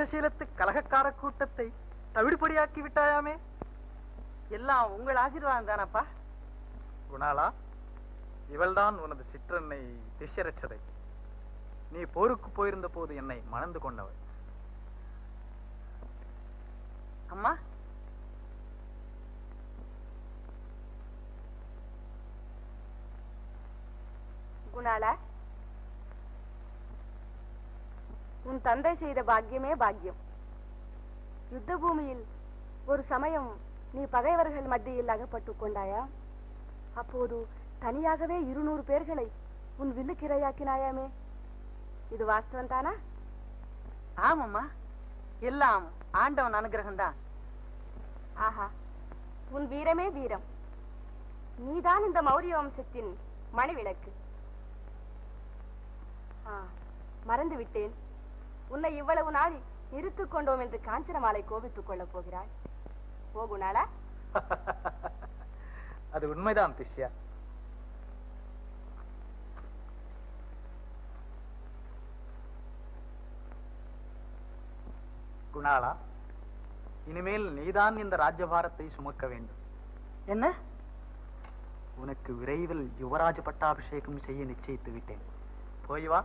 தட்சசீலத்து கலகக்கார கூட்டத்தை தவிடுபடியாக்கி விட்டாயாமே? எல்லாம் உங்கள் ஆசீர்வாதம் தானப்பா? குணாளா இவள்தான் உனது சிற்றன்னை திஷ்யரட்சதை. நீ போருக்கு போயிருந்த போது என்னை மணந்து கொண்டவள். அம்மா? குணாலா உன் தந்தை செய்த பாக்கியமே பாக்கியம். யுத்த பூமியில் ஒரு சமயம் நீ பகைவர்கள் மத்தியில் அகப்பட்டுக் கொண்டாயா? அப்போது தனியாகவே இருநூறு பேர்களை உன் வில்லுக்கு இரையாக்கினாயாமே இது வாஸ்தவம் தானா ஆமாம்மா எல்லாம் ஆண்டவன் அனுகிரகம் தான் ஆஹா உன் வீரமே வீரம். நீதான் இந்த மௌரிய வம்சத்தின் மணிவிளக்கு. மறந்து விட்டேன் உன்னை இவ்வளவு நாள் நிறுத்திக் கொண்டோம் என்று காஞ்சனமாலை கோபித்துக் கொள்ளப் போகிறாய். போகுணாலா அது உண்மைதான் திஷ்யா. குணாளா இனிமேல் நீதான் இந்த ராஜ்யபாரத்தை சுமக்க வேண்டும். என்ன? உனக்கு விரைவில் யுவராஜ பட்டாபிஷேகம் செய்ய நிச்சயித்து விட்டேன் போய் வா.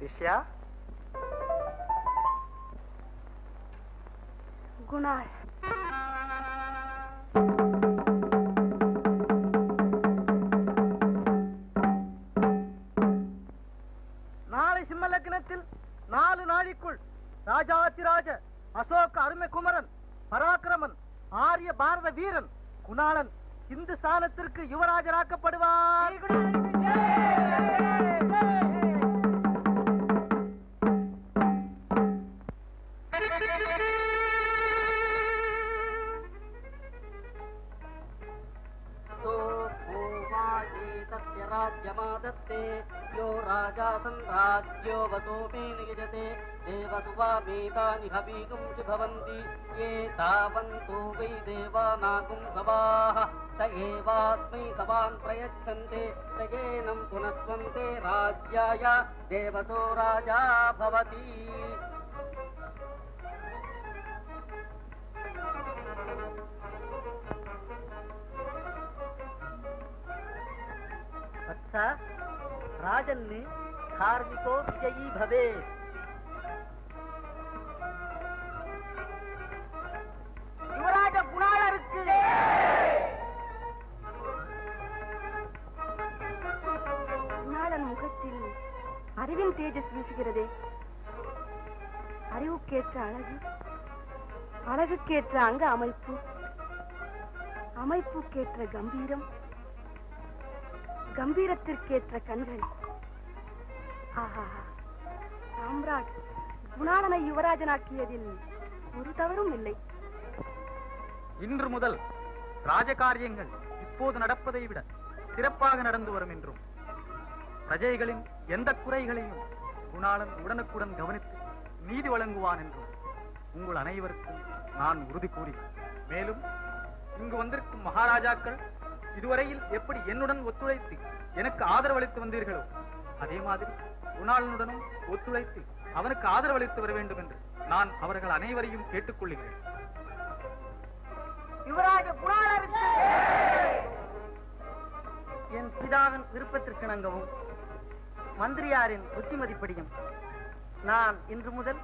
திஷ்யா? குணால். நாளை சிம்ம லக்னத்தில் நாலு நாளைக்குள் ராஜாதிராஜ அசோக அருமை குமரன் பராக்கிரமன் ஆரிய பாரத வீரன் குணாளன் இந்து ஸ்தானத்திற்கு யுவராஜராக்கப்படுவார். राज्यमादत्ते। यो राजा सन्राज्यो वसोमे नियजते। देवसुवामेतानि हवीगुंसि भवन्ति। ये तावन्तो वै देवानागुं भवाः स एवास्मै सवान् प्रयच्छन्ते। प्रयेनं पुनस्वन्ते राज्याय। देवतो राजा भवति స రాజన్ కార్మికో విజయీ భవే యువరాజ குணாளருக்கு குணாளன் முகத்தில் அறிவின் தேஜஸ் வீசுகிறதே. அறிவுக்கேற்ற அழகு அழகுக்கேற்ற அங்க அமைப்பு அமைப்புக்கேற்ற கம்பீரம் கம்பீரத்திற்கேற்ற கண்கள். ஆஹா. சாம்ராட் குணாளனை யுவராஜனாக்கியதில் ஒரு தவறும் இல்லை. இன்று முதல் ராஜகாரியங்கள் இப்போது நடப்பதை விட சிறப்பாக நடந்து வரும் என்றும் பிரஜைகளின் எந்த குறைகளையும் குணாளன் உடனுக்குடன் கவனித்து நீதி வழங்குவான் என்றும் உங்கள் அனைவருக்கும் நான் உறுதி கூறி மேலும் இங்கு வந்திருக்கும் மகாராஜாக்கள் இதுவரையில் எப்படி என்னுடன் ஒத்துழைத்து எனக்கு ஆதரவளித்து வந்தீர்களோ அதே மாதிரி குணாளனுடனும் ஒத்துழைத்து அவனுக்கு ஆதரவளித்து வர வேண்டும் என்று நான் அவர்கள் அனைவரையும் கேட்டுக்கொள்கிறேன். யுவராஜ குணாளருக்கு என் பிதாவின் விருப்பத்திற்கிணங்கவும் மந்திரியாரின் புத்திமதிப்படியும் நான் இன்று முதல்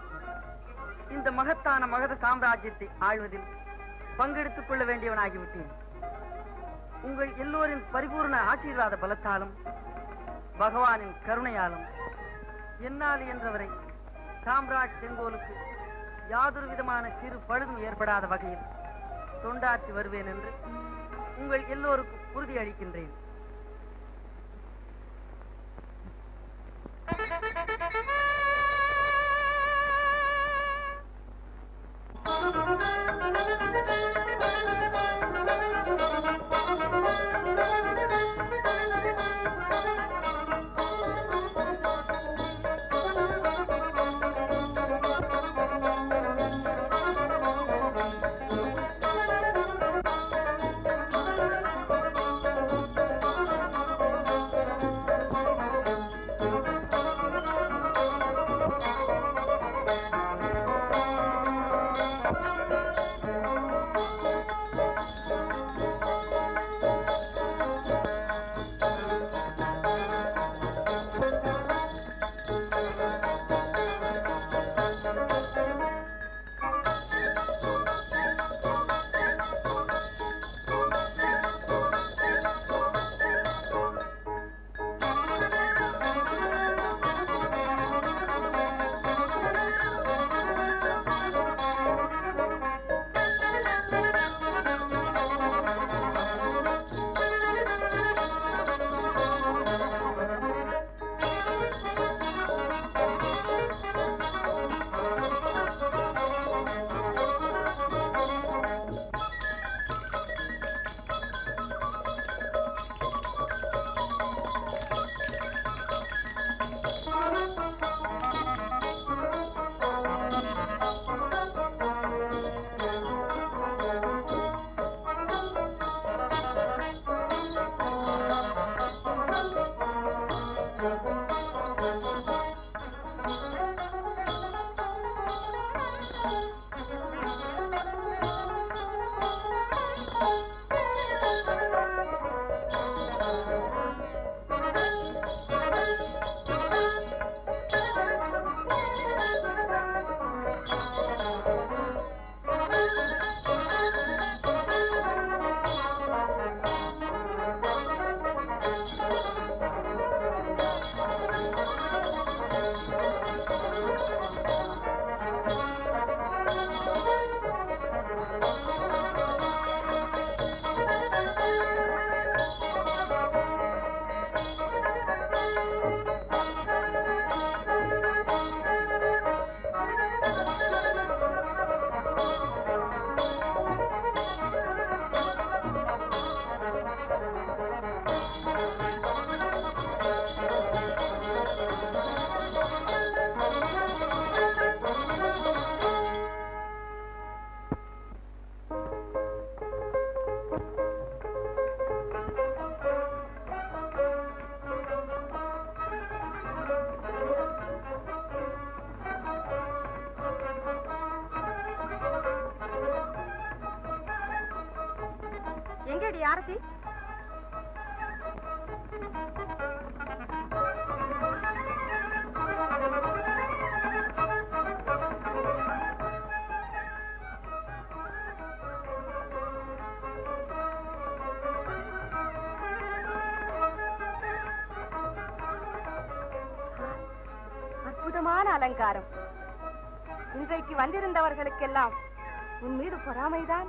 இந்த மகத்தான மகத சாம்ராஜ்யத்தை ஆழ்வதில் பங்கெடுத்துக் கொள்ள வேண்டியவனாகிவிட்டேன் உங்கள் எல்லோரின் பரிபூர்ண ஆசீர்வாத பலத்தாலும் பகவானின் கருணையாலும் என்னால் என்றவரை சாம்ராட் செங்கோலுக்கு யாதொரு விதமான சிறு பழுதும் ஏற்படாத வகையில் தொண்டாற்றி வருவேன் என்று உங்கள் எல்லோருக்கும் உறுதி அளிக்கின்றேன் Thank you. Thank you. அலங்காரம். இன்றைக்கு வந்திருந்தவர்களுக்கெல்லாம் உன் மீது பொறாமைதான்.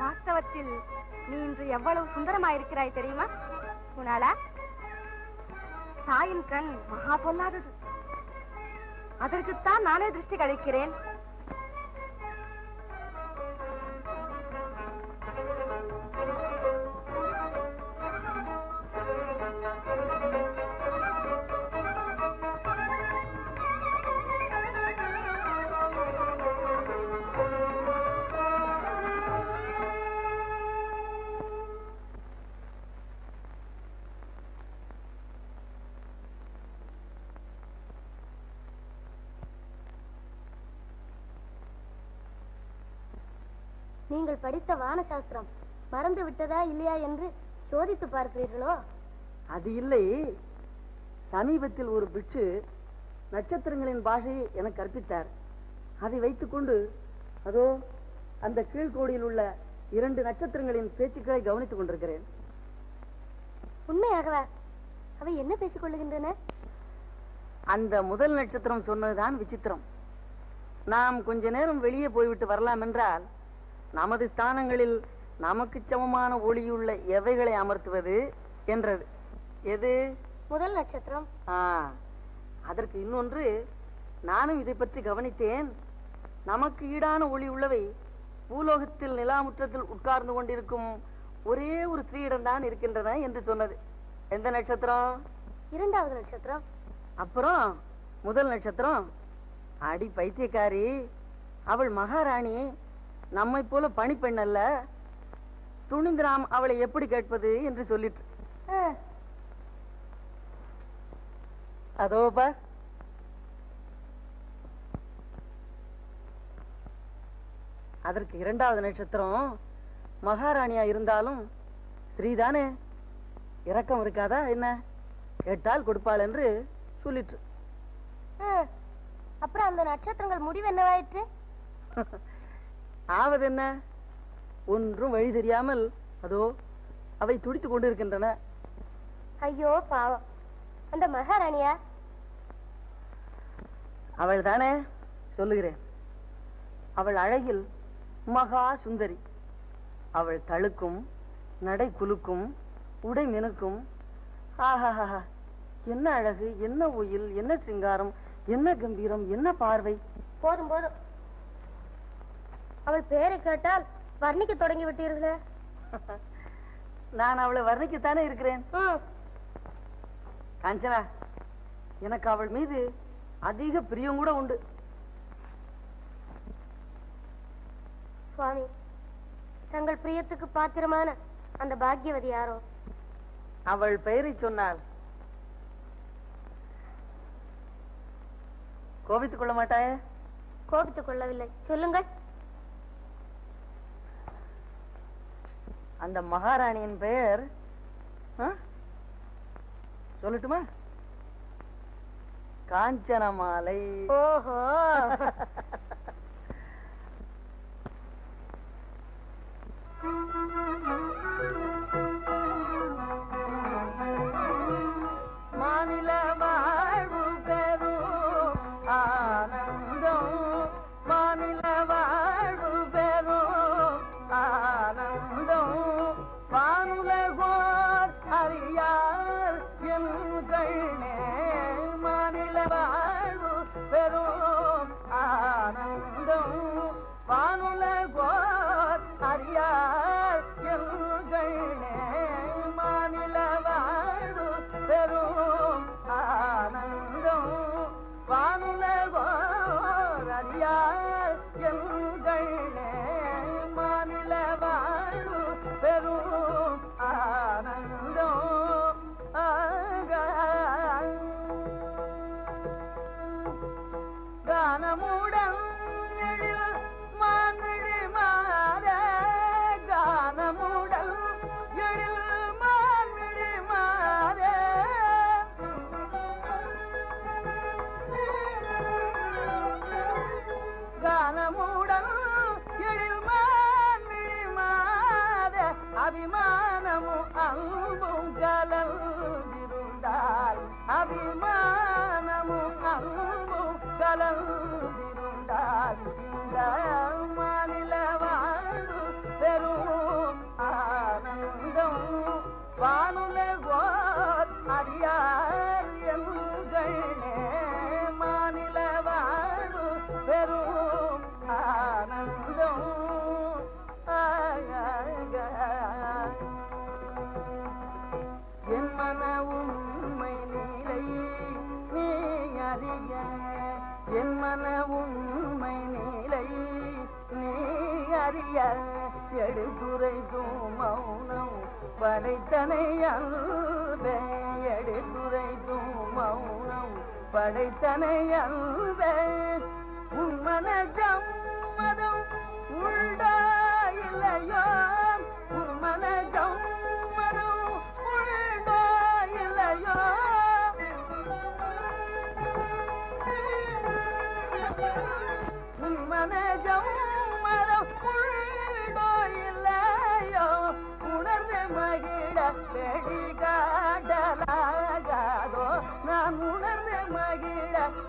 வாஸ்தவத்தில் நீ இன்று எவ்வளவு சுந்தரமாயிருக்கிறாய் தெரியுமா உனால தாயின் கண் மகா பொல்லாதது. அதற்குத்தான் நானே திருஷ்டி கழிக்கிறேன். விட்டதா இல்லையா என்று சோதித்து பார்க்கிறீர்களோ? அது இல்லை. சமீபத்தில் ஒரு பிட்சு நட்சத்திரங்களின் பாஷையை எனக்கு கற்பித்தார். அதை வைத்துக்கொண்டு அதோ அந்த கீழ்கோடியில் உள்ள இரண்டு நட்சத்திரங்களின் பேச்சுக்களை கவனித்துக் கொண்டிருக்கிறேன். உண்மையாகவா? அவை என்ன பேசிக் கொள்ளுகின்றன? அந்த முதல் நட்சத்திரம் சொன்னதுதான் விசித்திரம். நாம் கொஞ்ச நேரம் வெளியே போய்விட்டு வரலாம் என்றால் நமது ஸ்தானங்களில் நமக்கு சமமான ஒளியுள்ள எவைகளை அமர்த்துவது என்றது. எது? முதல் நட்சத்திரம். அதற்கு இன்னொன்று நானும் இதை பற்றி கவனித்தேன். நமக்கு ஈடான ஒளி உள்ளவை பூலோகத்தில் நிலாமுற்றத்தில் உட்கார்ந்து கொண்டிருக்கும் ஒரே ஒரு ஸ்ரீயிடம்தான் இருக்கின்றன என்று சொன்னது. எந்த நட்சத்திரம்? இரண்டாவது நட்சத்திரம். அப்புறம் முதல் நட்சத்திரம். அடி பைத்தியக்காரி. அவள் மகாராணி. நம்மை போல பணிப்பெண் அல்ல துணிந்திராம் அவளை எப்படி கேட்பது என்று சொல்லிட்டு அதோ பார் அதற்கு இரண்டாவது நட்சத்திரம் மகாராணியா இருந்தாலும் ஸ்ரீதானே இரக்கம் இருக்காதா என்ன? கேட்டால் கொடுப்பாள் என்று சொல்லிற்று. ஆ. அப்புறம் அந்த நட்சத்திரங்கள் முடிவு என்னவாயிற்று? ஆவது என்ன ஒன்றும் வழி தெரியாமல் அதோ அவை துடித்துக் கொண்டிருக்கின்றன. ஐயோ பாவம். அந்த மகாராணியா? அவள் தானே? சொல்லுகிறேன். அவள் அழகில் மகா சுந்தரி. அவள் தழுக்கும் நடை குலுக்கும் உடை மினுக்கும். ஆஹாஹா என்ன அழகு என்ன ஒயில் என்ன சிங்காரம் என்ன கம்பீரம் என்ன பார்வை? போதும் போதும். அவள் பெயரை கேட்டால் வர்ணிக்க தொடங்கி விட்டீர்களே. நான் அவளை வர்ணிக்கத்தானே இருக்கிறேன். காஞ்சனா எனக்கு அவள் மீது அதிக பிரியம் கூட உண்டு. சுவாமி தங்கள் பிரியத்துக்கு பாத்திரமான அந்த பாக்கியவதி யாரோ? அவள் பெயரை சொன்னால் கோபித்துக் கொள்ள மாட்டாயே? கோபித்துக் கொள்ளவில்லை. சொல்லுங்கள். அந்த மகாராணியின் பெயர்? சொல்லட்டுமா? காஞ்சனமாலை. ஓஹோ. மாநில கலந்திருந்தால் இந்த மாநில வாழ்வு பெரும் ஆனந்தம். வானுலகோர் அறியார் எண்களே அறிய எடுத்துரைக்கும் மௌனம் படைத்தனை அன்பே. எடுத்துரைக்கும் மௌனம் படைத்தனை அன்பே.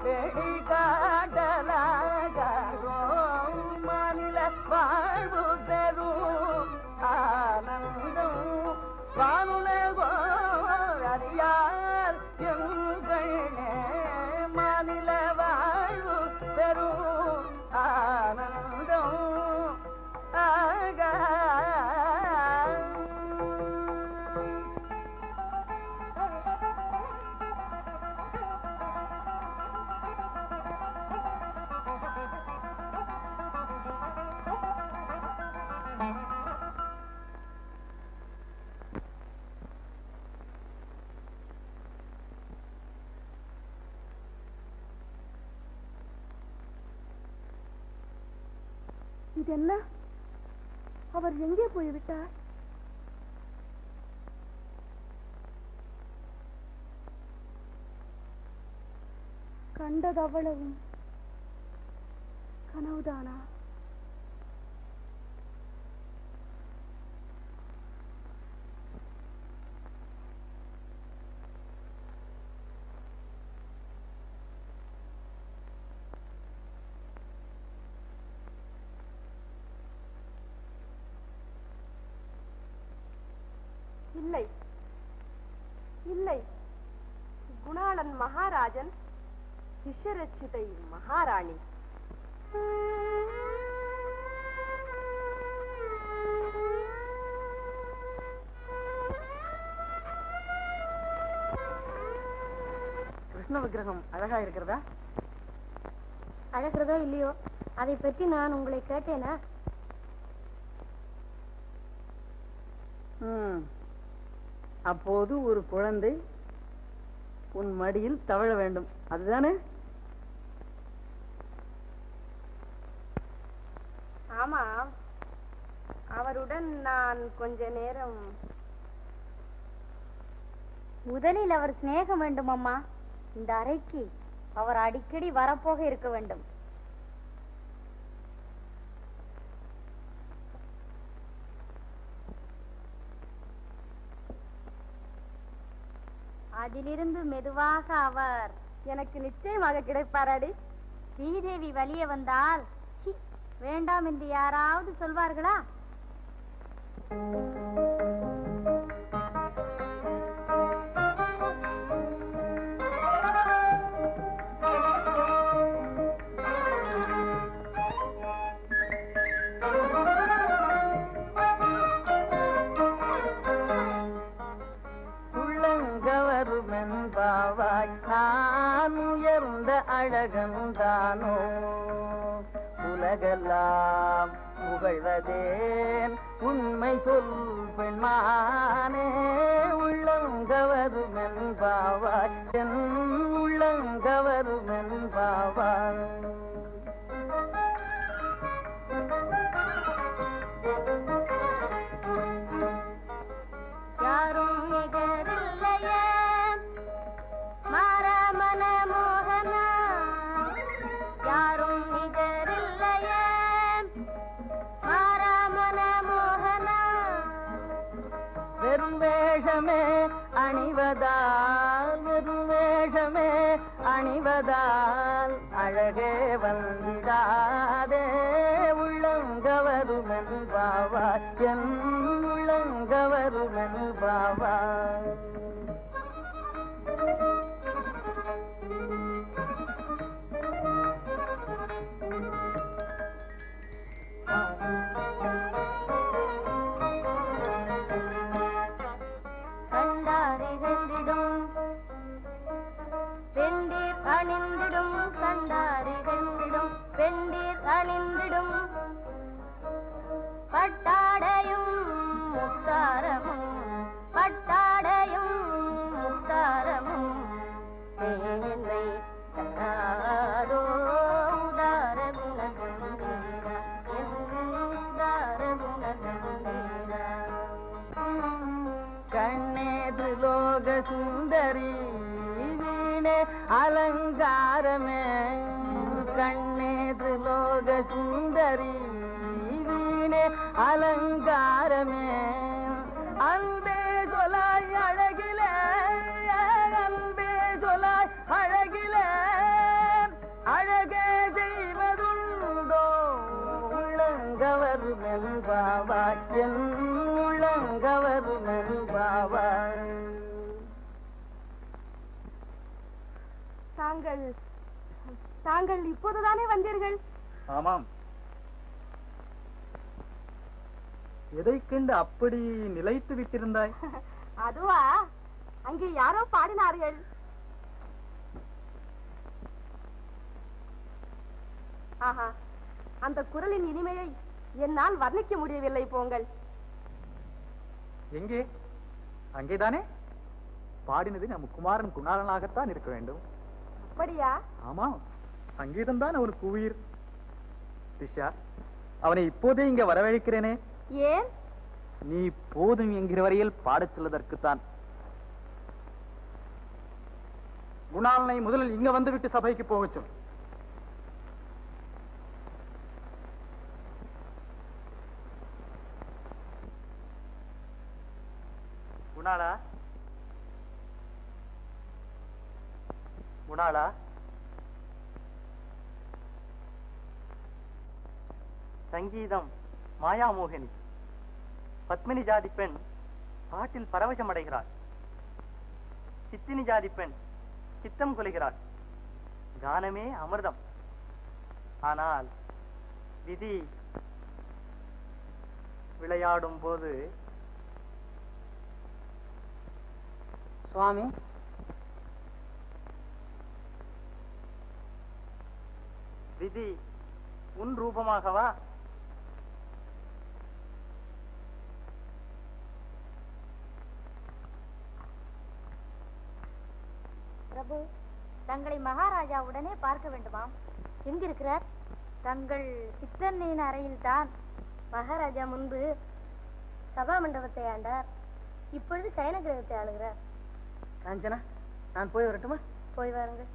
ಬೇಗ இது என்ன? அவர் எங்கே போய்விட்டார்? கண்டது அவ்வளவும் கனவுதானா இல்லை இல்லை. குணாளன் மகாராஜன் விஸ்வரட்சிதை மகாராணி. கிருஷ்ண விக்கிரகம் அழகா இருக்கிறதா? அழகிறதோ இல்லையோ? அதை பற்றி நான் உங்களை கேட்டேனா. அப்போது ஒரு குழந்தை உன் மடியில் தவழ வேண்டும். அதுதானே? ஆமா. அவருடன் நான் கொஞ்ச நேரம் முதலில் அவர் சிநேகம் வேண்டும் அம்மா இந்த அறைக்கு அவர் அடிக்கடி வரப்போக இருக்க வேண்டும். அதிலிருந்து மெதுவாக அவர் எனக்கு நிச்சயமாக கிடைப்பாராடி. ஸ்ரீதேவி வழியே வந்தால் வேண்டாம் என்று யாராவது சொல்வார்களா? அழகந்தானோ உலகெல்லாம் புகழ்வதேன் உண்மை சொல் பெண்மானே உள்ளங்கவருமென்பாவாய். என் உள்ளங்கவருமென்பாவாய். யாரும் பாவா என் உள்ளங்கவருமன் பாவா. அணிந்திடும் கண்டாரி கண்டிடும் பெண்டீர் அணிந்திடும். பட்டாடையும் முத்தாரமும் பட்டாடையும் முத்தாரமும். மேன்மை தராதோ உதார குணகந்தீரா உதார சுந்தரி வீணே அலங்காரமே. கண்ணே லோக சுந்தரி அலங்காரமே. அன்பே சொலாய் அழகிலே அன்பே சொலாய் அழகிலே. அழகே செய்வதுண்டோ உள்ளங்கவர் மெல்பாவா என் உள்ளங்கவர் மெல்பாவா தாங்கள் தாங்கள் இப்போதுதானே வந்தீர்கள்? ஆமாம். எதைக் கண்டு அப்படி நிலைத்து விட்டிருந்தாய்? அதுவா? அங்கே யாரோ பாடினார்கள். ஆஹா அந்த குரலின் இனிமையை என்னால் வர்ணிக்க முடியவில்லை போங்கள். எங்கே? அங்கேதானே? பாடினது நம் குமாரன் குணாளனாகத்தான் இருக்க வேண்டும். அப்படியா? ஆமாம் சங்கீதம் தான் அவனுக்கு உயிர். திஷா அவனை இப்போதே இங்க வரவழைக்கிறேனே. ஏன்? நீ போதும் என்கிற வரையில் பாடச் செல்வதற்குத்தான். குணாலனை முதலில் இங்க வந்துவிட்டு சபைக்கு போகச்சும் குணாலா குணாலா சங்கீதம். மாயாமோகினி. பத்மினி ஜாதி பெண் பாட்டில் பரவசம் அடைகிறாள். சித்தினி ஜாதி பெண் சித்தம் கொள்கிறாள். கானமே அமிர்தம். ஆனால் விதி விளையாடும் போது சுவாமி. விதி உன் ரூபமாகவா? பிரபு தங்களை மகாராஜா உடனே பார்க்க வேண்டுமாம். எங்கிருக்கிறார்? தங்கள் சிற்றன்னையின் அறையில் தான் மகாராஜா முன்பு சபா மண்டபத்தை ஆண்டார். இப்பொழுது சயன கிரகத்தை ஆளுகிறார். காஞ்சனா நான் போய் வரட்டுமா? போய் வாருங்கள்.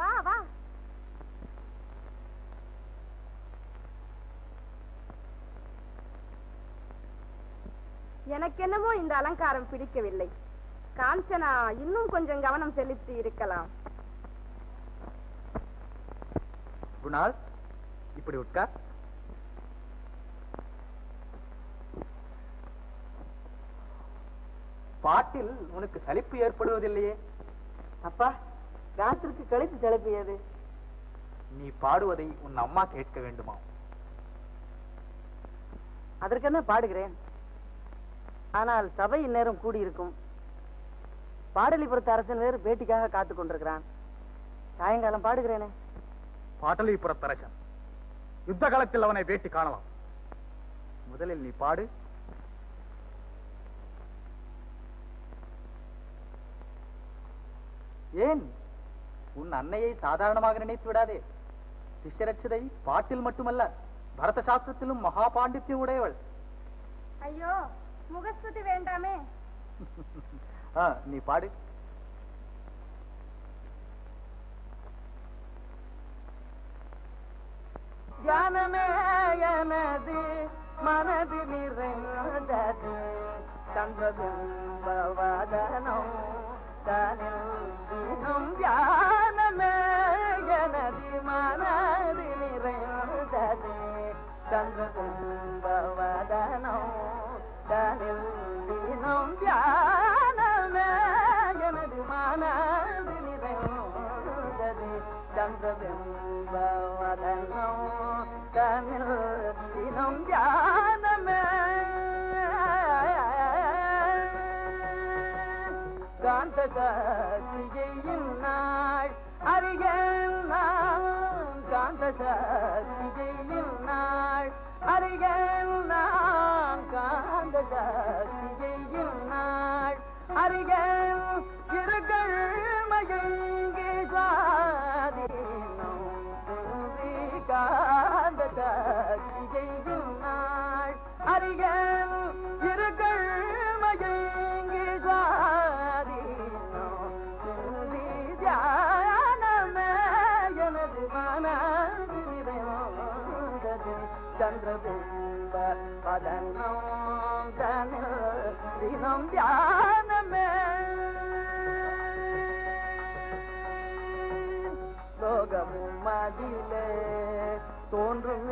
வா வா. எனக்கென்னமோ இந்த அலங்காரம் பிடிக்கவில்லை. காஞ்சனா இன்னும் கொஞ்சம் கவனம் செலுத்தி இருக்கலாம். குணால் இப்படி உட்கார் பாட்டில் உனக்கு சலிப்பு ஏற்படுவதில்லையே. அப்பா ராத்திரிக்கு கழித்து செலப்பியது நீ பாடுவதை உன் அம்மா கேட்க வேண்டுமா? அதற்கென்ன பாடுகிறேன்? ஆனால் சபை இந்நேரம் கூடியிருக்கும். பாடலிபுரத்து அரசன் வேறு பேட்டிக்காக காத்து கொண்டிருக்கிறான். சாயங்காலம் பாடுகிறேனே. பாட்டலிபுரத்தரசன் யுத்த காலத்தில் அவனை பேட்டி காணலாம். முதலில் நீ பாடு. ஏன்? உன் அன்னையை சாதாரணமாக நினைத்து விடாதே. சிஷ்யரட்சதை பாட்டில் மட்டுமல்ல பரத சாஸ்திரத்திலும் மகா பாண்டித்யம் உடையவள். ஐயோ முகஸ்துதி வேண்டாமே. ஆ, நீ பாடு. தியானமே எனது மனது நிறைந்தது சந்திரபிம்பவதனம் தனில் தினம் தியானமே எனது மனது நிறைந்தது சந்திரபிம்பவதனம் தனில் தினம் தியானமே எனது மனது நிறைந்தது. சந்திரபிம்பவதனம் தனில் தினம் தியானமே காந்த சக்தியின் நாள் அருகேல் நான். காந்த சக்தியின் நாள் அருகேல் நான் காந்த சக்தியையும் நாள் அருகேல் இருகள் மயங்கி சுவாதீனம் காந்த சக்தியையும் நாள் அருகேல் இருகள் மயங்கி சுவாதீனம் தியானமே எனது மனது நிறைந்தது சந்திரபூப பதனம் தினம் தியானமே லோகமும் மதிலே தோன்றும்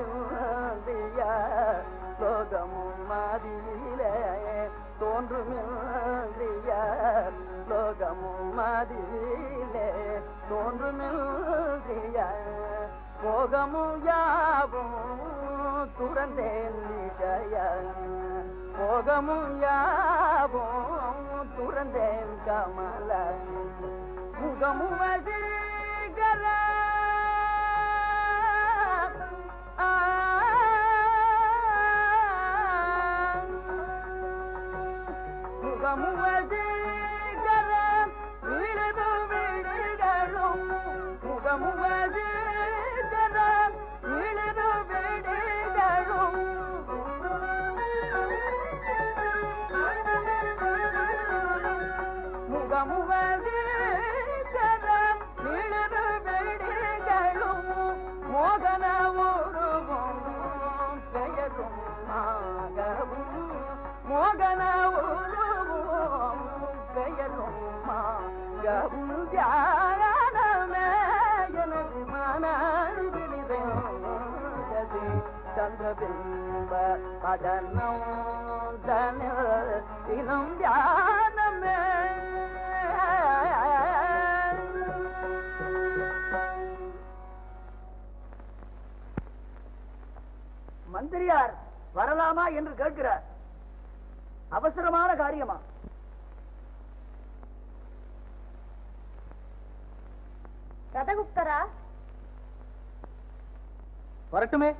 லோகமும் மதிலே தோன்றும் லோகமும் மதிலே தோன்றும் போகமும் யாவும் துறந்தேன் நிஷய போகமும் யாவும் துறந்தேன் கமல முகமும் வசீகர. முகமும் சந்திரபிம்ப பதனம் தனில் தினம் தியானமே. மந்திரியார் வரலாமா என்று கேட்கிறார். அவசரமான காரியமா? ரதகுப்தரா வரட்டுமே.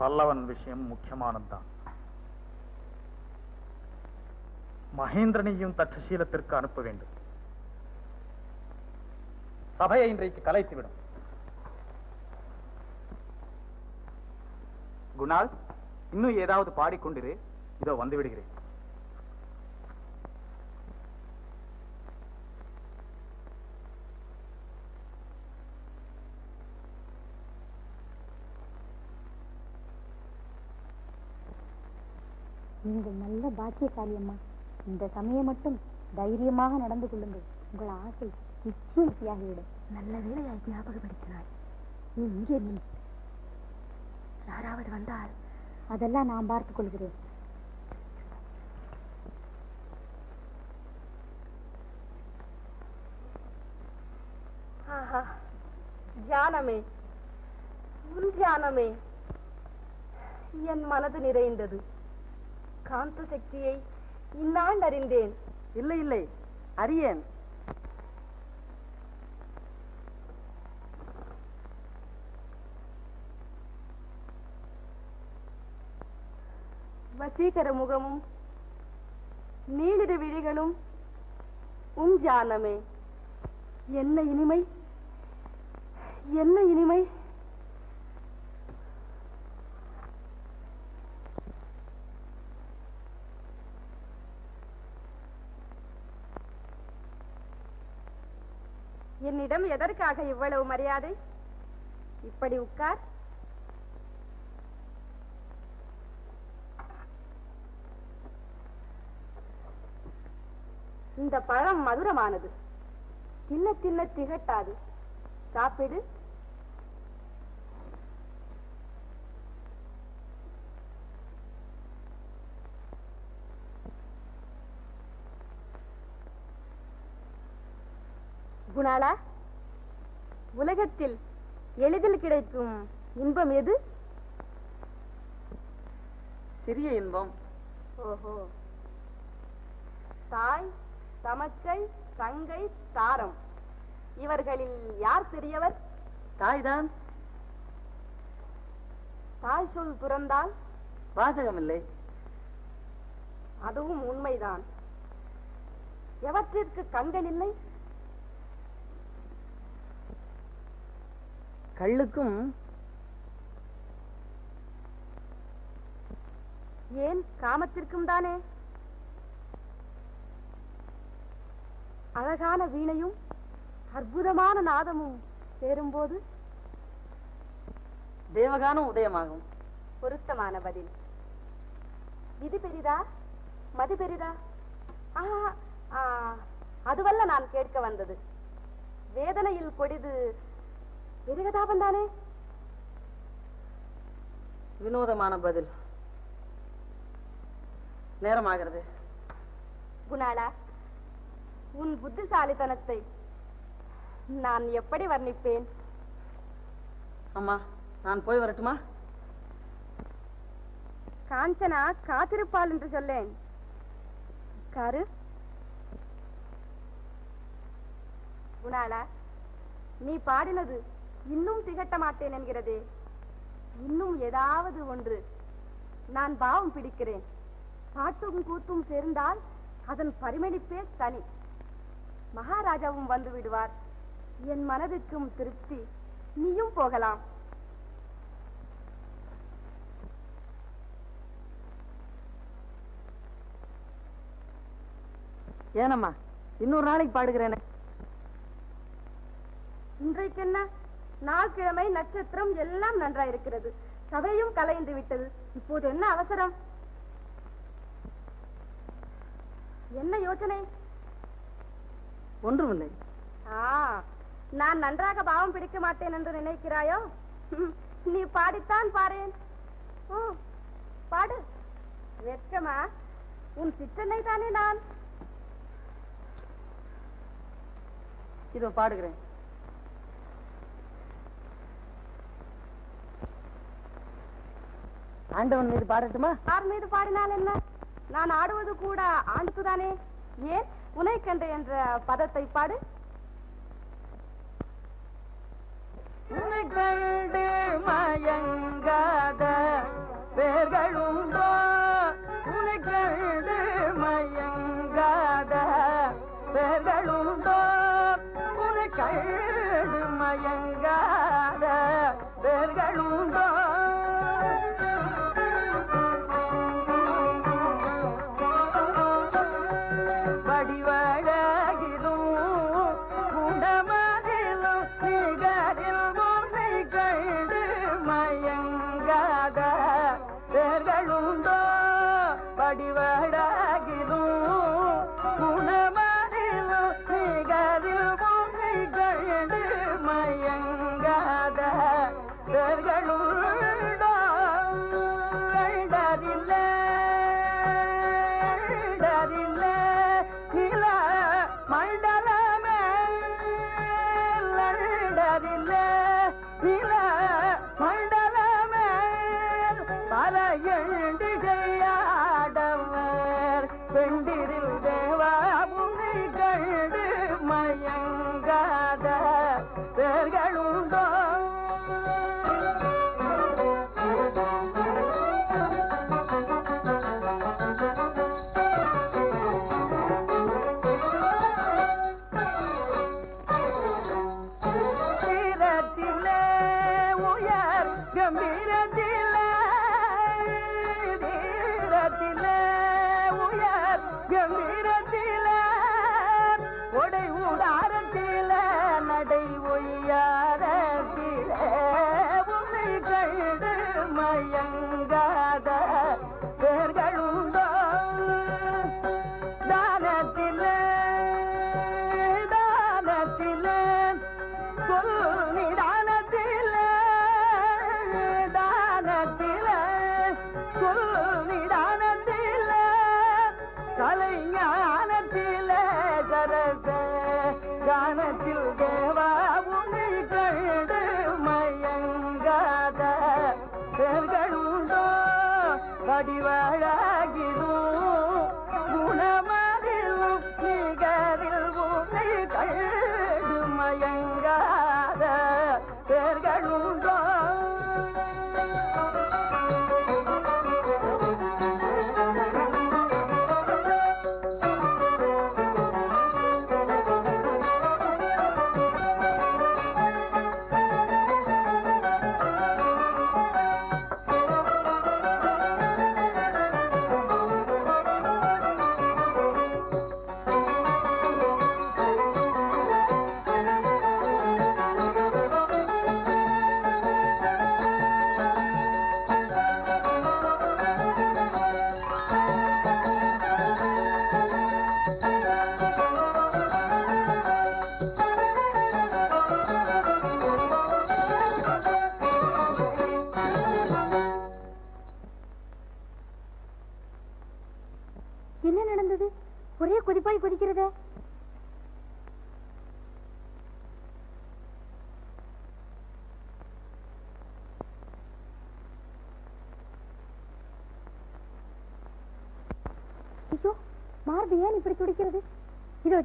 பல்லவன் விஷயம் முக்கியமானதுதான். மகேந்திரனையும் தட்சசீலத்திற்கு அனுப்ப வேண்டும். சபையை இன்றைக்கு கலைத்துவிடும். குணால் இன்னும் ஏதாவது பாடிக்கொண்டிரு. இதோ வந்து விடுகிறேன். நீங்கள் நல்ல பாக்கியசாலி அம்மா இந்த சமயம் மட்டும் தைரியமாக நடந்து கொள்ளுங்கள். உங்கள் ஆசை நிச்சயமாகிவிடும். நல்ல வேலையாய் ஞாபகப்படுத்தினாய். நீ இங்கே நீ யாராவது வந்தால் அதெல்லாம் நான் பார்த்துக் கொள்கிறேன். ஆஹா தியானமே உன் தியானமே என் மனது நிறைந்தது. காந்த சக்தியை இந்நாள் அறிந்தேன். இல்லை இல்லை. அறியேன். வசீகர முகமும் நீளிரு விழிகளும் உன் ஜானமே என்ன இனிமை? என்ன இனிமை? என்னிடம் எதற்காக இவ்வளவு மரியாதை? இப்படி உட்கார். இந்த பழம் மதுரமானது. தின்ன தின்ன திகட்டாது. சாப்பிடு. குணாலா உலகத்தில் எளிதில் கிடைக்கும் இன்பம் எது? சிறிய இன்பம். ஓஹோ. தாய் தமக்கை தங்கை தாரம். இவர்களில் யார் பெரியவர்? தாய்தான். தாய் சொல் துறந்தால்? வாசகமில்லை. அதுவும் உண்மைதான். எவற்றிற்கு கண்கள் இல்லை? கள்ளுக்கும் ஏன் காமத்திற்கும் தானே? அழகான வீணையும் அற்புதமான நாதமும் சேரும்போது தேவகானம் உதயமாகும். பொருத்தமான பதில். விதி பெரிதா? மது பெரிதா? அதுவல்ல நான் கேட்க வந்தது. வேதனையில் கொடிது விரகதாபம் தானே வினோதமான பதில். நேரமாகிறது. குணாலா உன் புத்திசாலித்தனத்தை நான் எப்படி வர்ணிப்பேன்? அம்மா நான் போய் வரட்டுமா? காஞ்சனா காத்திருப்பாள் என்று சொல்லேன். காரு. குணாலா நீ பாடினது இன்னும் திகட்ட மாட்டேன் என்கிறதே. இன்னும் ஏதாவது ஒன்று நான் பாவம் பிடிக்கிறேன். பாட்டும் கூத்தும் சேர்ந்தால் அதன் பரிமளிப்பே தனி. மகாராஜாவும் வந்து விடுவார். என் மனதுக்கும் திருப்தி. நீயும் போகலாம். ஏனம்மா இன்னொரு நாளைக்கு பாடுகிறேனே. இன்றைக்கு என்ன? நாள் கிழமை நட்சத்திரம் எல்லாம் நன்றாயிருக்கிறது. சபையும் கலைந்து விட்டது இப்போது என்ன அவசரம்? என்ன யோசனை? ஒன்றுமில்லை. நான் நன்றாக பாவம் பிடிக்க மாட்டேன் என்று நினைக்கிறாயோ? நீ பாடித்தான் பாரேன். பாடு. வெட்கமா? உன் சிற்றனை தானே நான்? இதோ பாடுகிறேன். ஆண்டவன் மீது பாடட்டுமா? யார் மீது பாடினால் என்ன? நான் ஆடுவது கூட ஆண்டுக்குதானே ஏன்? உனைக்கண்ட என்ற பதத்தை பாடு. உன்னை கண்டு மயங்காத பேர்களுண்டோ உன்னை கண்டு மயங்காத பேர்களுண்டோ உன்னை கண்டு மயங்காத பேர்களுண்டோ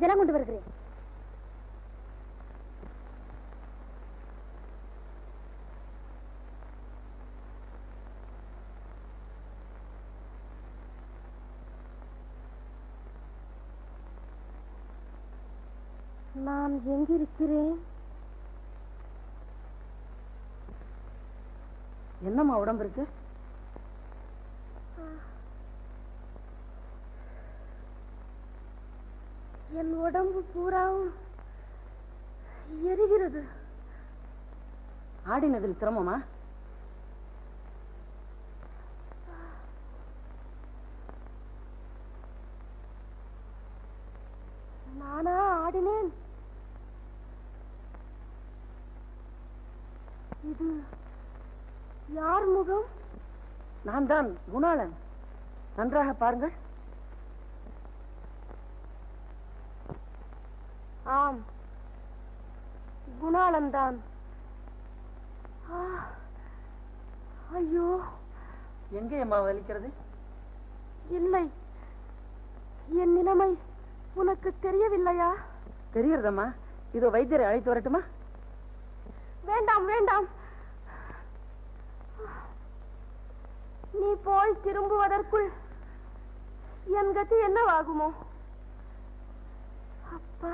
ஜலம் கொண்டு வருகிறேன். நான் எங்கிருக்கிறேன்? என்னம்மா உடம்பு இருக்கு? என் உடம்பு பூராவும் எரிகிறது. ஆடினதில் சிரமமா? நானா ஆடினேன்? இது யார் முகம்? நான் தான் குணாளன். நன்றாக பாருங்கள். ஆம். குணாளன்தான் ஆ, ஐயோ. எங்கே அம்மா வலிக்கிறது? இல்லை. என் நிலைமை உனக்கு தெரியவில்லையா? தெரிகிறதம்மா இதோ வைத்தியரை அழைத்து வரட்டுமா? வேண்டாம் வேண்டாம். நீ போய் திரும்புவதற்குள் என் கதி என்னவாகுமோ? அப்பா.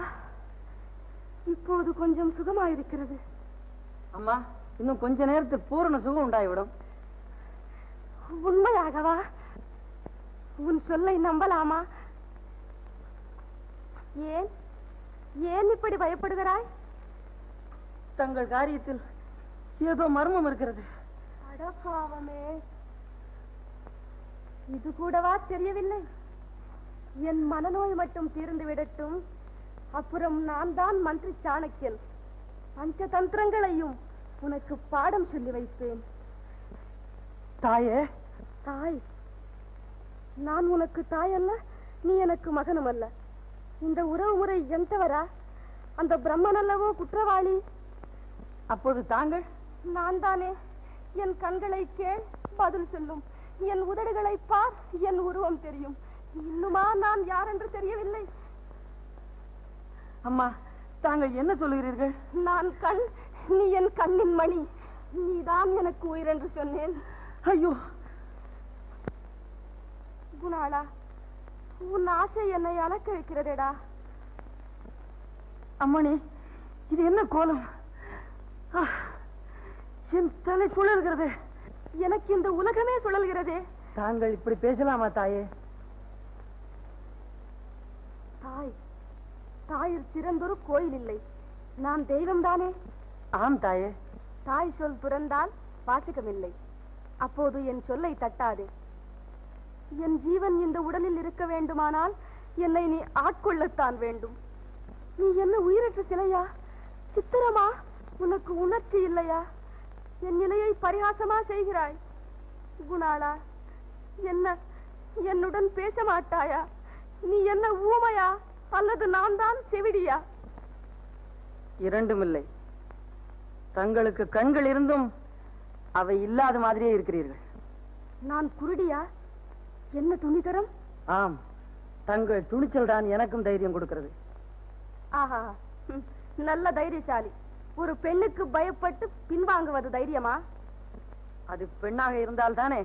இப்போது கொஞ்சம் சுகமாயிருக்கிறது. அம்மா இன்னும் கொஞ்ச நேரத்தில் பூரண சுகம் உண்டாகிவிடும். உண்மையாகவா? உன் சொல்லை நம்பலாமா? ஏன்? ஏன் இப்படி பயப்படுகிறாய்? தங்கள் காரியத்தில் ஏதோ மர்மம் இருக்கிறது. அடப்பாவமே இது கூடவா தெரியவில்லை? என் மனநோய் மட்டும் தீர்ந்து விடட்டும். அப்புறம் நான் தான் மந்திரி சாணக்கியன். பஞ்சதந்திரங்களையும் உனக்கு பாடம் சொல்லி வைப்பேன். தாயே. தாய் நான் உனக்கு தாய் அல்ல நீ எனக்கு மகனும் அல்ல. இந்த உறவு முறை எந்தவரா? அந்த பிரம்மன் அல்லவோ குற்றவாளி? அப்போது தாங்கள்? நான் தானே. என் கண்களை கேள் பதில் சொல்லும். என் உதடுகளை பார் என் உருவம் தெரியும். இன்னுமா நான் யார் என்று தெரியவில்லை. அம்மா தாங்கள் என்ன சொல்லுகிறீர்கள்? நான் கண் நீ என் கண்ணின் மணி. நீதான் எனக்கு உயிர் என்று சொன்னேன். ஐயோ. குணாளா உன் ஆசை என்னை அலக்க வைக்கிறதேடா அம்மணி இது என்ன கோலம்? என் தலை சுழல்கிறது. எனக்கு இந்த உலகமே சுழல்கிறதே. தாங்கள் இப்படி பேசலாமா தாயே? தாய் தாயிற் சிறந்தொரு கோயில் இல்லை. நான் தெய்வம் தானே ஆம் தாயே. தாய் சொல் துறந்தால் வாசகமில்லை. அப்போது என் சொல்லை தட்டாதே. என் ஜீவன் இந்த உடலில் இருக்க வேண்டுமானால் என்னை நீ ஆட்கொள்ளத்தான் வேண்டும். நீ என்ன உயிரற்ற சிலையா? சித்திரமா? உனக்கு உணர்ச்சி இல்லையா? என் நிலையை பரிகாசமா செய்கிறாய். குணாளா என்ன? என்னுடன் பேச மாட்டாயா? நீ என்ன ஊமையா? அல்லது நான் தான் செவிடியா? இரண்டும் இல்லை. தங்களுக்கு கண்கள் இருந்தும் அவை இல்லாத மாதிரியே இருக்கிறீர்கள். நான் குருடியா? என்ன துணிகரம் ஆம் தங்கள் துணிச்சல் தான் எனக்கும் தைரியம் கொடுக்கிறது. ஆஹா நல்ல தைரியசாலி. ஒரு பெண்ணுக்கு பயப்பட்டு பின்வாங்குவது தைரியமா? அது பெண்ணாக இருந்தால் தானே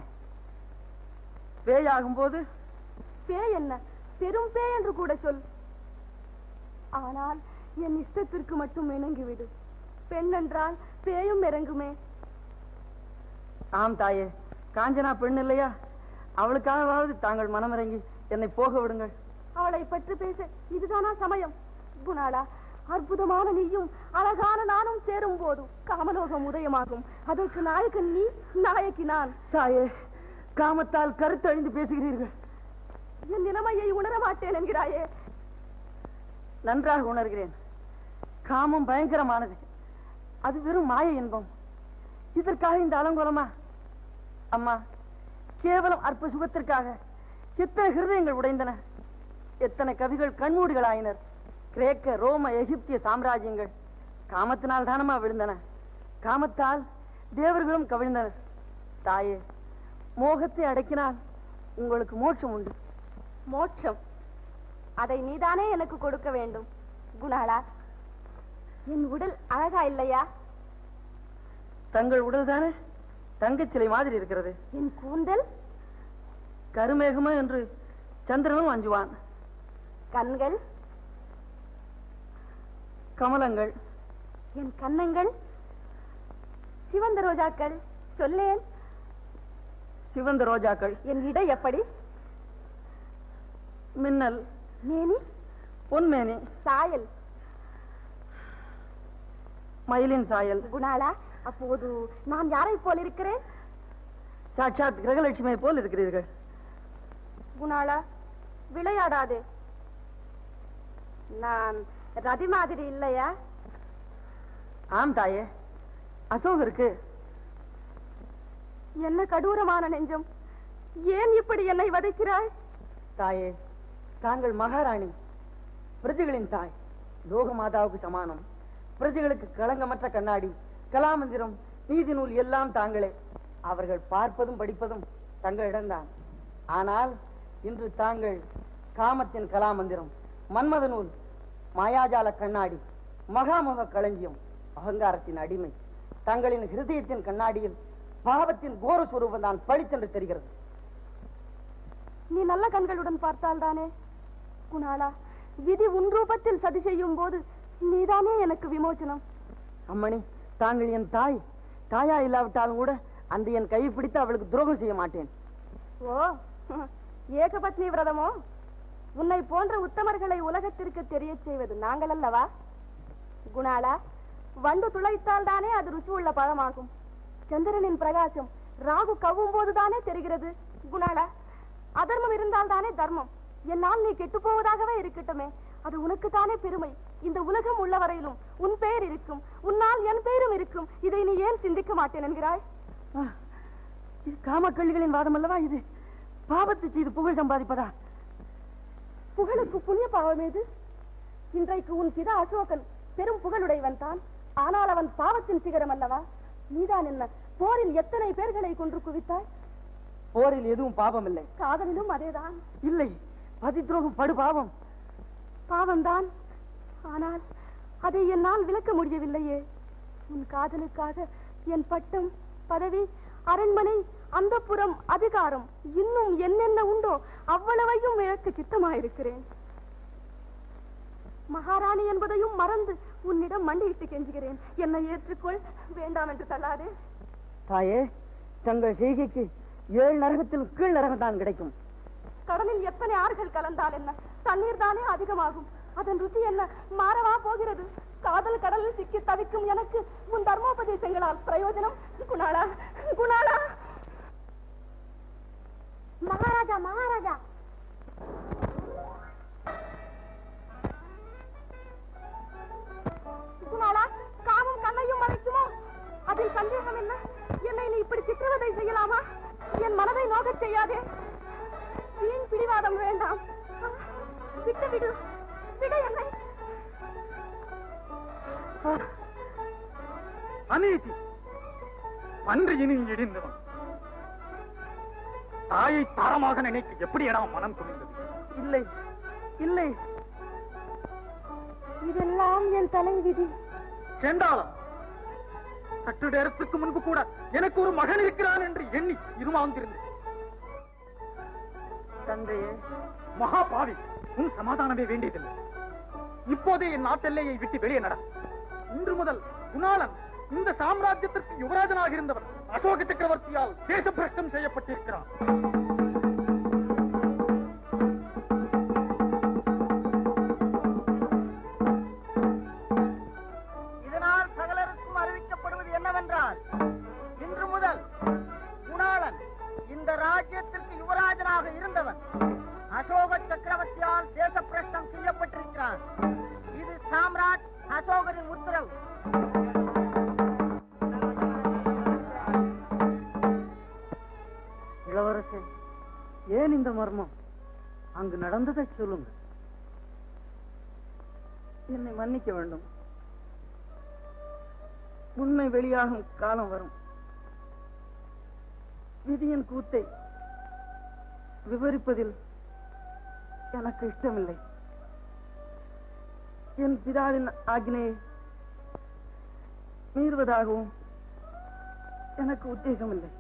பேயாகும் போது? பேய் என்ன? பெரும் பேய் என்று கூட சொல். ஆனால் என் இஷ்டத்திற்கு மட்டும் இணங்கிவிடு. பெண் என்றால் பேயும் இறங்குமே. ஆம் தாயே காஞ்சனா பெண் இல்லையா? அவளுக்காகவாவது தாங்கள் மனமிறங்கி என்னை போக விடுங்கள். அவளை பற்றி பேச இதுதானா சமயம்? குணாளா அற்புதமான நீயும் அழகான நானும் சேரும் போது காமலோகம் உதயமாகும். அதற்கு நாயகன் நீ நாயகி நான். தாயே காமத்தால் கருத்தழிந்து பேசுகிறீர்கள். என் நிலைமையை உணர மாட்டேன் என்கிறாயே. நன்றாக உணர்கிறேன். காமம் பயங்கரமானது. அது வெறும் மாய இன்பம் இதற்காக இந்த அலங்கோலமா? அம்மா கேவலம் அற்ப சுகத்திற்காக எத்தனை ஹிருதயங்கள் உடைந்தன. எத்தனை கவிகள் கண்மூடிகளாயினர். கிரேக்க ரோம எகிப்திய சாம்ராஜ்யங்கள் காமத்தினால் தானமா விழுந்தன. காமத்தால் தேவர்களும் கவிழ்ந்தனர். தாயே மோகத்தை அடக்கினால் உங்களுக்கு மோட்சம் உண்டு. மோட்சம்? அதை நீதானே எனக்கு கொடுக்க வேண்டும். குணாளா என் உடல் அழகா இல்லையா? தங்கள் உடல் தானே? தங்கச் சிலை மாதிரி இருக்கிறது. என் கூந்தல்? கருமேகமா என்று சந்திரனும் அஞ்சுவான். கண்கள்? கமலங்கள். என் கன்னங்கள்? சிவந்த ரோஜாக்கள்? சொல்லேன். சிவந்த ரோஜாக்கள். என் இடை எப்படி? மின்னல். மேனி? பொன்மேனி சாயல். மயிலின் சாயல். குணாளா அப்போது நான் யாரை போல் இருக்கிறேன்? சாட்சாத் கிரகலட்சுமியை போல் இருக்கிறீர்கள். குணாளா விளையாடாதே. நான் ரதி மாதிரி இல்லையா? ஆம் தாயே. அசோகருக்கு. என்ன கடூரமான நெஞ்சம். ஏன் இப்படி என்னை வதைக்கிறாய்? தாயே தாங்கள் மகாராணி. பிரஜைகளின் தாய் லோக மாதாவுக்கு சமானம். பிரஜைகளுக்கு களங்கமற்ற கண்ணாடி கலாமந்திரம் நீதி நூல் எல்லாம் தாங்களே. அவர்கள் பார்ப்பதும் படிப்பதும் தங்களிடம்தான் ஆனால் இன்று தாங்கள் காமத்தின் கலாமந்திரம் மன்மத நூல் மாயாஜால கண்ணாடி மகாமுக களஞ்சியம் அகங்காரத்தின் அடிமை தங்களின் ஹிருதயத்தின் கண்ணாடியில் பாவத்தின் கோர சுரூபம் தான் பளிச்சென்று தெரிகிறது. நீ நல்ல கண்களுடன் பார்த்தால் தானே? குணாளா விதி உன் ரூபத்தில் சதி செய்யும் போது நீதானே எனக்கு விமோச்சனம். அம்மணி தாங்கள் என் தாய். தாயா இல்லாவிட்டாலும் கூட அந்த என் கையை பிடித்து அவளுக்கு துரோகம் செய்ய மாட்டேன். ஓ ஏகபத்னி விரதமோ? உன்னை போன்ற உத்தமர்களை உலகத்திற்கு தெரியச் செய்வது நாங்கள் அல்லவா? குணாளா வண்டு துளைத்தால் தானே அது ருசி உள்ள பழமாகும். சந்திரனின் பிரகாசம் ராகு கவ்வும் போதுதானே தெரிகிறது. குணாளா அதர்மம் இருந்தால் தானே தர்மம். என்னால் நீ கெட்டு போவதாகவே இருக்கட்டுமே. அது உனக்கு தானே பெருமை. இந்த உலகம் உள்ள வரையிலும் உன் பெயர் இருக்கும். உன்னால் என் பெயரும் இருக்கும். இதை நீ ஏன் சிந்திக்க மாட்டேன் என்கிறாய்? இது காமக்கள்ளிகளின் வாதம் அல்லவா இது? பாவத்தை செய்து புகழ் சம்பாதிப்பதா? புகழுக்கு புண்ணிய பாவம் ஏது? இன்றைக்கு உன் பிதா அசோகன் பெரும் புகழுடையவன் தான். ஆனால் அவன் பாவத்தின் சிகரம் அல்லவா? நீதான் என்ன போரில் எத்தனை பேர்களை கொன்று குவித்தாய்? போரில் எதுவும் பாவம் இல்லை காதலிலும் அதேதான். இல்லை. பதி துரோகம் படு பாவம். பாவம்தான். ஆனால் அதை என்னால் விளக்க முடியவில்லையே. உன் காதலுக்காக என் பட்டம் பதவி அரண்மனை அந்தப்புறம் அதிகாரம் இன்னும் என்னென்ன உண்டோ அவ்வளவையும் இழக்க சித்தமாயிருக்கிறேன். மகாராணி என்பதையும் மறந்து உன்னிடம் மண்டியிட்டு கெஞ்சுகிறேன். என்னை ஏற்றுக்கொள். வேண்டாம் என்று தள்ளாதே. தாயே தங்கள் செய்கைக்கு ஏழு நரகத்தில் கீழ் நரகம் தான் கிடைக்கும். கடலில் எத்தனை ஆறுகள் கலந்தால் என்ன? தண்ணீர் தானே அதிகமாகும். அதன் ருச்சி என்ன? மாறவா போகிறது? காதல் கடலில் சிக்கி தவிக்கும் எனக்கு உன் தர்மோபதேசங்களால் பிரயோஜனம்? குணாளா குணாளா! மகாராஜா மகாராஜா! குணாளா காமம் கண்ணையும் மறைக்குமோ? அதில் சந்தேகம் என்ன? என்னை நீ இப்படி சித்திரவதை செய்யலாமா? என் மனதை நோகச் செய்யாதே! வீண் பிடிவாதம் வேண்டாம்? விட்டு விடு. விடு என்னை. அநீதி. பன்றி இனி இடிந்தவன். தாயை தாரமாக நினைக்க எப்படி எடா மனம் துணிந்தது? இல்லை. இல்லை. இதெல்லாம் என் தலை விதி செண்டாளம். சற்று நேரத்துக்கு முன்பு கூட எனக்கு ஒரு மகன் இருக்கிறான் என்று எண்ணி இருமாந்திருந்தேன். தந்தையே. மகா பாவி உன் சமாதானமே வேண்டியதில்லை. இப்போதே என் நாட்டெல்லையை விட்டு வெளியே நட. இன்று முதல் குணாலன் இந்த சாம்ராஜ்யத்திற்கு யுவராஜனாக இருந்தவர் அசோக சக்கரவர்த்தியால் தேச பிரஷ்டம் செய்யப்பட்டிருக்கிறார் ஏன் இந்த மர்மம்? அங்கு நடந்ததை சொல்லுங்க என்னை மன்னிக்க வேண்டும். உண்மை வெளியாகும் காலம் வரும். விதியின் கூத்தை விவரிப்பதில் எனக்கு இஷ்டமில்லை. என் பிதாவின் ஆக்னையை மீறுவதாகவும் எனக்கு உத்தேசமில்லை.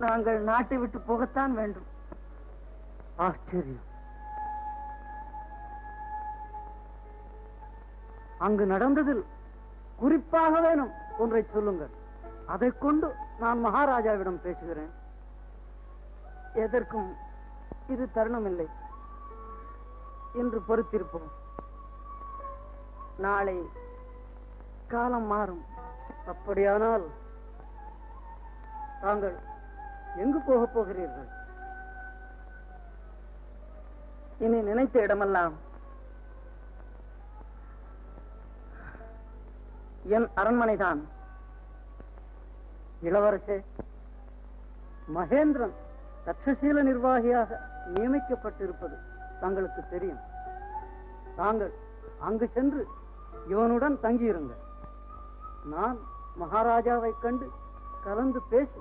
நாங்கள் நாட்டை விட்டு போகத்தான் வேண்டும். ஆச்சரியம். அங்கு நடந்ததில் குறிப்பாக வேணும் ஒன்றை சொல்லுங்கள். அதை கொண்டு நான் மகாராஜாவிடம் பேசுகிறேன். எதற்கும் இது தருணம் இல்லை என்று பொறுத்திருப்போம். நாளை காலம் மாறும். அப்படியானால் தாங்கள் எங்கு போக போகிறீர்கள்? இனி நினைத்த இடமெல்லாம் என் அரண்மனைதான். இளவரசே மகேந்திரன் தட்சசீல நிர்வாகியாக நியமிக்கப்பட்டிருப்பது தங்களுக்கு தெரியும். தாங்கள் அங்கு சென்று இவனுடன் தங்கியிருங்கள். நான் மகாராஜாவை கண்டு கலந்து பேசி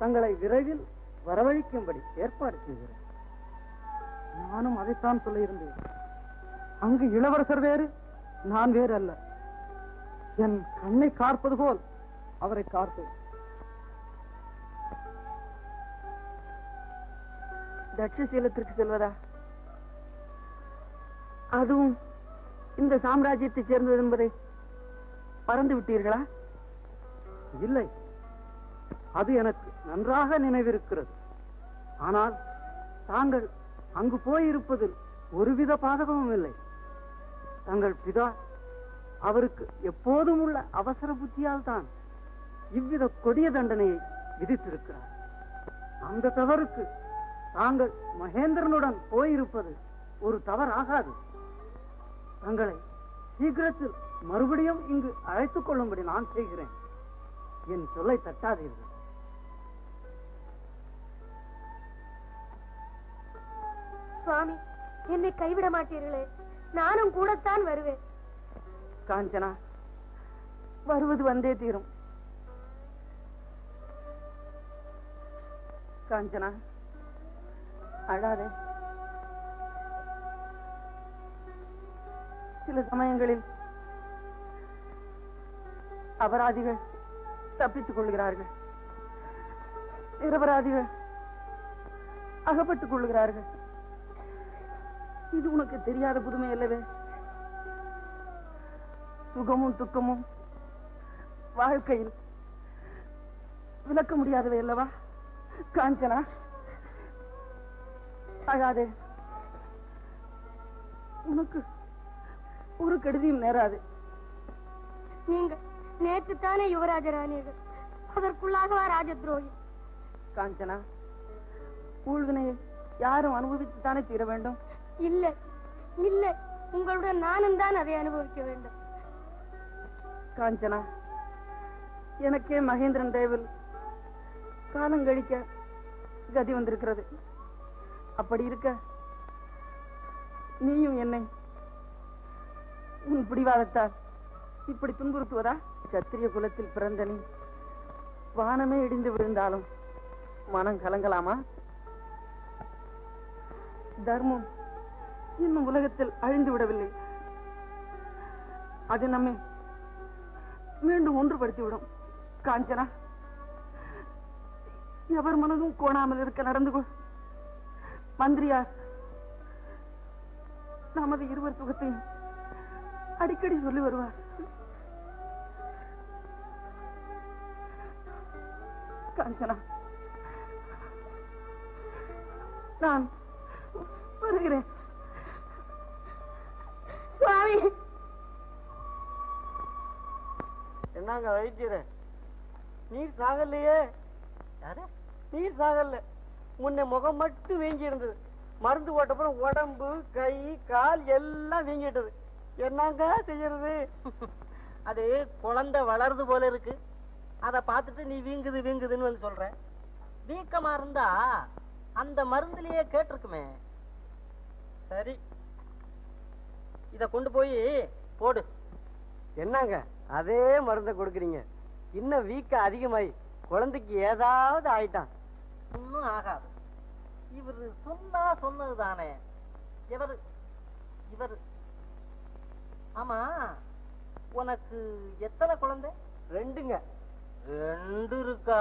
தங்களை விரைவில் வரவழைக்கும்படி ஏற்பாடு செய்கிறேன். நானும் அதைத்தான் சொல்லியிருந்தேன் அங்கு இளவரசர் வேறு நான் வேறு அல்ல. என் கண்ணை காற்பது போல் அவரை காப்பேன் தட்சசீலத்திற்கு செல்வதா? அதுவும் இந்த சாம்ராஜ்யத்தைச் சேர்ந்தது என்பதை மறந்து விட்டீர்களா இல்லை. அது எனக்கு நன்றாக நினைவிருக்கிறது. ஆனால் தாங்கள் அங்கு போயிருப்பதில் ஒருவித பாதகமும் இல்லை. தங்கள் பிதா அவருக்கு எப்போதும் உள்ள அவசர புத்தியால் தான் இவ்வித கொடிய தண்டனையை விதித்திருக்கிறார். அந்த தவறுக்கு தாங்கள் மகேந்திரனுடன் போயிருப்பது ஒரு தவறாகாது. தங்களை சீக்கிரத்தில் மறுபடியும் இங்கு அழைத்துக் கொள்ளும்படி நான் செய்கிறேன். என் சொல்லை தட்டாதீர்கள். சுவாமி. என்னை கைவிட மாட்டீர்களே. நானும் கூடத்தான் வருவேன். காஞ்சனா வருவது வந்தே தீரும். காஞ்சனா அழாதே. சில சமயங்களில் அபராதிகள் தப்பித்துக் கொள்கிறார்கள். நிரபராதிகள் அகப்பட்டுக் கொள்கிறார்கள். இது உனக்கு தெரியாத புதுமை அல்லவே? சுகமும் துக்கமும் வாழ்க்கையில் விளக்க முடியாதவை அல்லவா? காஞ்சனா அழாதே. உனக்கு ஒரு கெடுதியும் நேராது. நீங்க நேற்று தானே யுவராஜ ராணியர்கள். அதற்குள்ளாகவா ராஜ துரோகி காஞ்சனா ஊழ்வினையை யாரும் அனுபவித்துத்தானே தீர வேண்டும்? இல்ல இல்லை. உங்களுடைய நானும் தான் அதை அனுபவிக்க வேண்டும். காஞ்சனா எனக்கே மகேந்திரன் தேவில் காலம் கழிக்க கதி வந்திருக்கிறது. அப்படி இருக்க நீயும் என்னை உன் பிடிவாதத்தால் இப்படி துன்புறுத்துவதா? சத்திரிய குலத்தில் பிறந்த நீ வானமே இடிந்து விழுந்தாலும் மனம் கலங்கலாமா? தர்மம் இன்னும் உலகத்தில் அழிந்து விடவில்லை. அது நம்மை மீண்டும் ஒன்றுபடுத்திவிடும். காஞ்சனா எவர் மனதும் கோணாமல் இருக்க நடந்து கொள். மந்திரியார் நமது இருவர் சுகத்தையும் அடிக்கடி சொல்லி வருவார். காஞ்சனா நான் வருகிறேன். சுவாமி என்னங்க வைத்தியரே? நீர் சாகலையே? நீர் சாகல. முன்ன முகம் மட்டும் வீங்கி இருந்தது. மருந்து போட்டப்புறம் உடம்பு கை கால் எல்லாம் வீங்கிட்டது. என்னங்க செய்யறது? அது குழந்தை வளருது போல இருக்கு. அத பார்த்துட்டு நீ வீங்குது வீங்குதுன்னு வந்து சொல்ற. வீக்கமா இருந்தா அந்த மருந்துலயே கேட்டிருக்குமே. சரி. இத கொண்டு போய் போடு. என்னங்க? அதே மருந்தை கொடுக்குறீங்க. இன்னும் வீக்க அதிகமாயி குழந்தைக்கு ஏதாவது ஆயிட்டான். ஒன்னும் ஆகாது. இவரு சொன்னா சொன்னது தானே இவரு இவரு. ஆமா உனக்கு எத்தனை குழந்தை? ரெண்டுங்க. ரெண்டு இருக்கா?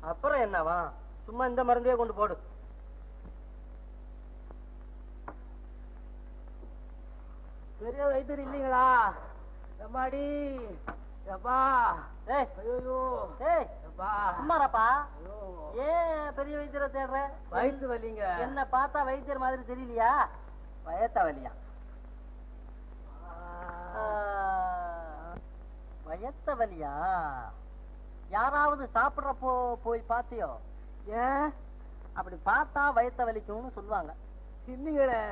அப்புறம் என்னவா? சும்மா இந்த மருந்தையே கொண்டு போடு. பெரிய வைத்தியர் இல்லீங்களா? எம்மாடி? எப்பா? சும்மாரப்பா ஏன் பெரிய வைத்தியரை தேடுற? வயிற்று வலிங்க. என்ன பார்த்தா வைத்தியர் மாதிரி தெரியலையா? வயத்த வலியா? வயத்த வலியா? யாராவது சாப்பிடுறப்போ போய் பாத்தியோ ஏன்? அப்படி பார்த்தா வயத்த வலிக்கும்னு சொல்லுவாங்க. இல்லைங்களே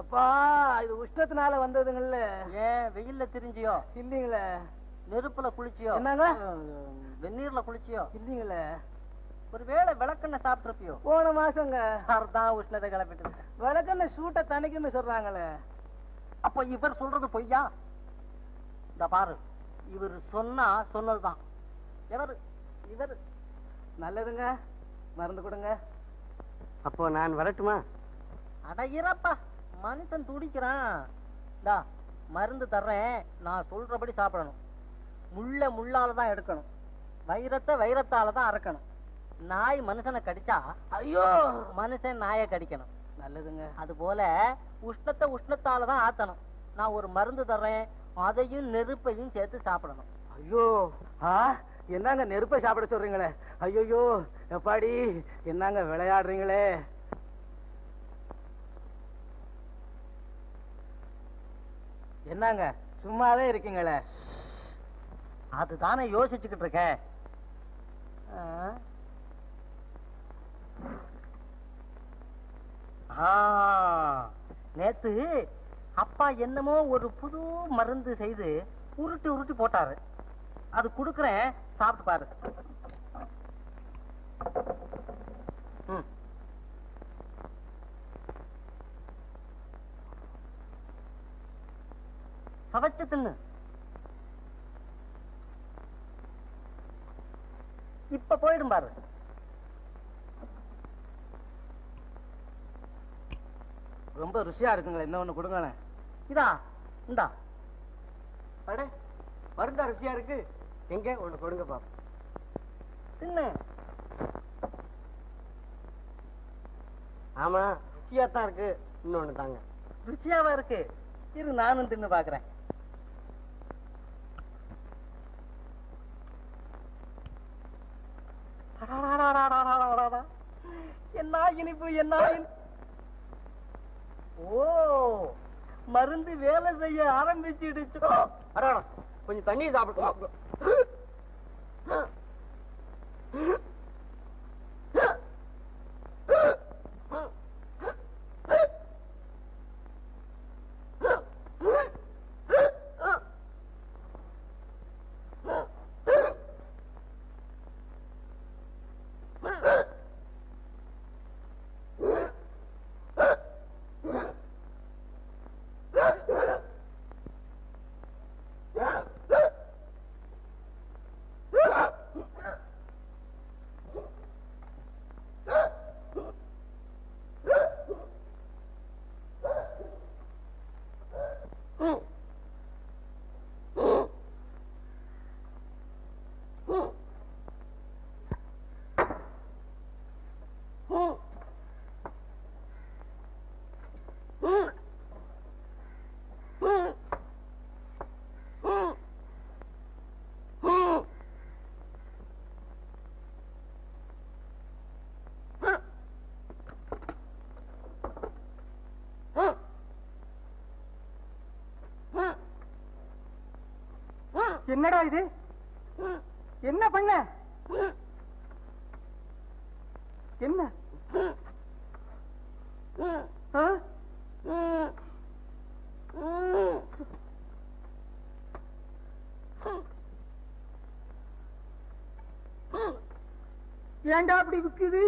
அப்பா இது உஷ்ணத்தினால வந்ததுங்கல்ல ஏன் வெயில்ல திரிஞ்சியோ? இல்லீங்களே நெருப்புல குளிச்சியோ? என்னங்க? வெந்நீர்ல குளிச்சியோ? இல்லீங்களே ஒருவேளை விளக்கெண்ணெய் சாப்பிட்டிருப்பியோ? போன மாசங்க. தான் உஷ்ணத்தை கிளப்பிட்டு விளக்கெண்ணெய் சூட்டை தணிக்குன்னு சொல்றாங்களே. அப்ப இவர் சொல்றது பொய்யா? இந்த பாரு இவர் சொன்னா சொன்னதுதான். எவர் இவர். நல்லதுங்க. மருந்து கொடுங்க. அப்போ நான் வரட்டுமா? அட இறப்பா. மனுஷன் துடிக்கிறான். டா மருந்து தர்றேன். நான் சொல்றபடி சாப்பிடணும். முள்ள முள்ளால தான் எடுக்கணும். வைரத்தை வைரத்தால தான் அறக்கணும். நாய் மனுஷனை கடிச்சா ஐயோ! மனுஷன் நாயை கடிக்கணும். நல்லதுங்க. அது போல உஷ்ணத்தை உஷ்ணத்தால தான் ஆத்தணும். நான் ஒரு மருந்து தர்றேன். அதையும் நெருப்பையும் சேர்த்து சாப்பிடணும். ஐயோ! ஆ என்னங்க நெருப்பை சாப்பிட சொல்றீங்களே? ஐயோ எப்பாடி? என்னங்க விளையாடுறீங்களே? என்னங்க சும்மாவே இருக்கீங்களே? அதுதானே யோசிச்சுக்கிட்டு இருக்கேன் ஆ, நேத்து அப்பா என்னமோ ஒரு புது மருந்து செய்து உருட்டி உருட்டி போட்டாரு. அது குடுக்கறேன் சாப்பிட்டு பாரு. சவைச்சு தின்னு இப்ப போயிடும் பாரு. ரொம்ப ருசியா இருக்குங்களே என்ன ஒண்ணு கொடுங்களேன். இதா இந்தா. அட மருந்தா ருசியா இருக்கு. எங்க? ஒண்ணு கொடுங்க பாப்போம். தின்னு. ஆமா ருசியா தான் இருக்கு. இன்னொன்னு தாங்க. ருசியாவா இருக்கு. இரு நானும் தின்னு பாக்குறேன். இனிப்பு என்ன ஓ மருந்து வேலை செய்ய ஆரம்பிச்சிடுச்சு. கொஞ்சம் தண்ணி சாப்பிடு. என்னடா இது? என்ன பண்ண? என்ன? ஆ? ஏன்டா அப்படி விக்குது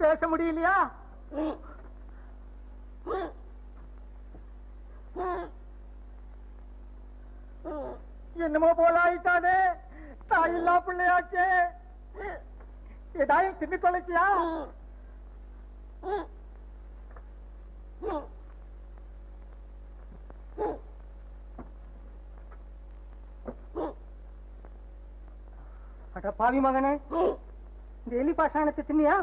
பேச முடியலையா என்னமோ போல ஆயிட்டானே தாயில்லா பிள்ளையாச்சே திண்ணி தொலைச்சியா பாவி மகனே இந்த எலி பாஷாணத்தை தின்னியா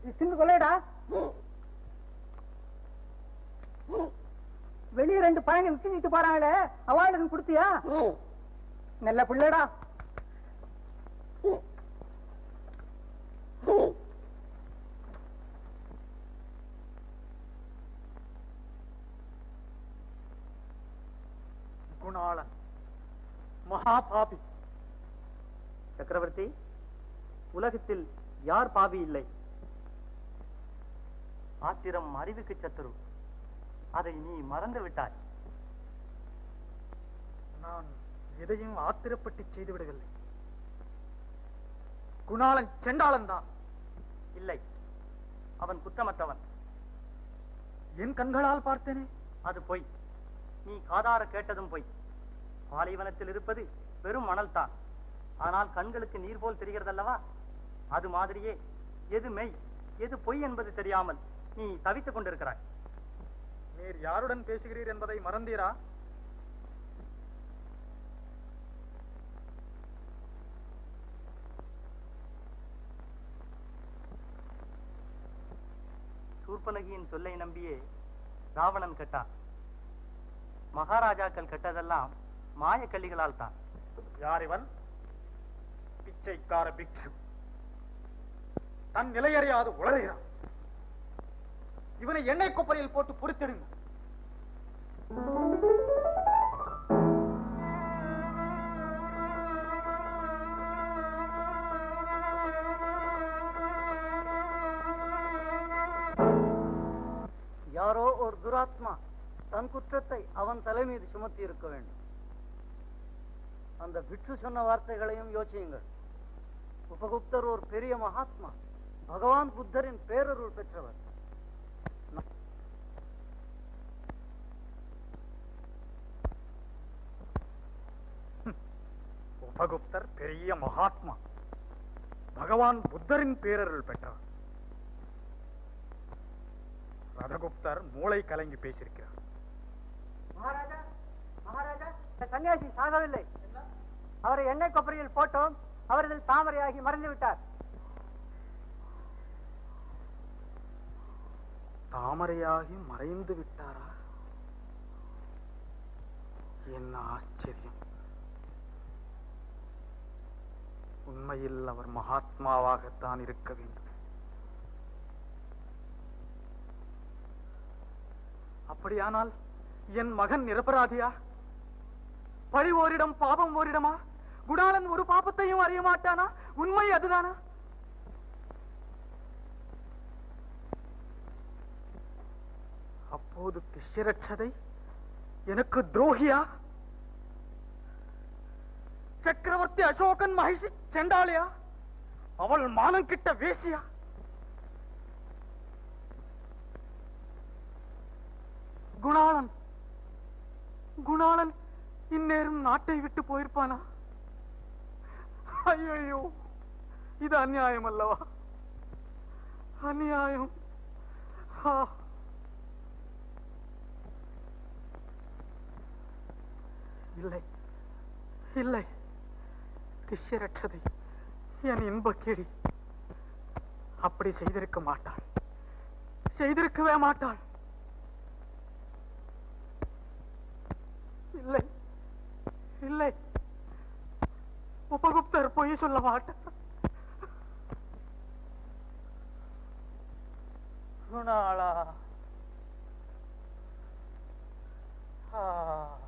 இது தின்னு கொள்ளையடா வெளியே ரெண்டு பழங்க வித்துட்டு போறாங்களே? அவாளுக்கு கொடுத்தியா? நல்ல பிள்ளைடா. குணாளன் மகாபாபி. சக்கரவர்த்தி உலகத்தில் யார் பாவி இல்லை? ஆத்திரம் அறிவுக்கு சத்துரு. அதை நீ மறந்து விட்டாய். நான் எதையும் ஆத்திரப்பட்டு செய்து குணாலன் குணாளன் செண்டாளன் தான். இல்லை அவன் குற்றமற்றவன். என் கண்களால் பார்த்தேனே? அது பொய். நீ காதார கேட்டதும் பொய். பாலைவனத்தில் இருப்பது வெறும் மணல் தான். ஆனால் கண்களுக்கு நீர் போல் தெரிகிறதல்லவா? அது மாதிரியே எது மெய் எது பொய் என்பது தெரியாமல் நீ தவித்துக் கொண்டிருக்கிறாய். நீர் யாருடன் பேசுகிறீர் என்பதை மறந்தீரா? சூர்பனகியின் சொல்லை நம்பியே ராவணன் கட்டான். மகாராஜாக்கள் கட்டதெல்லாம் மாயக்கல்லிகளால் தான். யார் இவன் பிச்சைக்கார பிக்ஷு. தன் நிலையறியாது உளறுகிறான் இவனை எண்ணெய் கொப்பரையில் போட்டு பொறுத்திடுங்க. துராத்மா தன் குற்றத்தை அவன் தலை மீது சுமத்தி இருக்க வேண்டும். அந்த பிட்சு சொன்ன வார்த்தைகளையும் யோசியுங்கள். உபகுப்தர் ஒரு பெரிய மகாத்மா. பகவான் புத்தரின் பேரருள் பெற்றவர். உபகுப்தர் பெரிய மகாத்மா. பகவான் புத்தரின் பேரருள் பெற்றவர். ரதகுப்தர் மூளை கலங்கி பேசியிருக்கிறார். மகாராஜா மகாராஜா சன்னியாசி சாகவில்லை. அவரை எண்ணெய் கொப்பரையில் போட்டோம். அவர் இதில் தாமரையாகி மறைந்து விட்டார். தாமரையாகி மறைந்து விட்டாரா? என்ன ஆச்சரியம். உண்மையில் அவர் மகாத்மாவாகத்தான் இருக்க வேண்டும். அப்படியானால் என் மகன் நிரபராதியா? பழி ஓரிடம் பாபம் ஓரிடமா? குணாலன் ஒரு பாபத்தையும் அறிய மாட்டானா? உண்மை அதுதானா? அப்போது திஷ்யரட்சதை எனக்கு துரோகியா? சக்கரவர்த்தி அசோகன் மகிஷி செண்டாளியா அவள் மானம் கிட்ட வேசியா? குணாளன். குணாளன் இந்நேரம் நாட்டை விட்டு போயிருப்பானா? ஐயோ இது அநியாயம். அல்லவா அநியாயம் இல்லை இல்லை. திஷ்யரட்சதை என் இன்பக்கேடி. அப்படி செய்திருக்க மாட்டாள் செய்திருக்கவே மாட்டாள் இல்லை. இல்லை. உபகுப்தர் பொய் சொல்ல மாட்டார். குணாளா. ஆ.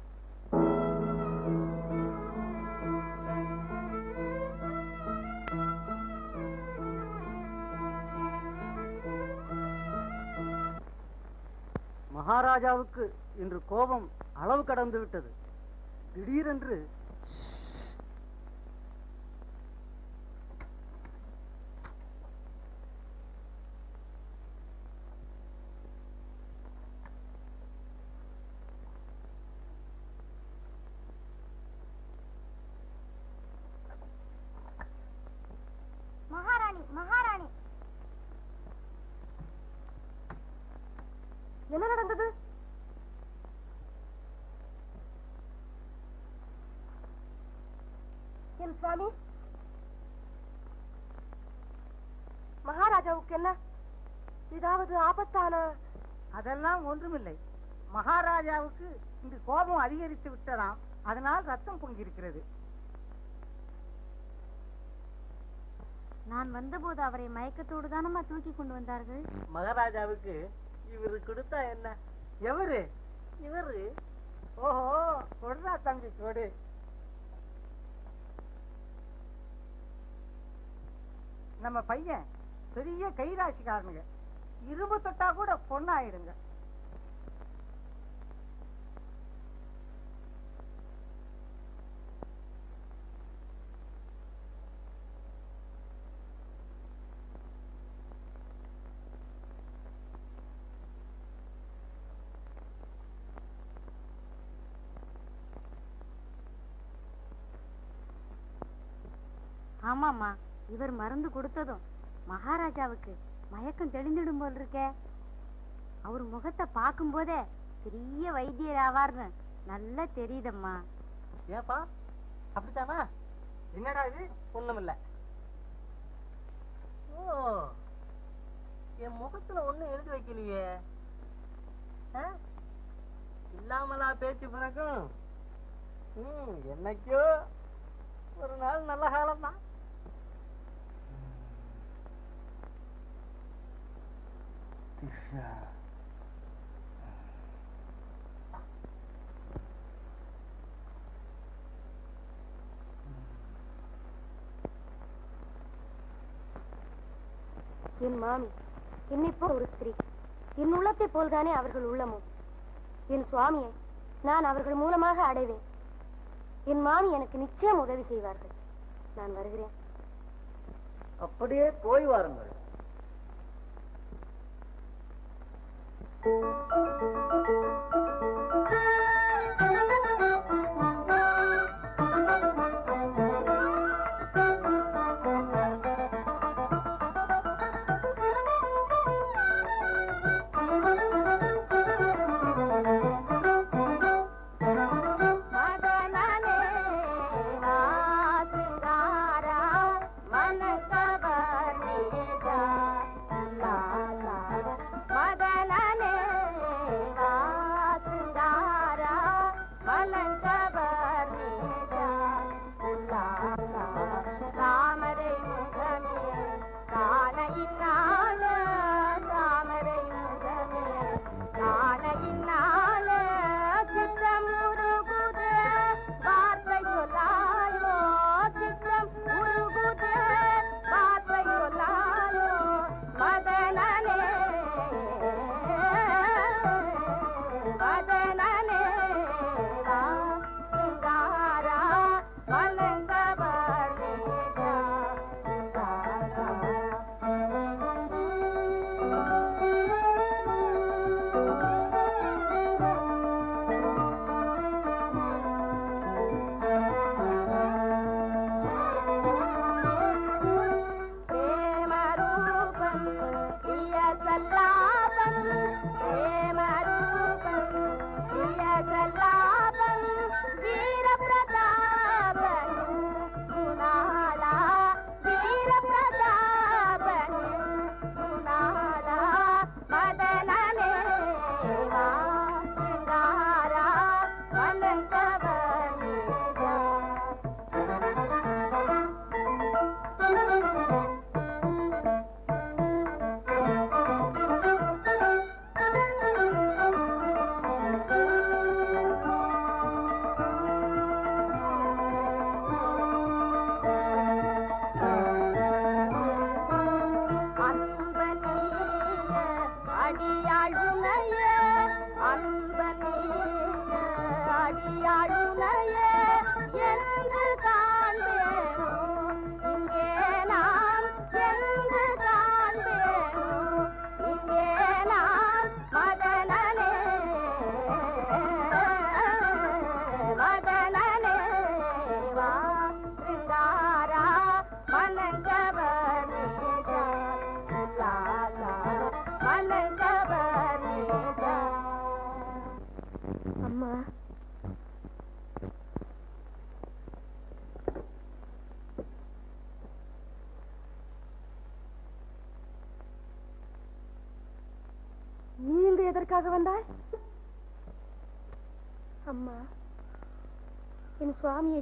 மகாராஜாவுக்கு இன்று கோபம் அளவு கடந்து விட்டது. திடீரென்று மகாராணி மகாராணி என்ன நடந்தது என் சுவாமி மகாராஜாவுக்கு என்ன ஏதாவது ஆபத்தான அதெல்லாம் ஒன்றுமில்லை. மகாராஜாவுக்கு இன்று கோபம் அதிகரித்து விட்டதாம். அதனால் ரத்தம் பொங்கியிருக்கிறது. நான் வந்தபோது அவரை மயக்கத்தோடு தானம்மா தூக்கி கொண்டு வந்தார்கள்? மகாராஜாவுக்கு இவரு கொடுத்தா என்ன? எவரு? இவரு? ஓஹோ கொடுறா தம்பி கொடு. நம்ம பையன் பெரிய கைராசிக்காரனுங்க. இரும்பு தொட்டா கூட பொண்ணாயிடுங்க. ஆமாம்மா இவர் மருந்து கொடுத்ததும் மகாராஜாவுக்கு மயக்கம் தெளிஞ்சிடும் போல் இருக்கே. அவர் முகத்தை பார்க்கும் போதே பெரிய வைத்தியர் ஆவார்னு நல்லா தெரியுதம்மா. ஏப்பா அப்படித்தானா? என்னடா இது? ஒண்ணுமில்ல. ஓ என் முகத்துல ஒண்ணும் எழுதி வைக்கலையே. இல்லாமலா பேச்சு பிறக்கும். என்னைக்கோ ஒரு நாள் நல்ல காலம் தான் என் மாமி என்னை போல் ஒரு ஸ்திரீ. என் உள்ளத்தை போல்தானே அவர்கள் உள்ளமும். என் சுவாமியை நான் அவர்கள் மூலமாக அடைவேன். என் மாமி எனக்கு நிச்சயம் உதவி செய்வார்கள். நான் வருகிறேன். அப்படியே போய் வாருங்கள். Thank you.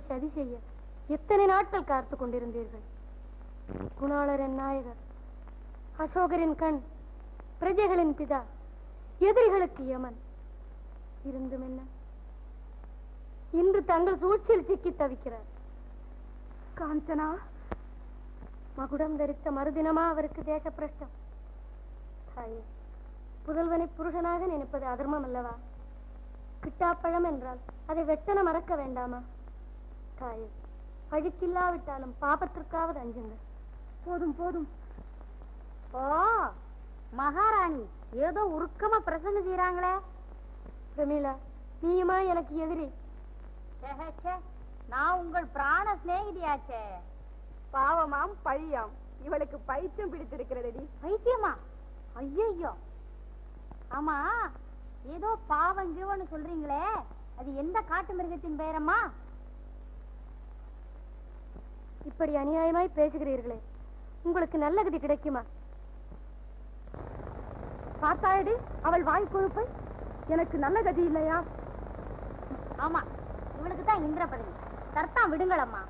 சதி செய்ய. எத்தனை நாட்கள் காத்து கொண்டிருந்தீர்கள். குணாளரின் நாயகர் அசோகரின் கண் பிரஜைகளின் பிதா எதிரிகளுக்கு யமன். இருந்தும் என்ன? இன்று தங்கள் சூழ்ச்சியில் சிக்கி தவிக்கிறார். காஞ்சனா மகுடம் தரித்த மறுதினமா அவருக்கு தேச பிரஷ்டம் தாயே புதல்வனை புருஷனாக நினைப்பது அதர்மம் அல்லவா? கிட்டாப்பழம் என்றால் அதை வெட்டன மறக்க வேண்டாமா? தாயே பழிக்கில்லாவிட்டாலும் பாபத்திற்காவது அஞ்சுங்கள். போதும் போதும். ஓ மகாராணி ஏதோ உருக்கமா பிரசன்னம் செய்யறாங்களே பிரமீளா நீயுமா எனக்கு எதிரி? நான் உங்கள் பிராண சிநேகிதியாச்சே. பாவமாம் பழியாம். இவளுக்கு பைத்தியம் பிடித்திருக்கிறதடி. பைத்தியமா? ஐயோ ஆமா ஏதோ பாவம் ஜீவன்னு சொல்றீங்களே. அது எந்த காட்டு மிருகத்தின் பெயரம்மா? இப்படி அநியாயமாய் பேசுகிறீர்களே. உங்களுக்கு நல்ல கதி கிடைக்குமா? பார்த்தாயடி அவள் வாய் கொழுப்பை? எனக்கு நல்ல கதி இல்லையா? ஆமா இவளுக்கு தான் இந்திர பதவி தர்த்தான் விடுங்களம்மா.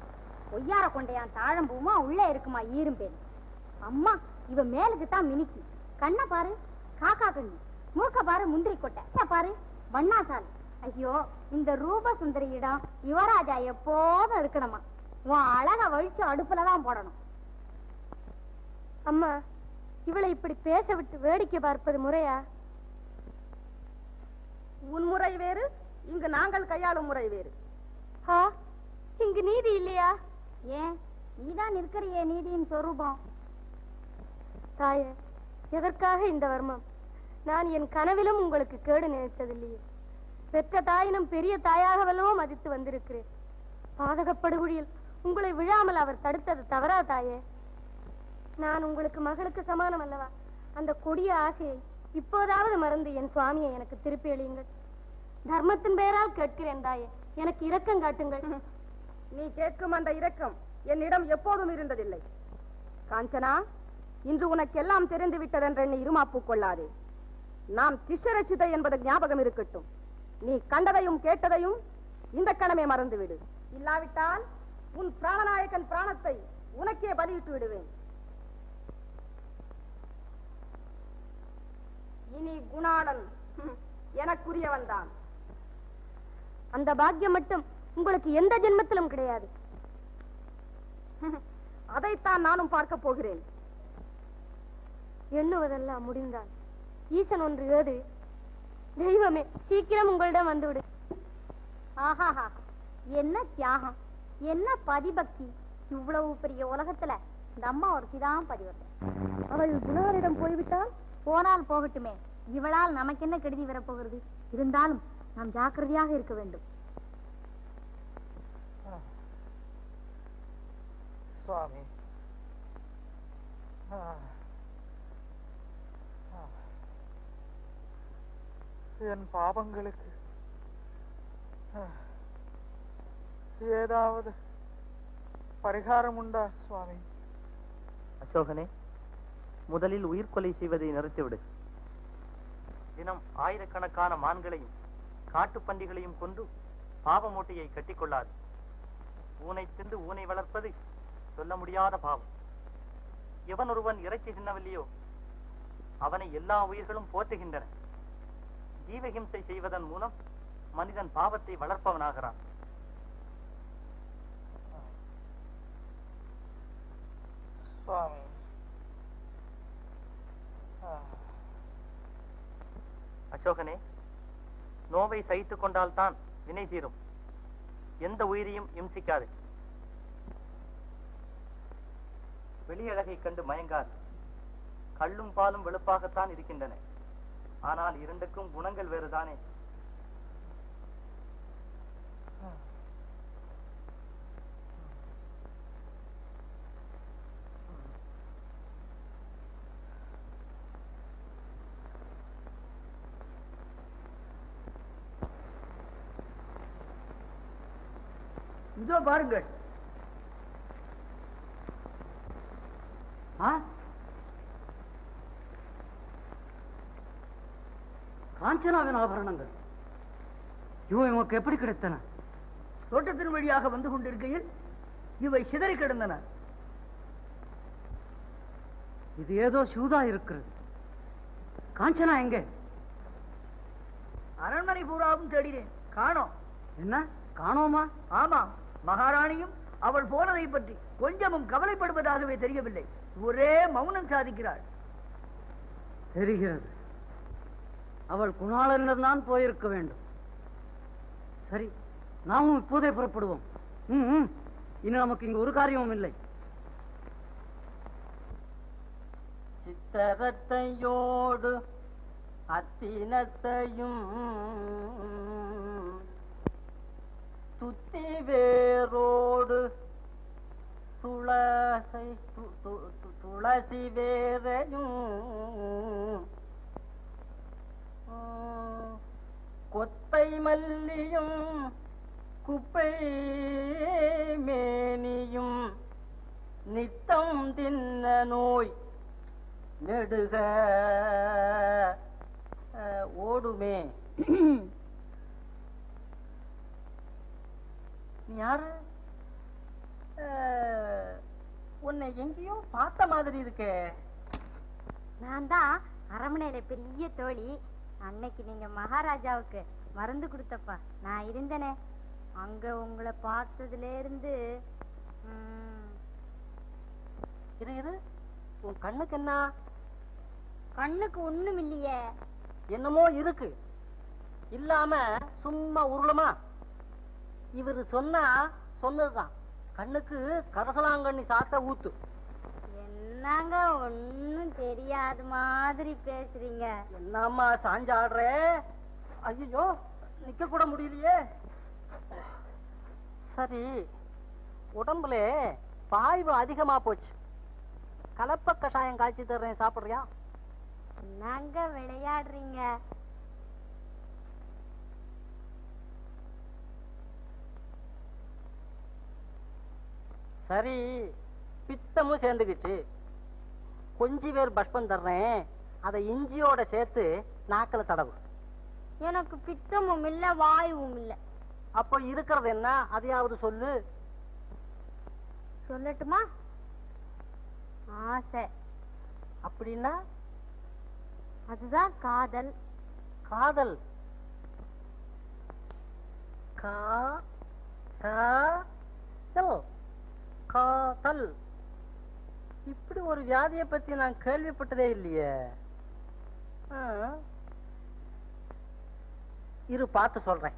ஒய்யார கொண்டையான் தாழம்பூமா உள்ளே இருக்குமா ஈரும்பேன் அம்மா இவ மேலுக்கு தான் மினிக்கி. கண்ணை பாரு காக்கா கண்ணு. மூக்க பாரு முந்திரி கொட்டை. பாரு வண்ணாசால். ஐயோ இந்த ரூப சுந்தரியிடம் யுவராஜா எப்போதும் இருக்கணுமா? உன் அழக வழிச்சு அடுப்புல தான் போடணும். அம்மா இவளை இப்படி பேச விட்டு வேடிக்கை பார்ப்பது முறையா? உன் முறை வேறு இங்கு நாங்கள் கையாளும் முறை வேறு. ஆ இங்கு நீதி இல்லையா? ஏன் நீதான் இருக்கிறியே நீதியின் சொரூபம். தாயே எதற்காக இந்த வர்மம்? நான் என் கனவிலும் உங்களுக்கு கேடு நினைத்ததில்லையே. பெற்ற தாயினும் பெரிய தாயாகவல்லவோ மதித்து வந்திருக்கிறேன். பாதகப்படுகுழியில் உங்களை விழாமல் அவர் தடுத்தது தவறா தாயே? நான் உங்களுக்கு மகளுக்கு சமானம் அல்லவா? அந்த கொடிய ஆசையை இப்போதாவது மறந்து என் சுவாமியை எனக்கு திருப்பி அளியுங்கள். தர்மத்தின் பெயரால் கேட்கிறேன் தாயே. எனக்கு இரக்கம் காட்டுங்கள். நீ கேட்கும் அந்த இரக்கம் என்னிடம் எப்போதும் இருந்ததில்லை. காஞ்சனா இன்று உனக்கெல்லாம் தெரிந்து விட்டதென்ற நீ இருமாப்பு கொள்ளாதே. நாம் திஷரட்சிதை என்பது ஞாபகம் இருக்கட்டும். நீ கண்டதையும் கேட்டதையும் இந்த கணமே மறந்து விடு இல்லாவிட்டால் உன் பிராணநாயகன் பிராணத்தை உனக்கே பலியிட்டு விடுவேன். இனி குணாளன் எனக்குரியவன் தான். அந்த பாக்கியம் மட்டும் உங்களுக்கு எந்த ஜென்மத்திலும் கிடையாது. அதைத்தான் நானும் பார்க்க போகிறேன். எண்ணுவதெல்லாம் முடிந்தால் ஈசன் ஒன்று ஏது? தெய்வமே சீக்கிரம் உங்களிடம் வந்துவிடு. ஆஹாஹா என்ன தியாகம்? என்ன பதிபக்தி? இவ்வளவு பெரிய உலகத்துல இந்த அம்மா ஒருத்திதான் பதிவத்தை அவள் குணாரிடம் போய்விட்டால் போனால் போகட்டுமே. இவளால் நமக்கு என்ன கெடுதி வரப்போகிறது? இருந்தாலும் நாம் ஜாக்கிரதையாக இருக்க வேண்டும். சுவாமி. என் பாவங்களுக்கு. ஏதாவது பரிகாரம் உண்டா சுவாமி? அசோகனே முதலில் உயிர்கொலை செய்வதை நிறுத்திவிடு. தினம் ஆயிரக்கணக்கான மான்களையும் காட்டுப் பன்றிகளையும் கொண்டு பாவ மூட்டையை கட்டிக்கொள்ளாது. ஊனை தின்று ஊனை வளர்ப்பது சொல்ல முடியாத பாவம். எவன் ஒருவன் இறைச்சி தின்னவில்லையோ அவனை எல்லா உயிர்களும் போற்றுகின்றன. ஜீவஹிம்சை செய்வதன் மூலம் மனிதன் பாவத்தை வளர்ப்பவனாகிறான். சுவாமி அசோகனே நோவை சகித்துக் கொண்டால்தான் வினை தீரும். எந்த உயிரையும் இம்சிக்காது. வெளியழகை கண்டு மயங்காது. கள்ளும் பாலும் வெளுப்பாகத்தான் இருக்கின்றன. ஆனால் இரண்டுக்கும் குணங்கள் வேறுதானே. இதோ பாருங்கள். காஞ்சனாவின் ஆபரணங்கள். இவை உமக்கு எப்படி கிடைத்தன? தோட்டத்தின் வழியாக வந்து கொண்டிருக்கையில் இவை சிதறி கிடந்தன. இது ஏதோ சூதா இருக்கிறது. காஞ்சனா எங்கே? அரண்மனை பூராவும் தேடினேன். காணோம். என்ன? காணோமா? ஆமா மகாராணியும் அவள் போனதை பற்றி கொஞ்சமும் கவலைப்படுவதாகவே தெரியவில்லை. ஒரே மௌனம் சாதிக்கிறாள். தெரிகிறது. அவள் குணாளனிடம் தான் போயிருக்க வேண்டும். சரி நாமும் இப்போதே புறப்படுவோம். ம், ம். இனி நமக்கு இங்கு ஒரு காரியமும் இல்லை. சித்தரத்தையோடு அத்தினத்தையும் துத்தி வேரோடு துளசை துளசி வேரையும் கொத்தை மல்லியும் குப்பை மேனியும் நித்தம் தின்ன நோய் நெடுக அஹ், ஓடுமே. நீ யாரு உன்னை எங்கேயோ பார்த்த மாதிரி இருக்கே. நான் தான் அரண்மனையில பெரிய தோழி. அன்னைக்கு நீங்க மகாராஜாவுக்கு மருந்து கொடுத்தப்பா. நான் இருந்தனே. அங்க உங்களை பார்த்ததுல இருந்து இரு இரு. உன் கண்ணுக்கு என்ன? கண்ணுக்கு ஒண்ணும் இல்லையே என்னமோ இருக்கு. இல்லாம சும்மா உருளமா? இவரு சொன்னா சொன்னதுதான். கண்ணுக்கு கரசலாங்கண்ணி சாத்த ஊத்து. என்னங்க ஒண்ணும் தெரியாத மாதிரி பேசுறீங்க. என்னம்மா சாஞ்சாடுற? ஐயோ நிக்க கூட முடியலையே. சரி உடம்புல பாய்வு அதிகமா போச்சு. கலப்ப கஷாயம் காய்ச்சி தர்றேன் சாப்பிடுறியா? என்னங்க விளையாடுறீங்க? சரி பித்தமும் சேர்ந்துக்குச்சு. கொஞ்சி பேர் பஷ்பம் தர்றேன். அதை இஞ்சியோட சேர்த்து நாக்கில் தடவு. எனக்கு பித்தமும் இல்ல வாயுவும் இல்ல. அப்போ இருக்கிறது என்ன? அதையாவது சொல்லு. சொல்லட்டுமா? ஆசை. அப்படின்னா? அதுதான் காதல். காதல். கா கா-. காதல். இப்படி ஒரு வியாதியை பத்தி நான் கேள்விப்பட்டதே இல்லையே. இரு பார்த்து சொல்றேன்.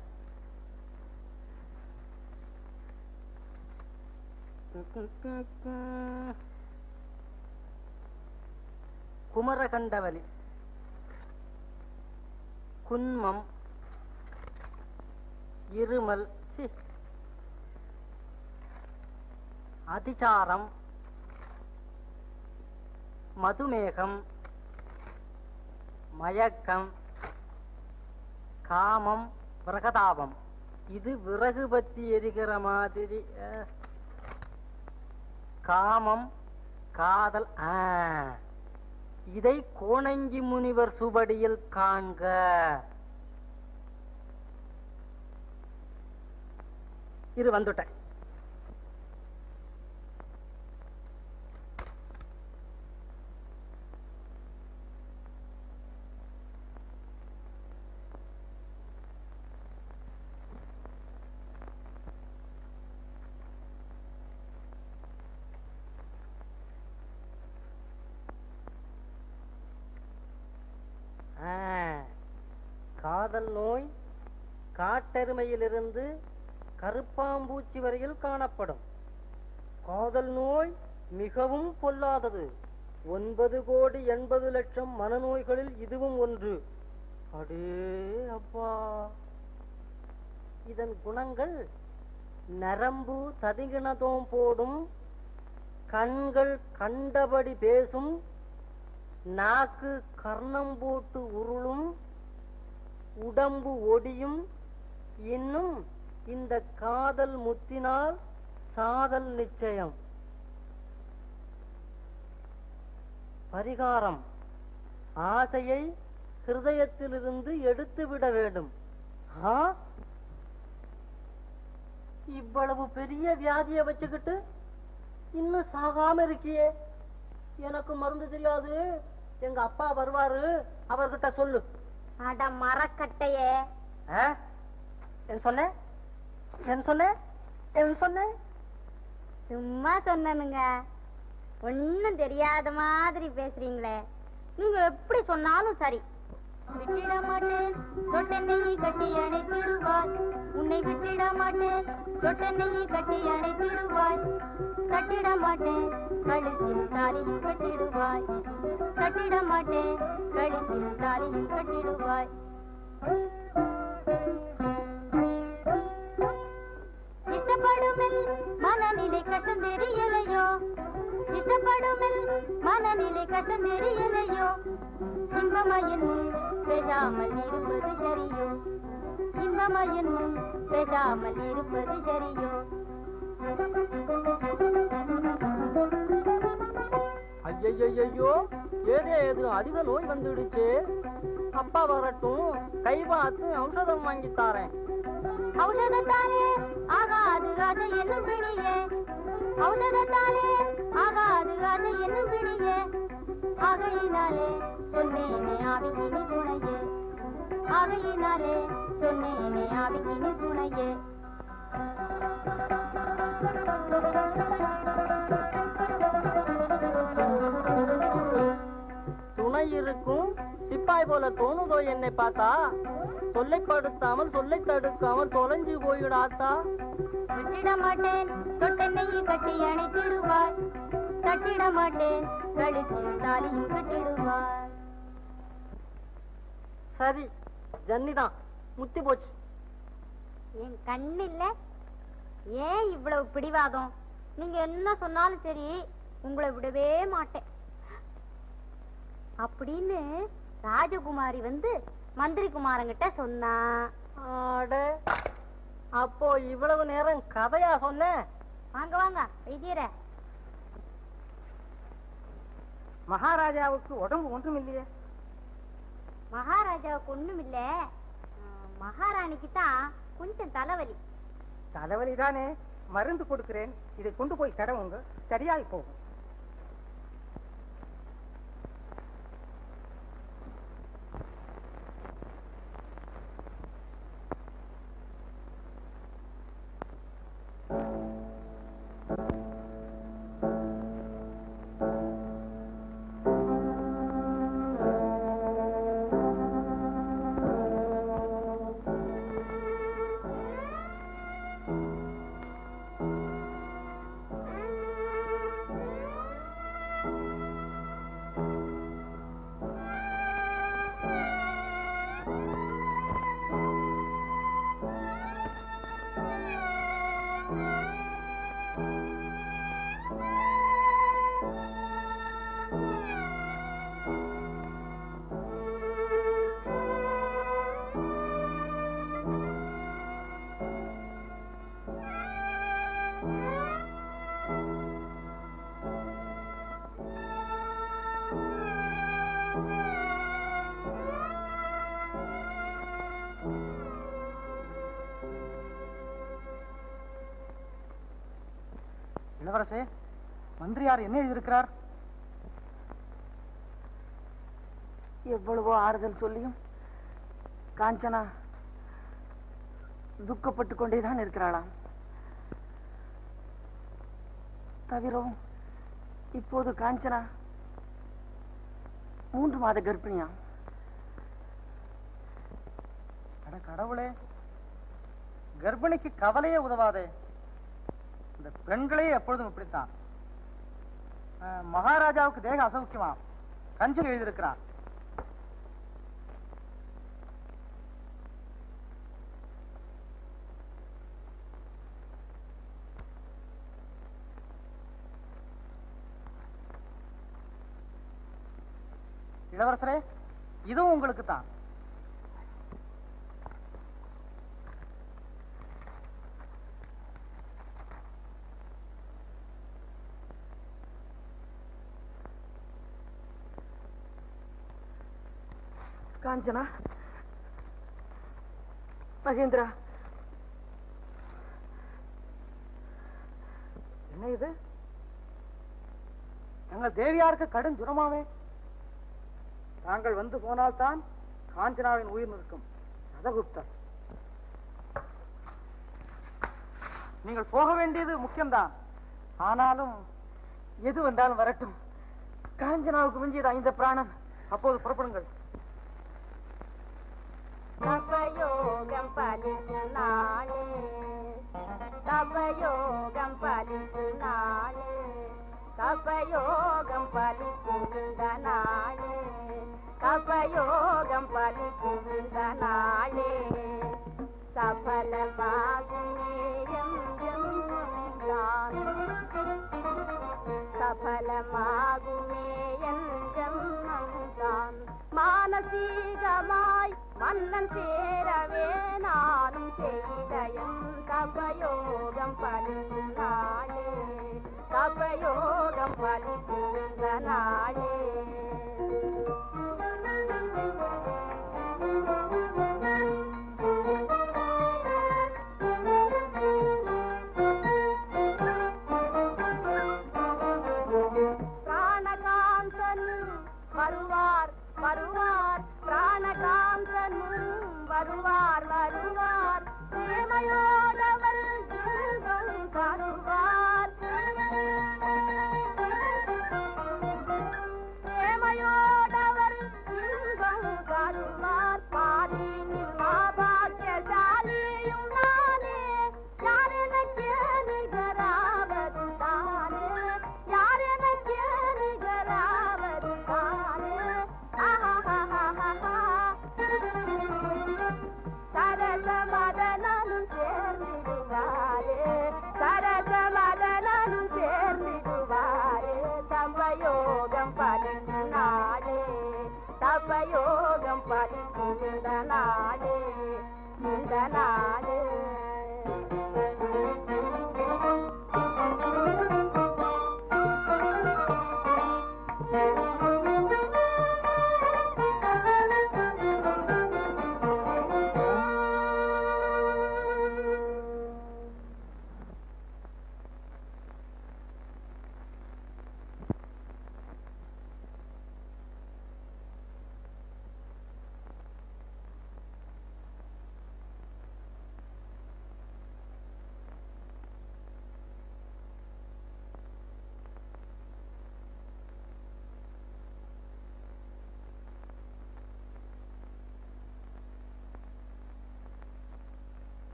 குமரகண்டவலி. குன்மம். இருமல். சி. அதிசாரம் மதுமேகம் மயக்கம் காமம் பிரகதாபம் இது விறகு பத்தி எரிகிற மாதிரி காமம் காதல் இதை கோணங்கி முனிவர் சுவடியில் காண்க. இரு வந்துட்டேன் ஆ, காதல் நோய் காட்டெருமையிலிருந்து கருப்பாம்பூச்சி வரையில் காணப்படும். காதல் நோய் மிகவும் பொல்லாதது. ஒன்பது கோடி எண்பது லட்சம் மனநோய்களில் இதுவும் ஒன்று. அடே அப்பா. இதன் குணங்கள் நரம்பு ததிகிணதோம் போடும் கண்கள் கண்டபடி பேசும் நாக்கு கர்ணம் போட்டு உருளும் உடம்பு ஒடியும் இன்னும் இந்த காதல் முத்தினால் சாதல் நிச்சயம். பரிகாரம். ஆசையை ஹிருதயத்திலிருந்து எடுத்து விட வேண்டும்? இவ்வளவு பெரிய வியாதிய வச்சுக்கிட்டு இன்னும் சாகாம இருக்கியே. எனக்கு மருந்து தெரியாது. எங்க அப்பா வருவாரு. அவர்கிட்ட சொல்லு. அட மரக்கட்டையே. சொன்ன? என் சொன்ன? என் சொன்ன? சும்மா சொன்னனுங்க. ஒண்ணும் தெரியாத மாதிரி பேசுறீங்களே. நீங்க எப்படி சொன்னாலும் சரி. விட்டிட மாட்டேன் தொட்டென்னை கட்டி அணைத்திடுவாய். உன்னை விட்டிட மாட்டேன் தொட்டென்னை கட்டி அணைத்திடுவாய். கட்டிட மாட்டேன் கழுத்தில் தாலியும் கட்டிடுவாய். கட்டிட மாட்டேன் கழுத்தில் தாலியும் கட்டிடுவாய். இஷ்டப்படுமில் மனநிலை கஷ்டம் தெரியலையோ? இஷ்டப்படுமில் மனநிலை கஷ்டம் தெரியலையோ? இன்பமயன் பேசாமல் இருப்பது சரியோ? இன்பமயன் பேசாமல் இருப்பது சரியோ? Thank you. ஐயையோ ஏதே ஏது அதிக நோய் வந்துடுச்சு. அப்பா வரட்டும் கை பார்த்து ஔஷதம் வாங்கி தாரேன். ஔஷதத்தாலே ஆகாது ஆசை என்னும் பிணியே. ஔஷதத்தாலே ஆகாது ஆசை என்னும் பிணியே. ஆகையினாலே சொன்னேனே ஆவிக்கினி துணையே. ஆகையினாலே சொன்னேனே ஆவிக்கினி துணையே. துணை இருக்கும். சிப்பாய் போல தோணுதோ என்னை பார்த்தா? சொல்லைப்படுத்தாமல் சொல்லை தடுக்காமல் தொலைஞ்சு போயிடாத்தா விட்டிட மாட்டேன். தொட்டென்னை கட்டி அணைத்திடுவாய். கட்டிட மாட்டேன். கழுத்தில் தாலியும் கட்டிடுவாய். சரி ஜன்னிதான் முத்தி போச்சு. என் கண்ணு இல்ல ஏன் இவ்வளவு பிடிவாதம்? நீங்க என்ன சொன்னாலும் சரி உங்களை விடவே மாட்டேன். அப்படின்னு ராஜகுமாரி வந்து மந்திரி குமாரங்கிட்ட சொன்னா. ஆட அப்போ இவ்வளவு நேரம் கதையா சொன்ன? வாங்க வாங்க வைத்தியரே. மகாராஜாவுக்கு உடம்பு ஒன்றும் இல்லையே மகாராஜாவுக்கு ஒண்ணும் இல்ல மகாராணிக்கு தான் கொஞ்சம் தலைவலி. தலைவலி தானே மருந்து கொடுக்கிறேன். இதை கொண்டு போய் தடவுங்க சரியாகி போகும். thank you மந்திரியார் என்ன எழுதியிருக்கிறார்? எவ்வளவோ ஆறுதல் சொல்லியும் காஞ்சனா துக்கப்பட்டு கொண்டேதான் இருக்கிறாளாம். தவிரவும் இப்போது காஞ்சனா மூன்று மாத கர்ப்பிணியா அட கடவுளே கர்ப்பிணிக்கு கவலையே உதவாதே. இந்த பெண்களே எப்பொழுதும் இப்படித்தான். மகாராஜாவுக்கு தேக அசௌக்கியமா கஞ்சில் எழுதியிருக்கிறான் இளவரசரே இதுவும் உங்களுக்கு தான் காஞ்சனா மகேந்திரா. என்ன இது? எங்கள் தேவியாருக்கு கடும் ஜுரமாவே தாங்கள் வந்து போனால்தான் காஞ்சனாவின் உயிர் நிற்கும். ரதகுப்தர். நீங்கள் போக வேண்டியது முக்கியம்தான். ஆனாலும் எது வந்தாலும் வரட்டும். காஞ்சனாவுக்கு மிஞ்சியது ஐந்த பிராணம். அப்போது புறப்படுங்கள். தபயோகம் பலித்து நாளே தபயோகம் பலித்து நாளே கபயோகம் பலிக்கும் இந்த நாளே கபயோகம் பலிக்கும் இந்த நாளே சபலமாகுமே எம் ஜென்மம் மன்னன் சேரவே நானும் செய்த என் கபயோகம் பலிக்கும் நாளே கபயோகம் பலிக்கும் இந்த நாளே.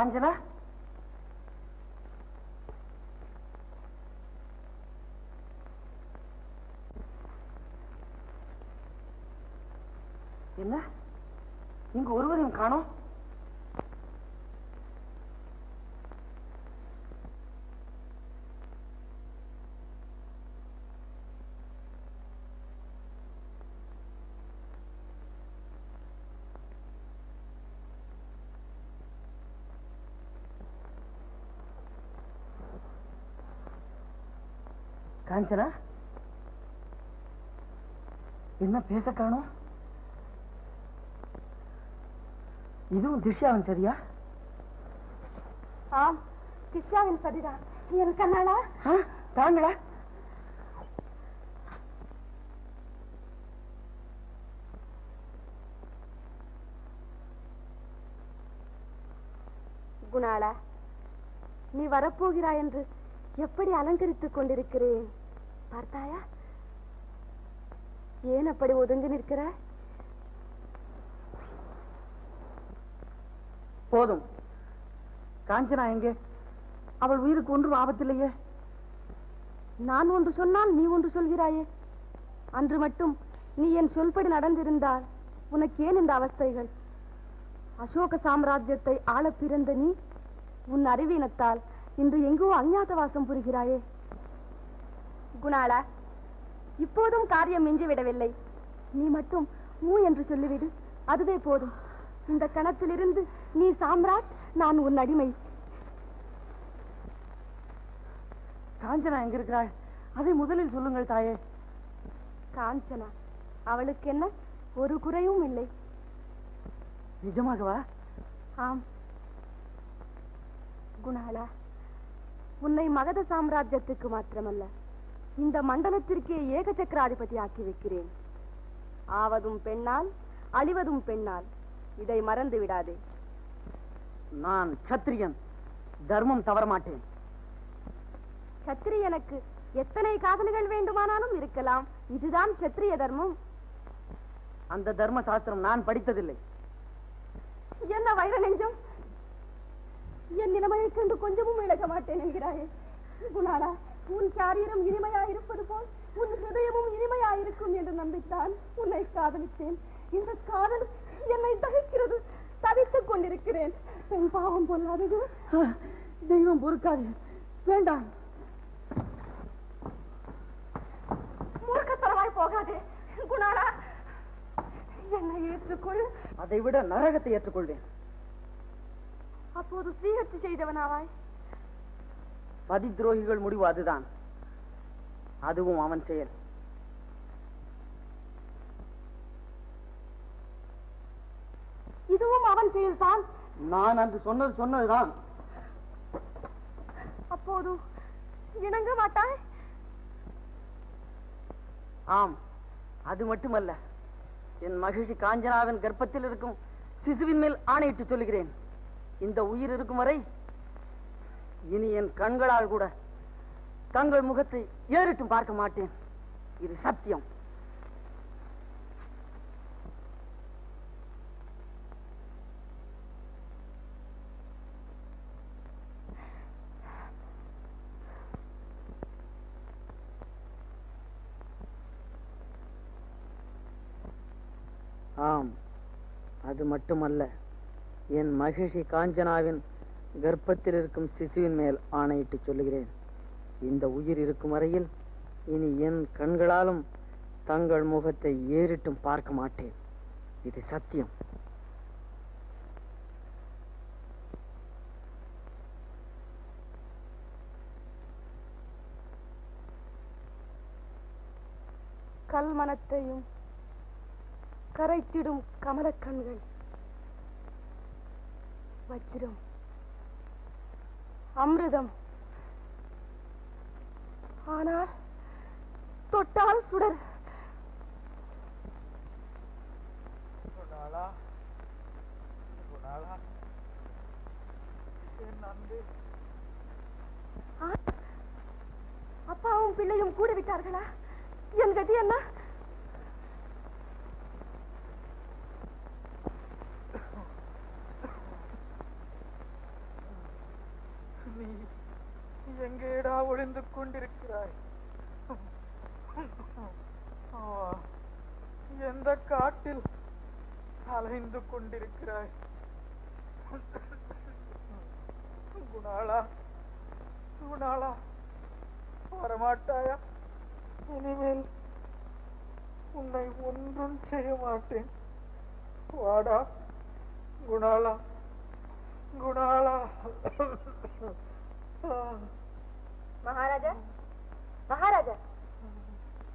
Angela? என்ன இங்கு ஒருவரையும் காணோம் காஞ்சனா? என்ன பேச காணோம்? இதுவும் திஷ்யாவின் சரியா? ஆம் திஷாவின் சரிதான். என் கண்ணாளா? தாங்களா? குணாளா நீ வரப்போகிறாய் என்று எப்படி அலங்கரித்துக் கொண்டிருக்கிறேன்? பார்த்தாயா? ஏன் அப்படி ஒதுங்கி நிற்கிறாய் போதும். காஞ்சனா எங்கே? அவள் உயிருக்கு ஒன்றும் ஆபத்தில்லையே. நான் ஒன்று சொன்னால் நீ ஒன்று சொல்கிறாயே. அன்று மட்டும் நீ என் சொல்படி நடந்திருந்தால் உனக்கு ஏன் இந்த அவஸ்தைகள்? அசோக சாம்ராஜ்யத்தை ஆள பிறந்த நீ உன் அறிவீனத்தால் இன்று எங்கோ அஞ்ஞாதவாசம் புரிகிறாயே. குணாளா இப்போதும் காரியம் மிஞ்சிவிடவில்லை. நீ மட்டும் மூ என்று சொல்லிவிடு. அதுவே போதும். இந்த கணத்திலிருந்து நீ சாம்ராட் நான் உன் அடிமை. காஞ்சனா எங்க இருக்கிறாள் அதை முதலில் சொல்லுங்கள் தாயே. காஞ்சனா அவளுக்கு என்ன ஒரு குறையும் இல்லை. நிஜமாகவா? ஆம். குணாளா உன்னை மகத சாம்ராஜ்யத்துக்கு மாத்திரமல்ல. இந்த மண்டலத்திற்கே ஏக சக்கராதிபதி ஆக்கி வைக்கிறேன் ஆவதும் பெண்ணால் அழிவதும் பெண்ணால் இதை மறந்து விடாதே. நான் சத்திரியன் தர்மம் தவற மாட்டேன் சத்திரியனுக்கு எத்தனை காதலிகள் வேண்டுமானாலும் இருக்கலாம். இதுதான் சத்திரிய தர்மம். அந்த தர்ம சாஸ்திரம் நான் படித்ததில்லை. என்ன வைர நெஞ்சம்? என் நிலைமையைக் கண்டு கொஞ்சமும் இழக்க மாட்டேன் என்கிறாயே. குணாளா உன் சாரீரம் இனிமையாயிருப்பது போல் உன் ஹிருதயமும் இனிமையாயிருக்கும் என்று நம்பித்தான் உன்னை காதலித்தேன். இந்த காதல் என்னை தகிக்கிறது தவித்துக் கொண்டிருக்கிறேன். என் பாவம் பொல்லாதது. தெய்வம் பொறுக்காது. வேண்டாம். மூர்க்கத்தனமாய் போகாதே குணாளா. என்னை ஏற்றுக்கொள். அதை விட நரகத்தை ஏற்றுக்கொள்வேன். அப்போது ஸ்ரீஹத்தி செய்தவனாவாய். பதி துரோகிகள் முடிவு அதுதான். அதுவும் அவன் செயல். இதுவும் அவன் செயல்தான். நான் அன்று சொன்னது சொன்னதுதான். அப்போது இணங்க மாட்டாய்? ஆம் அது மட்டுமல்ல. என் மகிழ்ச்சி காஞ்சனாவின் கர்ப்பத்தில் இருக்கும் சிசுவின் மேல் ஆணையிட்டு சொல்லுகிறேன். இந்த உயிர் இருக்கும் வரை இனி என் கண்களால் கூட தங்கள் முகத்தை ஏறிட்டும் பார்க்க மாட்டேன். இது சத்தியம். ஆம் அது மட்டுமல்ல என் மகிழ்ச்சி காஞ்சனாவின் கர்ப்பத்தில் இருக்கும் சிசுவின் மேல் ஆணையிட்டு சொல்லுகிறேன். இந்த உயிர் இருக்கும் வரையில் இனி என் கண்களாலும் தங்கள் முகத்தை ஏறிட்டும் பார்க்க மாட்டேன். இது சத்தியம். கல்மனத்தையும் கரைத்திடும் கமலக் கண்கள். வஜ்ரம். அமிர்தம். ஆனால் தொட்டால் சுடர். அப்பாவும் பிள்ளையும் கூட விட்டார்களா என் கதி என்ன? நீ எங்கேடா ஒளிந்து கொண்டிருக்கிறாய்? எந்த காட்டில் அலைந்து கொண்டிருக்கிறாய்? குணாளா குணாளா வரமாட்டாயா? இனிமேல் உன்னை ஒன்றும் செய்ய மாட்டேன். வாடா குணாளா குணாளா. மகாராஜா? மகாராஜா?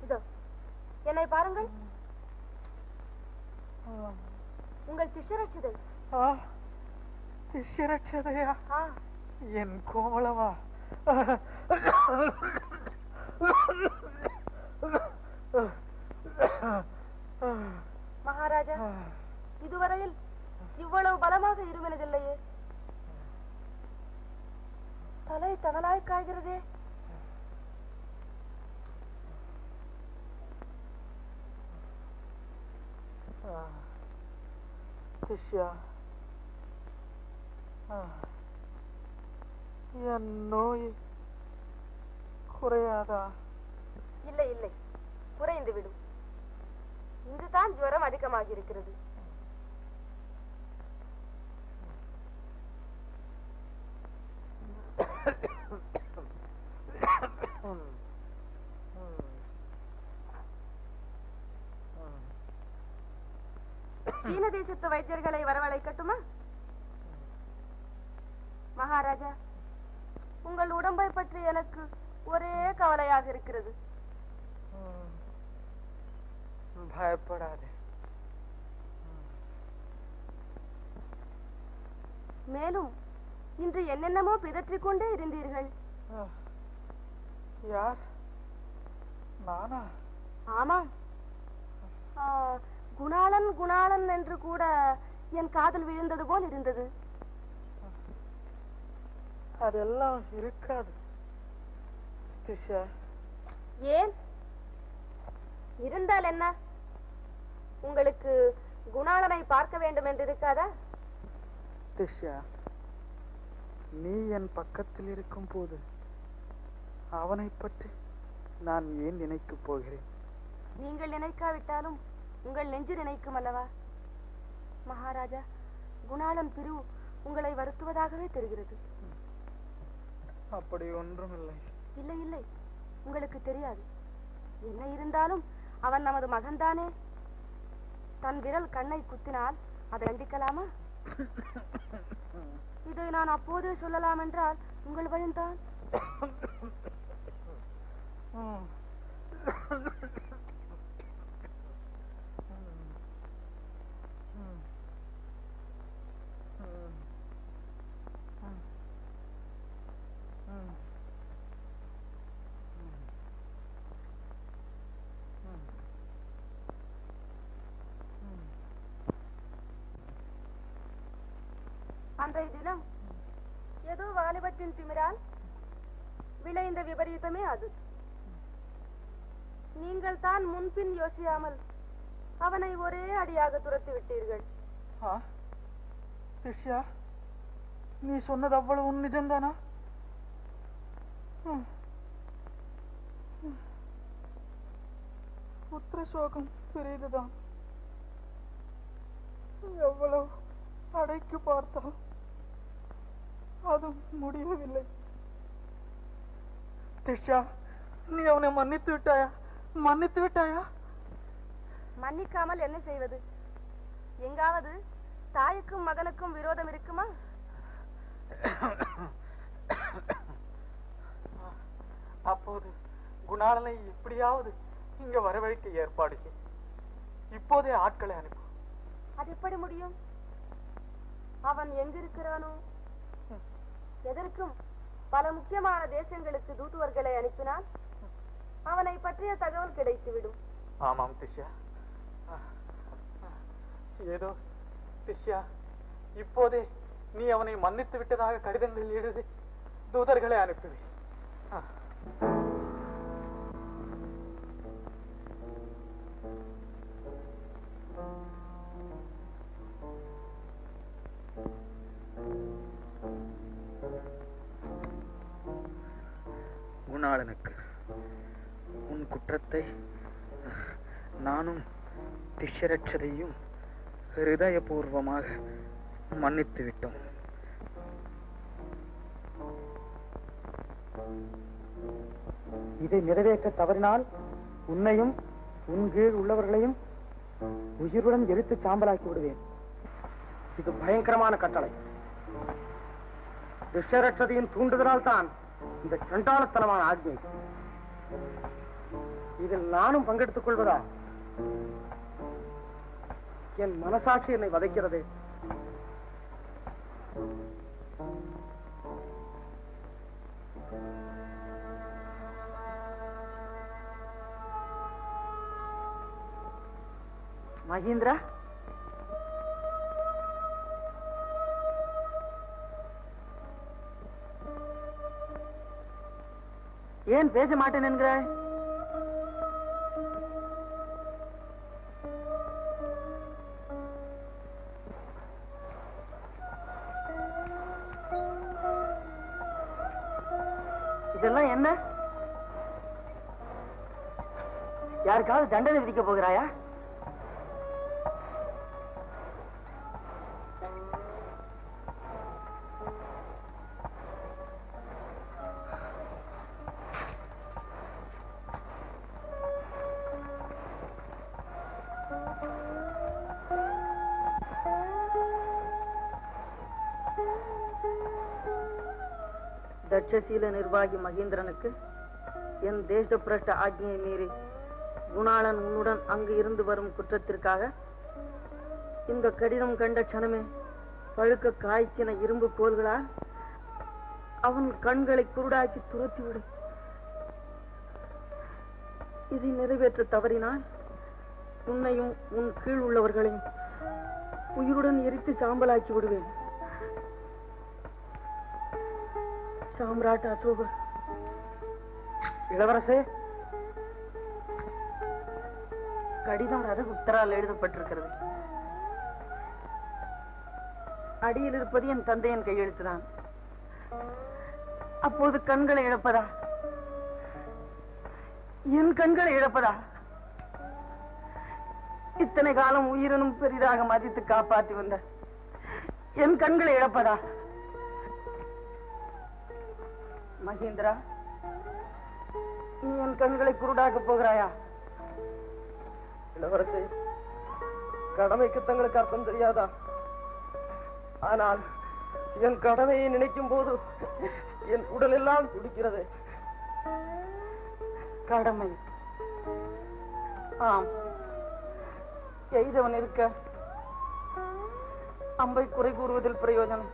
இதோ என்னை பாருங்கள். உங்கள் திஷரட்சிதை ஆ என் கோமளமா மகாராஜா இதுவரையில் இவ்வளவு பலமாக இருமினதில்லையே தலை தணலாய் காய்கிறதே சிஷ்யா என் நோய் குறையாதா இல்லை இல்லை குறைந்து விடும் இன்றுதான் ஜுவரம் அதிகமாகி இருக்கிறது சீன தேசத்து வைத்தியர்களை வரவழைக்கட்டுமா? மகாராஜா உங்கள் உடம்பை பற்றி எனக்கு ஒரே கவலையாக இருக்கிறது. பயப்படாதே. மேலும் இன்று என்னென்னமோ பிதற்றிக் கொண்டே இருந்தீர்கள். யார்? நானா? ஆமாம். குணாளன் குணாளன் என்று கூட என் காதல் விழுந்தது போல் இருந்தது. அதெல்லாம் இருக்காது திஷா. ஏன்? இருந்தால் என்ன? உங்களுக்கு குணாளனை பார்க்க வேண்டும் என்று இருக்காதா? திஷ்யா நீ என் பக்கத்தில் இருக்கும் போது அவனை பற்றி நான் ஏன் நினைக்கப் போகிறேன்? நீங்கள் நினைக்காவிட்டாலும் உங்கள் நெஞ்சு நினைக்கும் அல்லவா மகாராஜா குணாளன் பிரிவு உங்களை வருத்துவதாகவே தெரிகிறது. அப்படி ஒன்றுமில்லை. இல்லை இல்லை உங்களுக்கு தெரியாது. என்ன இருந்தாலும் அவன் நமது மகன்தானே. தன் விரல் கண்ணை குத்தினால் அதை கண்டிக்கலாமா? இதை நான் அப்போதே சொல்லலாம் என்றால் உங்கள் பயம்தான் ம். ம். ம். ம். ம். ம். ம். அன்றைய தினம் ஏதோ வாலிபத்தின் திமிரால் விளைந்த விபரீதமே அது. நீங்கள் தான் முன்பின் யோசியாமல் அவனை ஒரே அடியாக துரத்தி விட்டீர்கள். திஷ்யா நீ சொன்னது அவ்வளவு நிஜம்தானா? புத்திர சோகம் பெரியதுதான் எவ்வளவு அடைக்கு பார்த்தான் அது முடியவில்லை. திஷ்யா நீ அவனை மன்னித்து விட்டாயா? மன்னித்து விட்டாயா? மன்னிக்காமல் என்ன செய்வது? எங்காவது தாய்க்கும் மகனுக்கும் விரோதம் இருக்குமா? அப்போது குணாளனை எப்படியாவது இங்க வரவழைக்க ஏற்பாடு செய் இப்போதே ஆட்களை அனுப்பு. அது எப்படி முடியும்? அவன் எங்கிருக்கிறானோ? எதற்கும் பல முக்கியமான தேசங்களுக்கு தூதுவர்களை அனுப்பினால் அவனை பற்றிய தகவல் கிடைத்துவிடும். ஆமாம் திஷ்யா. ஏதோ திஷ்யா இப்போதே நீ அவனை மன்னித்து விட்டதாக கடிதங்கள் எழுதி தூதர்களை அனுப்புவி ஆ. குற்றத்தை நானும் திஷரட்சதையும் ஹிருதயபூர்வமாக மன்னித்து விட்டோம் இதை நிறைவேற்ற தவறினால் உன்னையும் உன் கீழ் உள்ளவர்களையும் உயிருடன் எரித்து சாம்பலாக்கி விடுவேன் இது பயங்கரமான கட்டளை துஷ்டரட்சதையின் தூண்டுதலால் தான் இந்த சண்டாளத்தனமான ஆக்ஞை. இதில் நானும் பங்கெடுத்துக் கொள்வதா? என் மனசாட்சி என்னை வதைக்கிறது. மகேந்திரா? ஏன் பேச மாட்டேன் என்கிறாய் இதெல்லாம் என்ன? யாருக்காவது தண்டனை விதிக்க போகிறாயா? தட்சசீல நிர்வாகி மகேந்திரனுக்கு என் தேச பிரஷ்ட ஆజ్ఞையை மீறி குணாளன் உன்னுடன் அங்கு இருந்து வரும் குற்றத்திற்காக இந்த கடிதம் கண்ட க்ஷணமே பழுக்க காய்ச்சின இரும்பு கோல்களால் அவன் கண்களை குருடாக்கி துரத்திவிடும். இதை நிறைவேற்ற தவறினால் உன்னையும் உன் கீழ் உள்ளவர்களையும் உயிருடன் எரித்து சாம்பலாக்கி விடுவேன். சாம்ராட் அசோகர் இளவரசே. கடிதம் ரதகுப்தரால் எழுதப்பட்டிருக்கிறது. அடியில் இருப்பது என் தந்தையின் கையெழுத்துதான். அப்போது கண்களை இழப்பதா? என் கண்களை இழப்பதா? இத்தனை காலம் உயிரினும் பெரிதாக மதித்து காப்பாற்றி வந்த என் கண்களை இழப்பதா? மகேந்திரா நீ என் கண்களை குருடாக்க போகிறாயா? இளவரசே கடமைக்கு தங்களுக்கு அர்த்தம் தெரியாதா? ஆனால் என் கடமையை நினைக்கும் போது என் உடல் எல்லாம் துடிக்கிறது. கடமை. ஆம். எய்தவன் இருக்க அம்பை குறை கூறுவதில் பிரயோஜனம்.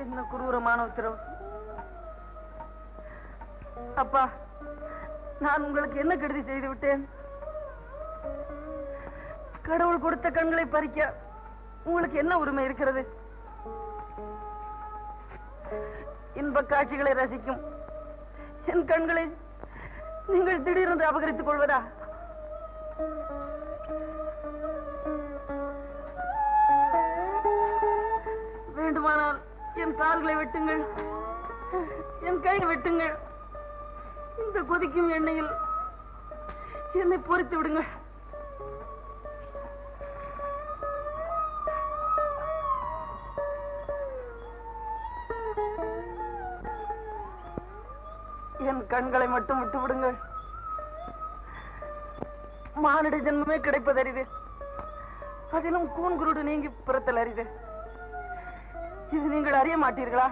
என்ன குரூரமான உத்தரவு? அப்பா நான் உங்களுக்கு என்ன கெடுதி செய்து விட்டேன்? கடவுள் கொடுத்த கண்களை பறிக்க உங்களுக்கு என்ன உரிமை இருக்கிறது? இன்ப காட்சிகளை ரசிக்கும் என் கண்களை நீங்கள் திடீரென்று அபகரித்துக் கொள்வதா? என் கால்களை வெட்டுங்கள். என் கையை வெட்டுங்கள். இந்த கொதிக்கும் எண்ணெயில் என்னை பொறித்து விடுங்கள். என் கண்களை மட்டும் விட்டு விடுங்கள். மானிட ஜென்மமே கிடைப்பது அரிது. அதிலும் கூன் குருடு நீங்கி பிறத்தல் அரிது. இது நீங்கள் அறிய மாட்டீர்களா?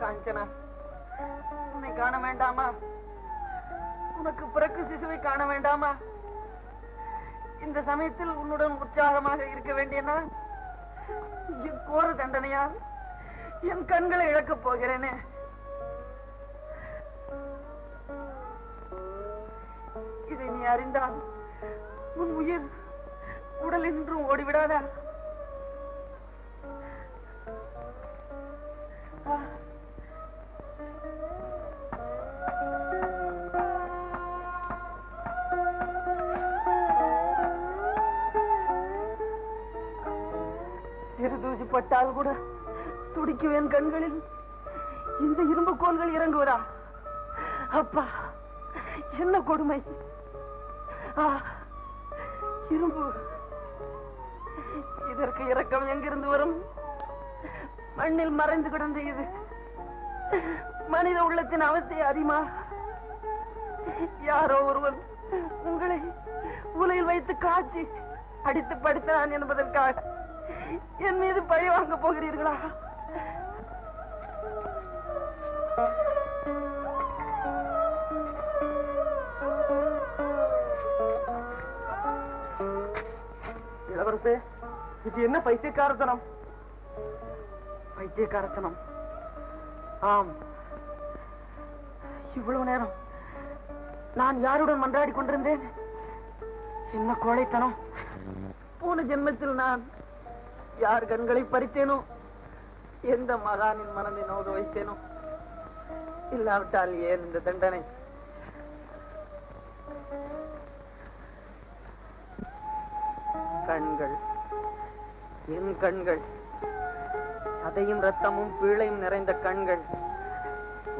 காஞ்சனா உன்னை காண வேண்டாமா? உனக்கு பிறக்கு சிசுவை காண வேண்டாமா? இந்த சமயத்தில் உன்னுடன் உற்சாகமாக இருக்க வேண்டியனா நான் கோர தண்டனையால் என் கண்களை இழக்கப் போகிறேனே. இதை நீ அறிந்தால் உன் உயிர் உடல் என்றும் ஓடிவிடாதா? பட்டால் கூட துடிக்குவேன் கண்களில் இந்த இரும்பு கோள்கள் இறங்குவதா? அப்பா என்ன கொடுமை? இரும்பு. இதற்கு இறக்கம் எங்கிருந்து வரும்? மண்ணில் மறைந்து கிடந்த இது மனித உள்ளத்தின் அவஸ்தை அறிமா யாரோ ஒருவன் உங்களை உலையில் வைத்து காய்ச்சி அடித்து படுத்தான் என்பதற்காக என் மீது பழி வாங்க போகிறீர்களா? இளவரசே இது என்ன பைத்தியக்காரத்தனம்? பைத்தியக்காரத்தனம். ஆம். இவ்வளவு நேரம் நான் யாருடன் மன்றாடி கொண்டிருந்தேன்? என்ன கோழைத்தனம்? போன ஜென்மத்தில் நான் யார் கண்களை பறித்தேனோ? எந்த மகானின் மனதை நோக வைத்தேனோ? இல்லாவிட்டால் ஏன் இந்த தண்டனை? கண்கள் என் கண்கள் சதையும் ரத்தமும் பீழையும் நிறைந்த கண்கள்.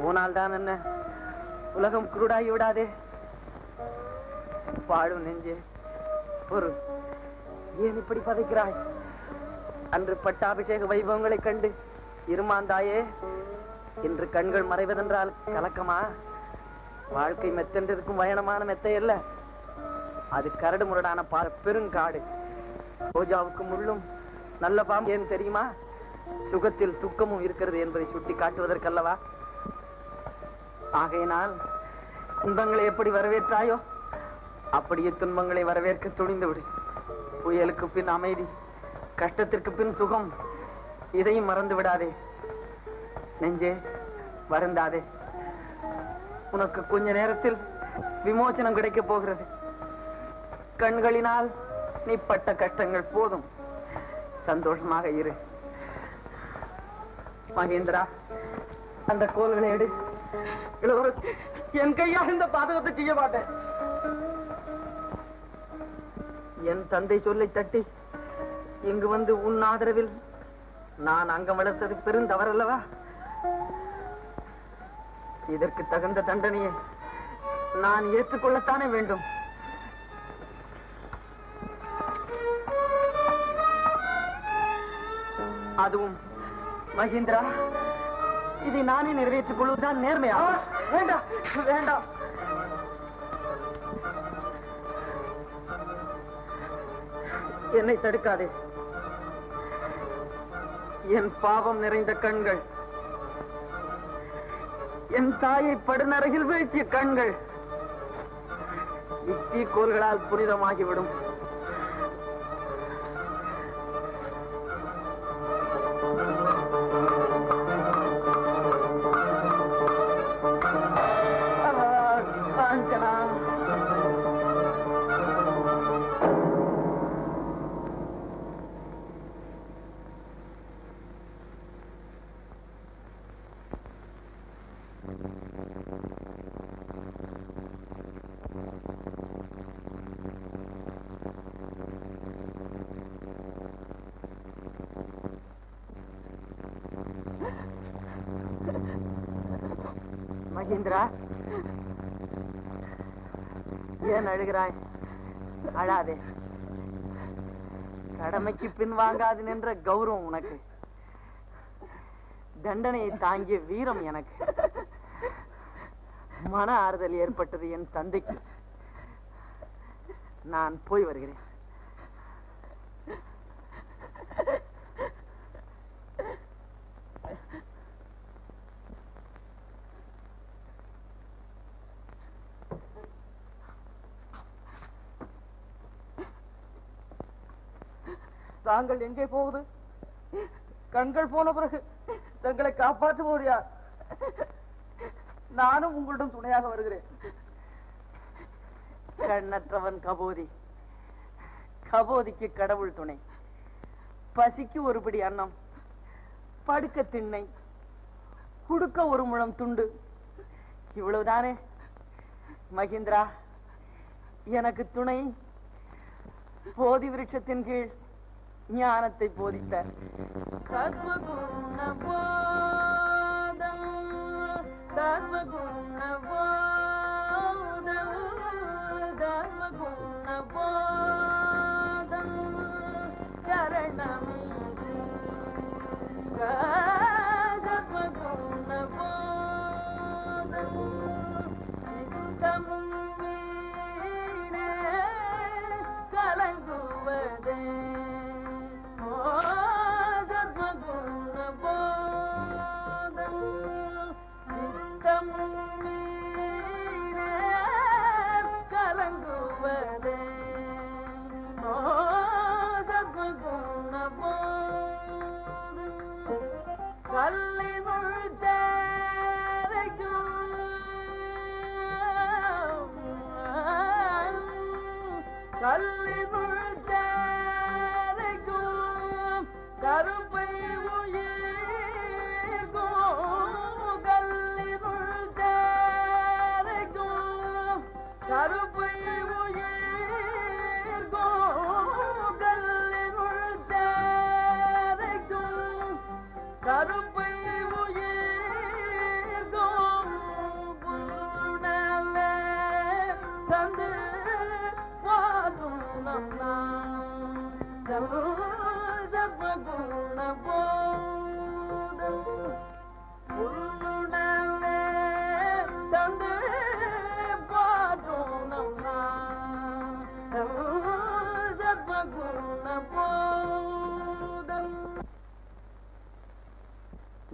போனால் தான் என்ன? உலகம் குருடாகி விடாதே. பாடும் நெஞ்சே பொருள் ஏன் இப்படி பதைக்கிறாய்? அன்று பட்டாபிஷேக வைபவங்களைக் கண்டு இருமாந்தாயே இன்று கண்கள் மறைவதென்றால் கலக்கமா? வாழ்க்கை மெத்தென்றிருக்கும் பயணமான மெத்தை அல்ல. அது கரடு முரடான பா பெருங்காடு. ரோஜாவுக்கு முள்ளும் நல்ல பாம்பு ஏன் தெரியுமா? சுகத்தில் துக்கமும் இருக்கிறது என்பதை சுட்டி காட்டுவதற்கல்லவா? ஆகையினால் துன்பங்களை எப்படி வரவேற்றாயோ அப்படியே துன்பங்களை வரவேற்க துணிந்து விடு புயலுக்கு பின் அமைதி. கஷ்டத்திற்கு பின் சுகம். இதையும் மறந்து விடாதே. நெஞ்சே வருந்தாதே. உனக்கு கொஞ்ச நேரத்தில் விமோசனம் கிடைக்கப் போகிறது. கண்களினால் நீ பட்ட கஷ்டங்கள் போதும். சந்தோஷமாக இரு. மகேந்திரா அந்த கோல்களை எடு. இளவரசி என் கையால் இந்த பாதகத்தை செய்ய மாட்டேன். என் தந்தை சொல்லை தட்டி இங்கு வந்து உன் ஆதரவில் நான் அங்கம் வளர்த்தது பெருந்தவறல்லவா இதற்கு தகுந்த தண்டனையை நான் ஏற்றுக்கொள்ளத்தானே வேண்டும். அதுவும் மகேந்திரா இதை நானே நிறைவேற்றிக் கொள்வதுதான் நேர்மையா? வேண்டாம் வேண்டாம். என்னை தடுக்காதே. என் பாவம் நிறைந்த கண்கள். என் தாயை படுநரகில் வீழ்த்திய கண்கள். இத்தீ கோல்களால் புனிதமாகிவிடும். கடமைக்கு பின் வாங்காது நின்ற கௌரவம் உனக்கு. தண்டனையை தாங்கிய வீரம் எனக்கு. மன ஆறுதல் ஏற்பட்டது என் தந்தைக்கு. நான் போய் வருகிறேன். நாங்கள் எங்கே போகுது கண்கள் போன பிறகு தங்களை காப்பாற்றுவோர் யார் நானும் உங்களிடம் துணையாக வருகிறேன். கண்ணற்றவன் கபோதி. கபோதிக்கு கடவுள் துணை. பசிக்கு ஒருபடி அன்னம் படுக்க திண்ணை குடுக்க ஒரு முழம் துண்டு. இவ்வளவுதானே? மகிந்திரா எனக்கு துணை. போதி விருட்சத்தின் கீழ் ஞானத்தை போதித்தார். சர்வகுண போதம் சர்வகுண போதம் சர்வகுண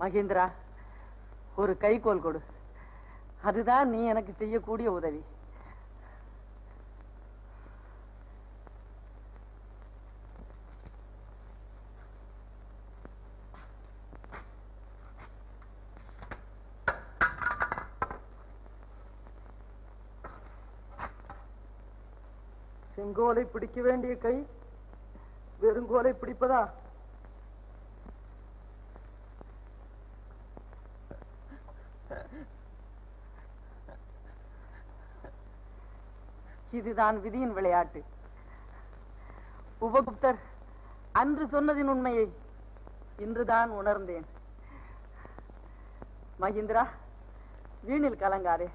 மகேந்திரா ஒரு கைகோல் கொடு. அதுதான் நீ எனக்கு செய்யக்கூடிய உதவி. செங்கோலை பிடிக்க வேண்டிய கை வெறுங்கோலை பிடிப்பதா? இதுதான் விதியின் விளையாட்டு. உபகுப்தர் அன்று சொன்னதின் உண்மையை இன்றுதான் உணர்ந்தேன். மகிந்திரா வீணில் கலங்காதே.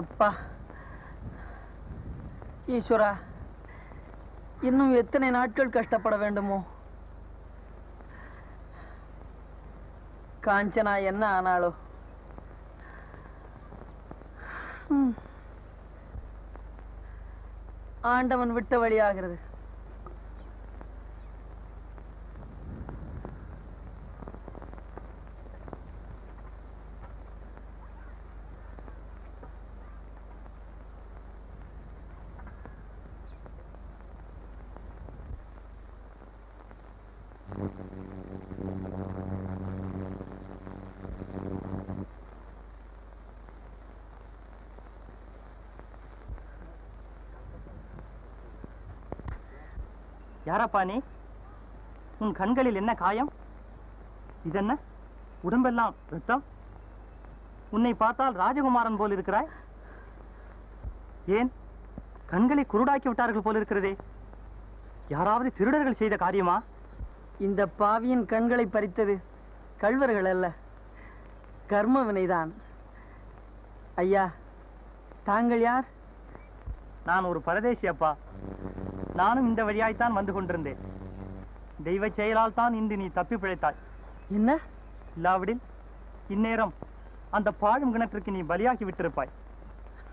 அப்பா. ஈஸ்வரா இன்னும் எத்தனை நாட்கள் கஷ்டப்பட வேண்டுமோ? காஞ்சனா என்ன ஆனாலோ ஆண்டவன் விட்ட வழியாகிறது யாரப்பா நீ? உன் கண்களில் என்ன காயம்? இதென்ன? உடம்பெல்லாம் ரத்தம்? உன்னை பார்த்தால் ராஜகுமாரன் போல் இருக்கிறாய்? ஏன்? கண்களை குருடாக்கி விட்டார்கள் போல் இருக்கிறதே. யாராவது திருடர்கள் செய்த காரியமா? இந்த பாவியின் கண்களை பறித்தது கள்வர்கள் அல்ல. கர்ம வினைதான். ஐயா தாங்கள் யார்? நான் ஒரு பரதேசி அப்பா. நானும் இந்த வழியாய்த்தான் வந்து கொண்டிருந்தேன். தெய்வ செயலால் தான் இன்று நீ தப்பி பிழைத்தாய். என்ன? இல்லாவிடில் இந்நேரம் அந்த பாழும் கிணற்றுக்கு நீ பலியாகி விட்டிருப்பாய்.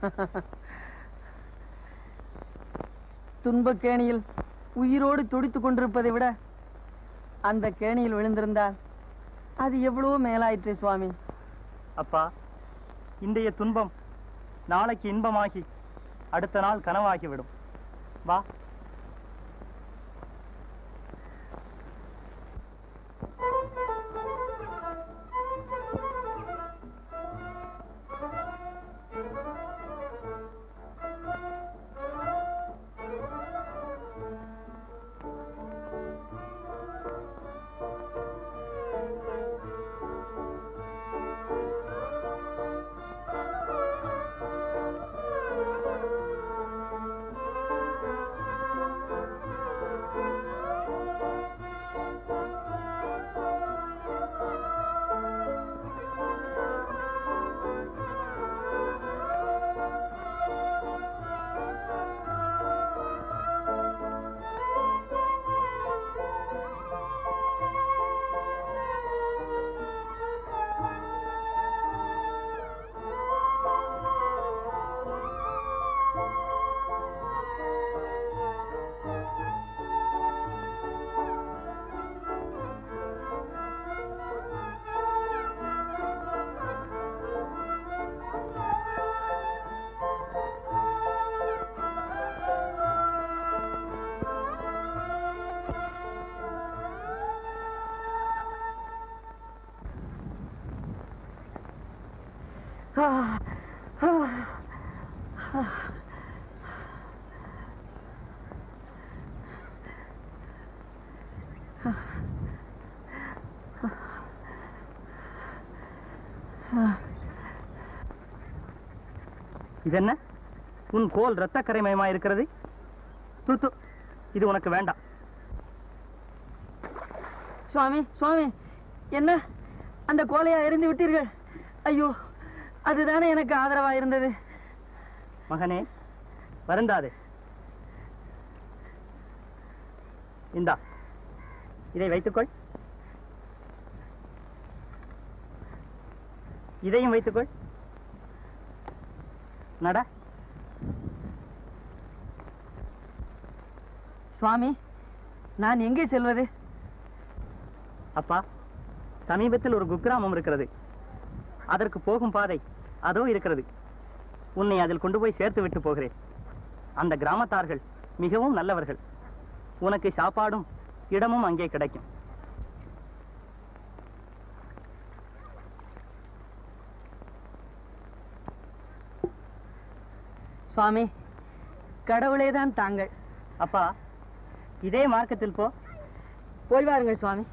துன்பக் கேணியில் உயிரோடு துடித்துக் கொண்டிருப்பதை விட அந்த கேணியில் விழுந்திருந்தால் அது எவ்வளவோ மேலாயிற்று சுவாமி. அப்பா இன்றைய துன்பம் நாளைக்கு இன்பமாகி அடுத்த நாள் கனவாகிவிடும். வா. உன் கோல் இரத்தக்கரைமயமா இருக்கிறது தூத்து இது உனக்கு வேண்டாம். சுவாமி சுவாமி என்ன? அந்த கோலையா எறிந்து விட்டீர்கள். ஐயோ அதுதானே எனக்கு ஆதரவா இருந்தது மகனே வருந்தாதே. இந்தா இதை வைத்துக்கொள். இதையும் வைத்துக்கொள். நட. சுவாமி நான் எங்கே செல்வது? அப்பா சமீபத்தில் ஒரு குக்கிராமம் இருக்கிறது. அதற்கு போகும் பாதை அதோ இருக்கிறது. உன்னை அதில் கொண்டு போய் சேர்த்து விட்டு போகிறேன். அந்த கிராமத்தார்கள் மிகவும் நல்லவர்கள். உனக்கு சாப்பாடும் இடமும் அங்கே கிடைக்கும். சுவாமி கடவுளே தான் தாங்கள். அப்பா இதே மார்க்கத்தில் போ. போய் வாருங்கள் சுவாமி.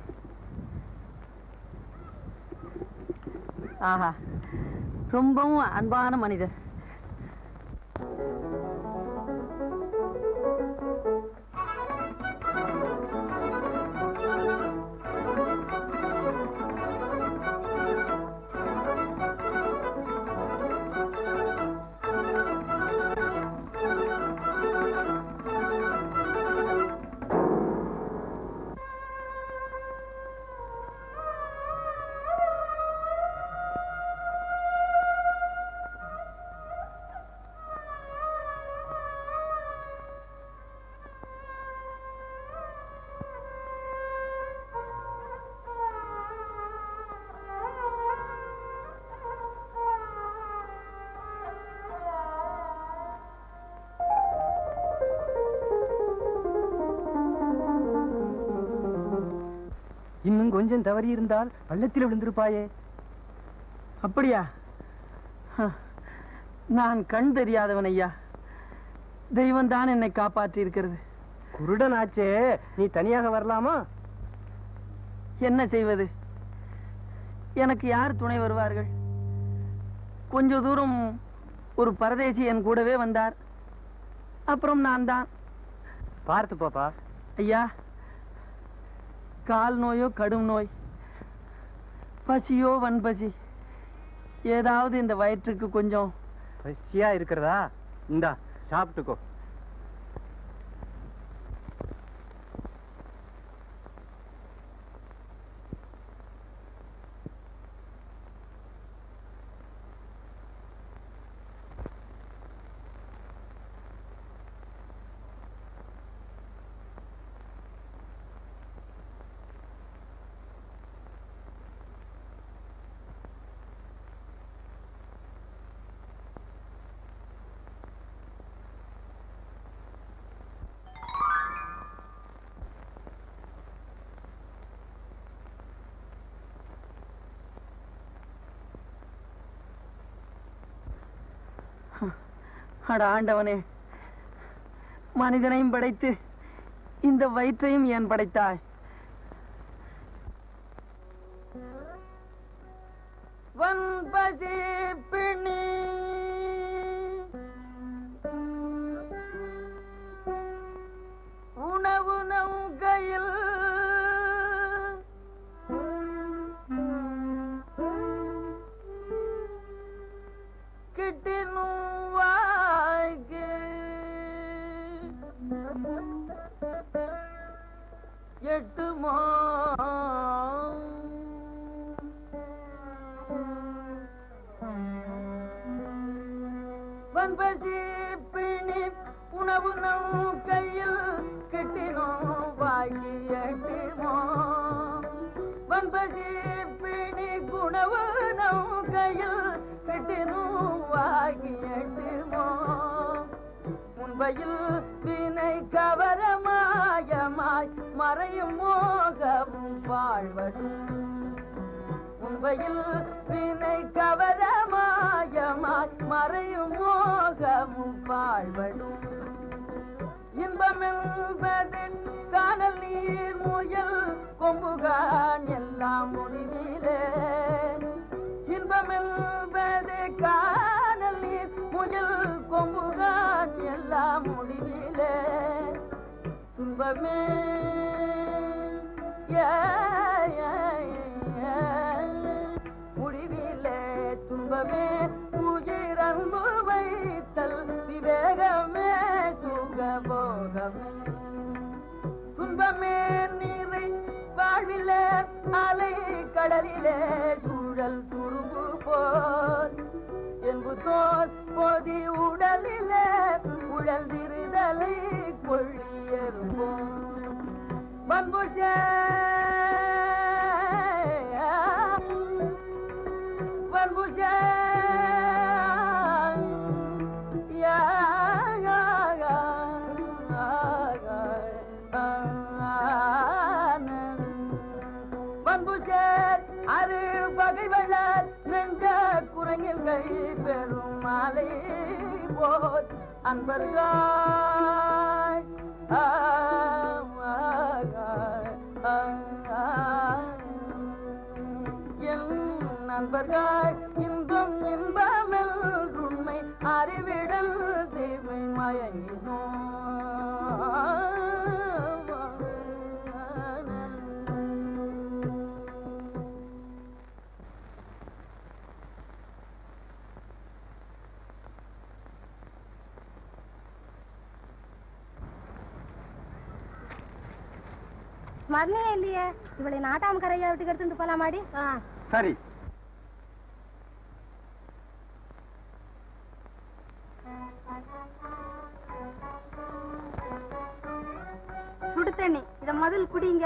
ஆஹா. ரொம்பவும் அன்பான மனிதர். தவறி இருந்தால் பள்ளத்தில் விழுந்திருப்பாயே. அப்படியா? நான் கண் தெரியாதவன் ஐயா. தெய்வம் தான் என்னை காப்பாற்றி இருக்கிறது. குருடன் ஆச்சே நீ தனியாக வரலாமா? என்ன செய்வது? எனக்கு யார் துணை வருவார்கள்? கொஞ்ச தூரம் ஒரு பரதேசி என் கூடவே வந்தார். அப்புறம் நான் தான். பார்த்து பாப்பா. ஐயா கால் நோயோ கடும் நோய்? பசியோ வன்பசி. ஏதாவது இந்த வயிற்றுக்கு கொஞ்சம் பசியா இருக்கிறதா? இந்தா சாப்பிட்டுக்கோ. அட ஆண்டவனே. மனிதனையும் படைத்து இந்த வயிற்றையும் ஏன் படைத்தாய்? بردا நாட்டாம கரையா விட்டு எடுத்துட்டு போலாமாடி சரி. சுடு தண்ணி இத முதல் குடிங்க.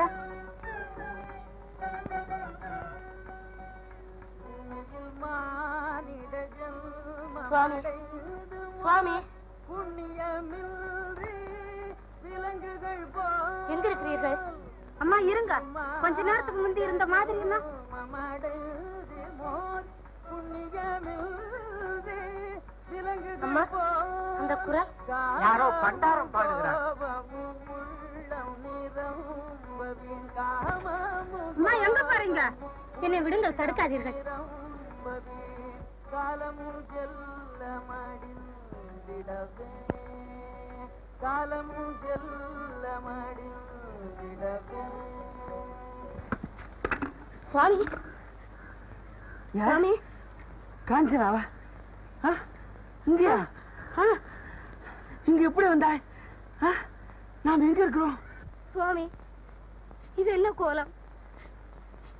சுவாமி. சுவாமி. விலங்குகள் எங்க இருக்கிறீர்கள்? அம்மா இருங்க. கொஞ்ச நேரத்துக்கு முந்தி இருந்த மாதிரி எல்லாம் அம்மா அந்த குரல். யாரோ பண்டாரம் பாடுகிறார். அம்மா எங்க பாருங்க என்னை விடுங்கள் தடுக்காதீர்கள். காலமும் செல்ல மடிந்திடவே. காலமும் செல்ல மடிந்திடவே சுவாமி சுவாமி காஞ்சனாவா? இங்கயா? இங்க எப்படி வந்தாய்? நாம் எங்க இருக்கிறோம்? சுவாமி இது என்ன கோலம்?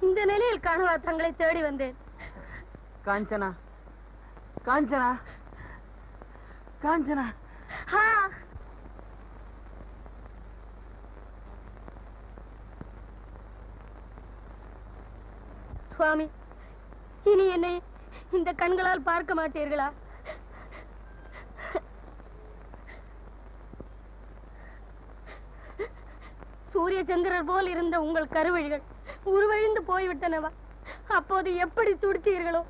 இந்த நிலையில் காணவா தங்களை தேடி வந்தேன். காஞ்சனா. காஞ்சனா. காஞ்சனா. சுவாமி. இனி என்னை இந்த கண்களால் பார்க்க மாட்டீர்களா? சூரிய சந்திரர் போல் இருந்த உங்கள் கருவழிகள் உருவழிந்து போய்விட்டனவா? அப்போது எப்படி துடித்தீர்களோ?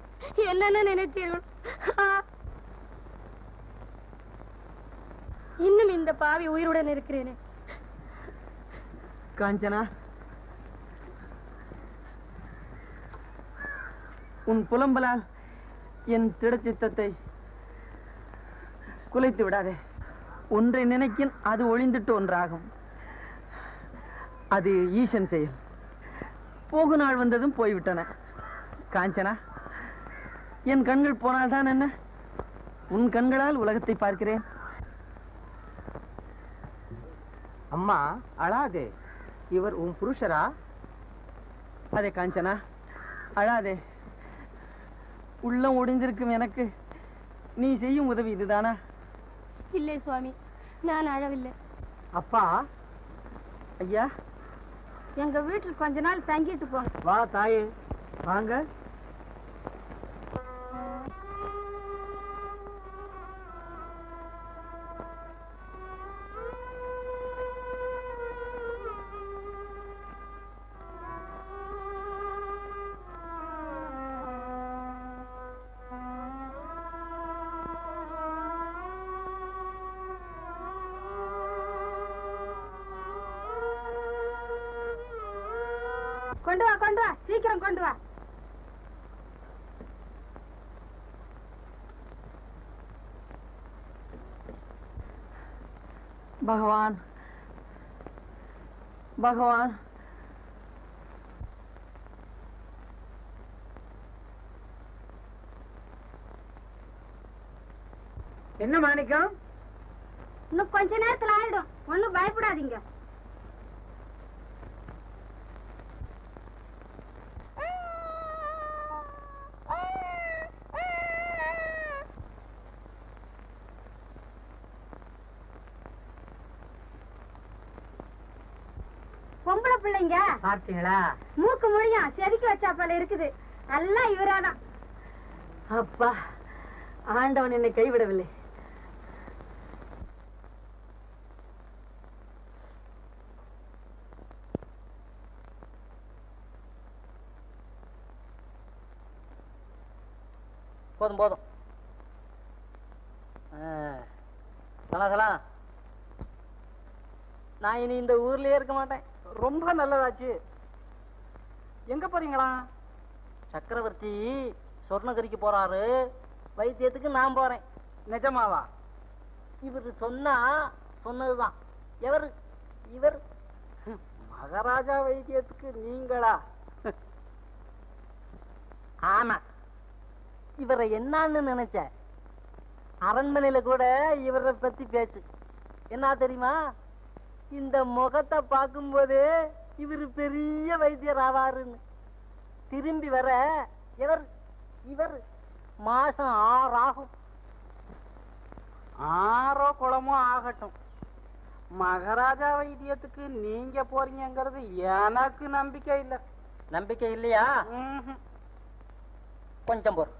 என்னென்ன நினைத்தீர்களோ? இன்னும் இந்த பாவி உயிருடன் இருக்கிறேனே. காஞ்சனா உன் புலம்பலால் என் திடச்சித்தத்தை குலைத்து விடாதே. ஒன்றை நினைக்கின் அது ஒளிந்துட்டு ஒன்றாகும். அது ஈசன் செயல். போகு நாள் வந்ததும் போய்விட்டன. காஞ்சனா என் கண்கள் போனால்தான் என்ன? உன் கண்களால் உலகத்தை பார்க்கிறேன். அம்மா அழாதே. இவர் உன் புருஷரா? அதே காஞ்சனா அழாதே. உள்ளம் ஒடிந்திருக்கும் எனக்கு. நீ செய்யும் உதவி இதுதானா? இல்லை சுவாமி நான் அழவில்லை. அப்பா? ஐயா? எங்க வீட்டில் கொஞ்ச நாள் தங்கிட்டு போங்க. வா தாயே. வாங்க. பகவான். பகவான். என்ன மாணிக்கம்? இன்னும் கொஞ்ச நேரத்துல ஆயிடும். ஒண்ணும் பயப்படாதீங்க. பார்த்தீங்களா? மூக்கு மொழியா செதுக்கி வச்சா போல இருக்குது. நல்லா இவராதான் அப்பா ஆண்டவன் என்னை கைவிடவில்லை. போதும் போதும். சலாம் நான் இனி இந்த ஊர்லயே இருக்க மாட்டேன். ரொம்ப நல்லதாச்சு. எங்க போறீங்களா? சக்கரவர்த்தி சொர்ணகிரிக்கு போறாரு. வைத்தியத்துக்கு நான் போறேன். நிஜமாவா? இவர் சொன்னா சொன்னதுதான். எவர்? இவர். மகாராஜா வைத்தியத்துக்கு நீங்களா? ஆமா. இவரை என்னன்னு நினைச்ச? அரண்மனையில கூட இவரை பத்தி பேச்சு. என்ன தெரியுமா? இந்த முகத்தை பார்க்கும்போது இவர் பெரிய வைத்தியர் ஆவாருன்னு. திரும்பி வர இவர் இவர் மாசம் ஆறு ஆகும் ஆறோ குளமோ ஆகட்டும். மகாராஜா வைத்தியத்துக்கு நீங்க போறீங்கங்கிறது எனக்கு நம்பிக்கை இல்ல. நம்பிக்கை இல்லையா. கொஞ்சம் பொறு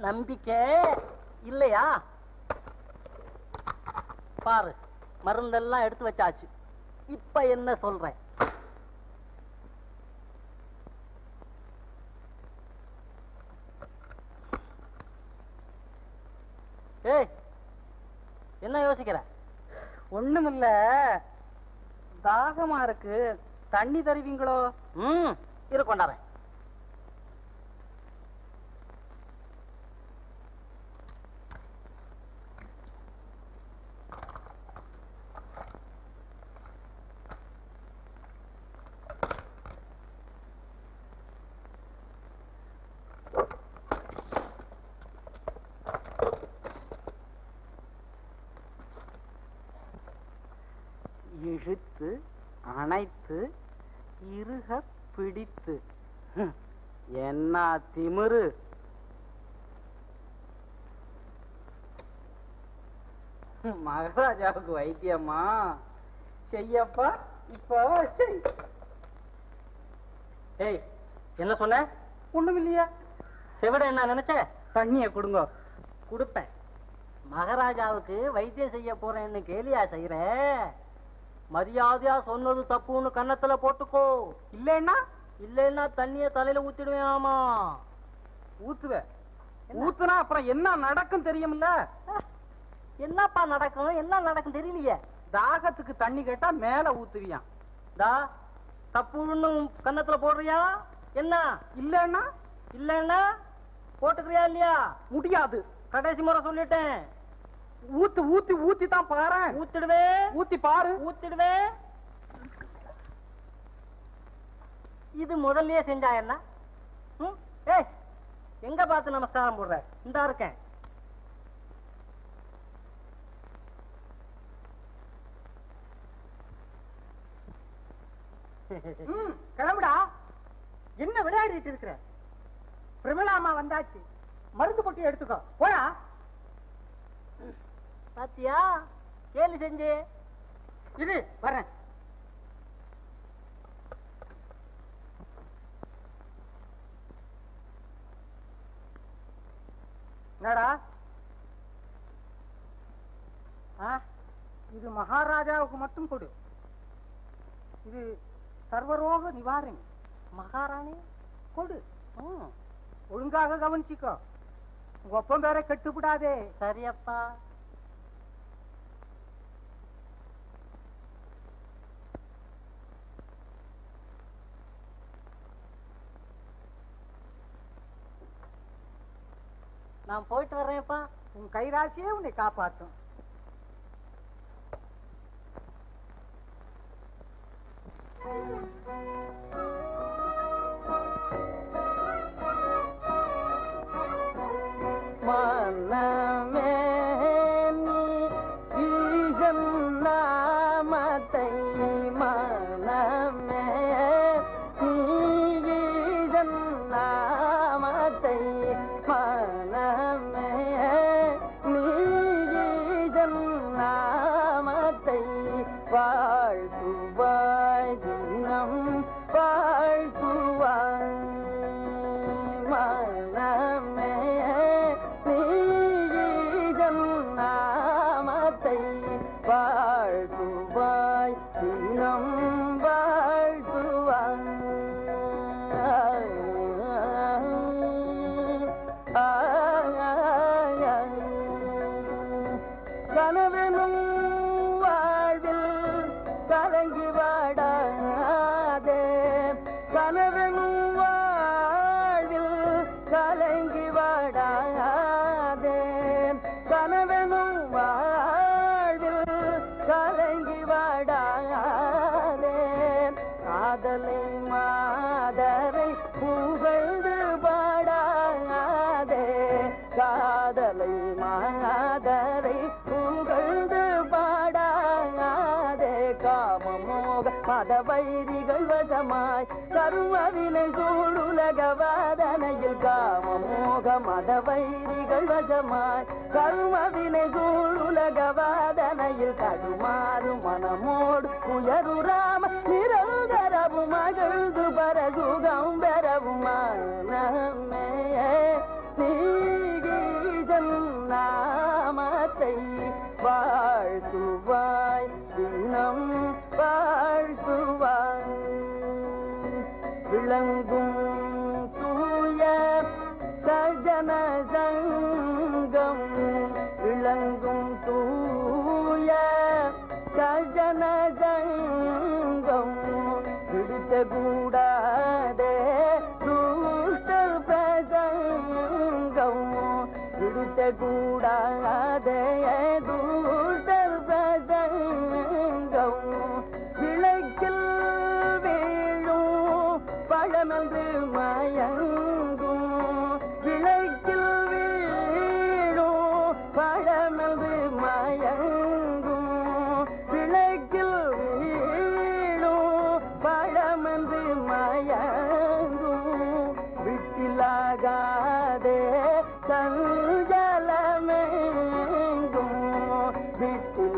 நம்பிக்கை இல்லையா? பாரு மருந்தெல்லாம் எடுத்து வச்சாச்சு. இப்ப என்ன சொல்றேன் ஏய் என்ன யோசிக்கிற? ஒண்ணுமில்ல. தாகமா இருக்கு. தண்ணி தருவீங்களோ? ம் இரு கொண்டாரேன் இழுத்து அணைத்து இறுக பிடித்து ஹம், என்ன திமிரு. மகாராஜாவுக்கு வைத்தியமா செய்யப்பா இப்போ செய். ஏய் என்ன சொன்ன? ஒண்ணுமில்லையா செவிட என்ன நினைச்ச? தண்ணிய கொடுங்க. கொடுப்பேன். மகாராஜாவுக்கு வைத்தியம் செய்ய போறேன்னு கேலியா செய்யற? மரியாதையா சொன்னது தப்புன்னு கன்னத்துல போட்டுக்கோ. இல்லைன்னா இல்லைன்னா தண்ணிய தலையில ஊத்திடுவேன் ஆமா. ஊத்துவ? ஊத்துனா அப்புறம் என்ன நடக்கும் தெரியுமில்ல என்னப்பா நடக்கும்? என்ன நடக்கும் தெரியலையே. தாகத்துக்கு தண்ணி கேட்டா மேல ஊத்துவியான் தா தப்புன்னு கன்னத்துல போடுறியா? என்ன? இல்லைன்னா? இல்லைன்னா? போட்டுக்கிறியா இல்லையா? முடியாது. கடைசி முறை சொல்லிட்டேன். ஊத்து ஊத்தி ஊத்தி தான் பாரு ஊத்திடுவேன். ஊத்தி பாரு. ஊத்திடுவேன். இது முதல்லயே செஞ்சா என்ன? ஏய் எங்க பார்த்து நமஸ்காரம் போடுற? இந்தா இருக்கேன். கிளம்புடா. என்ன விளையாடிட்டு இருக்கிற? பிரமிளாமா வந்தாச்சு. மருந்து பொட்டி எடுத்துக்கோ. போடா. பாத்தியா? கேலி செஞ்சு. இது வரேன். என்னடா? இது மகாராஜாவுக்கு மட்டும் கொடு. இது சர்வரோக நிவாரணி. மகாராணி கொடு. ஒழுங்காக கவனிச்சுக்கோ. உங்க ஒப்பம் பேரை கெட்டுவிடாதே சரியப்பா. நான் போயிட்டு வர்றேன்ப்பா. உன் கைராசியே உன்னை காப்பாத்தும். மனமே காம மோக மத வைரிகள் வசமாய் கருமவினை சூழுலக வாதனையில் தடுமாறு மனமோடு உயருராம நிரந்தரவும் மகிழ்ந்து பர சுகம் பெறவும் நாமத்தை வாழ்த்துவாய் தினம் வாழ்த்துவாய். விளங்கும் சஜன சங்கம் விளங்கும் தூய சஜன சங்கம் பிடித்த கூடாதே துஷ்டர் பிரசங்கம் பிடித்த கூடாதே துஷ்டர் பிரசங்கம்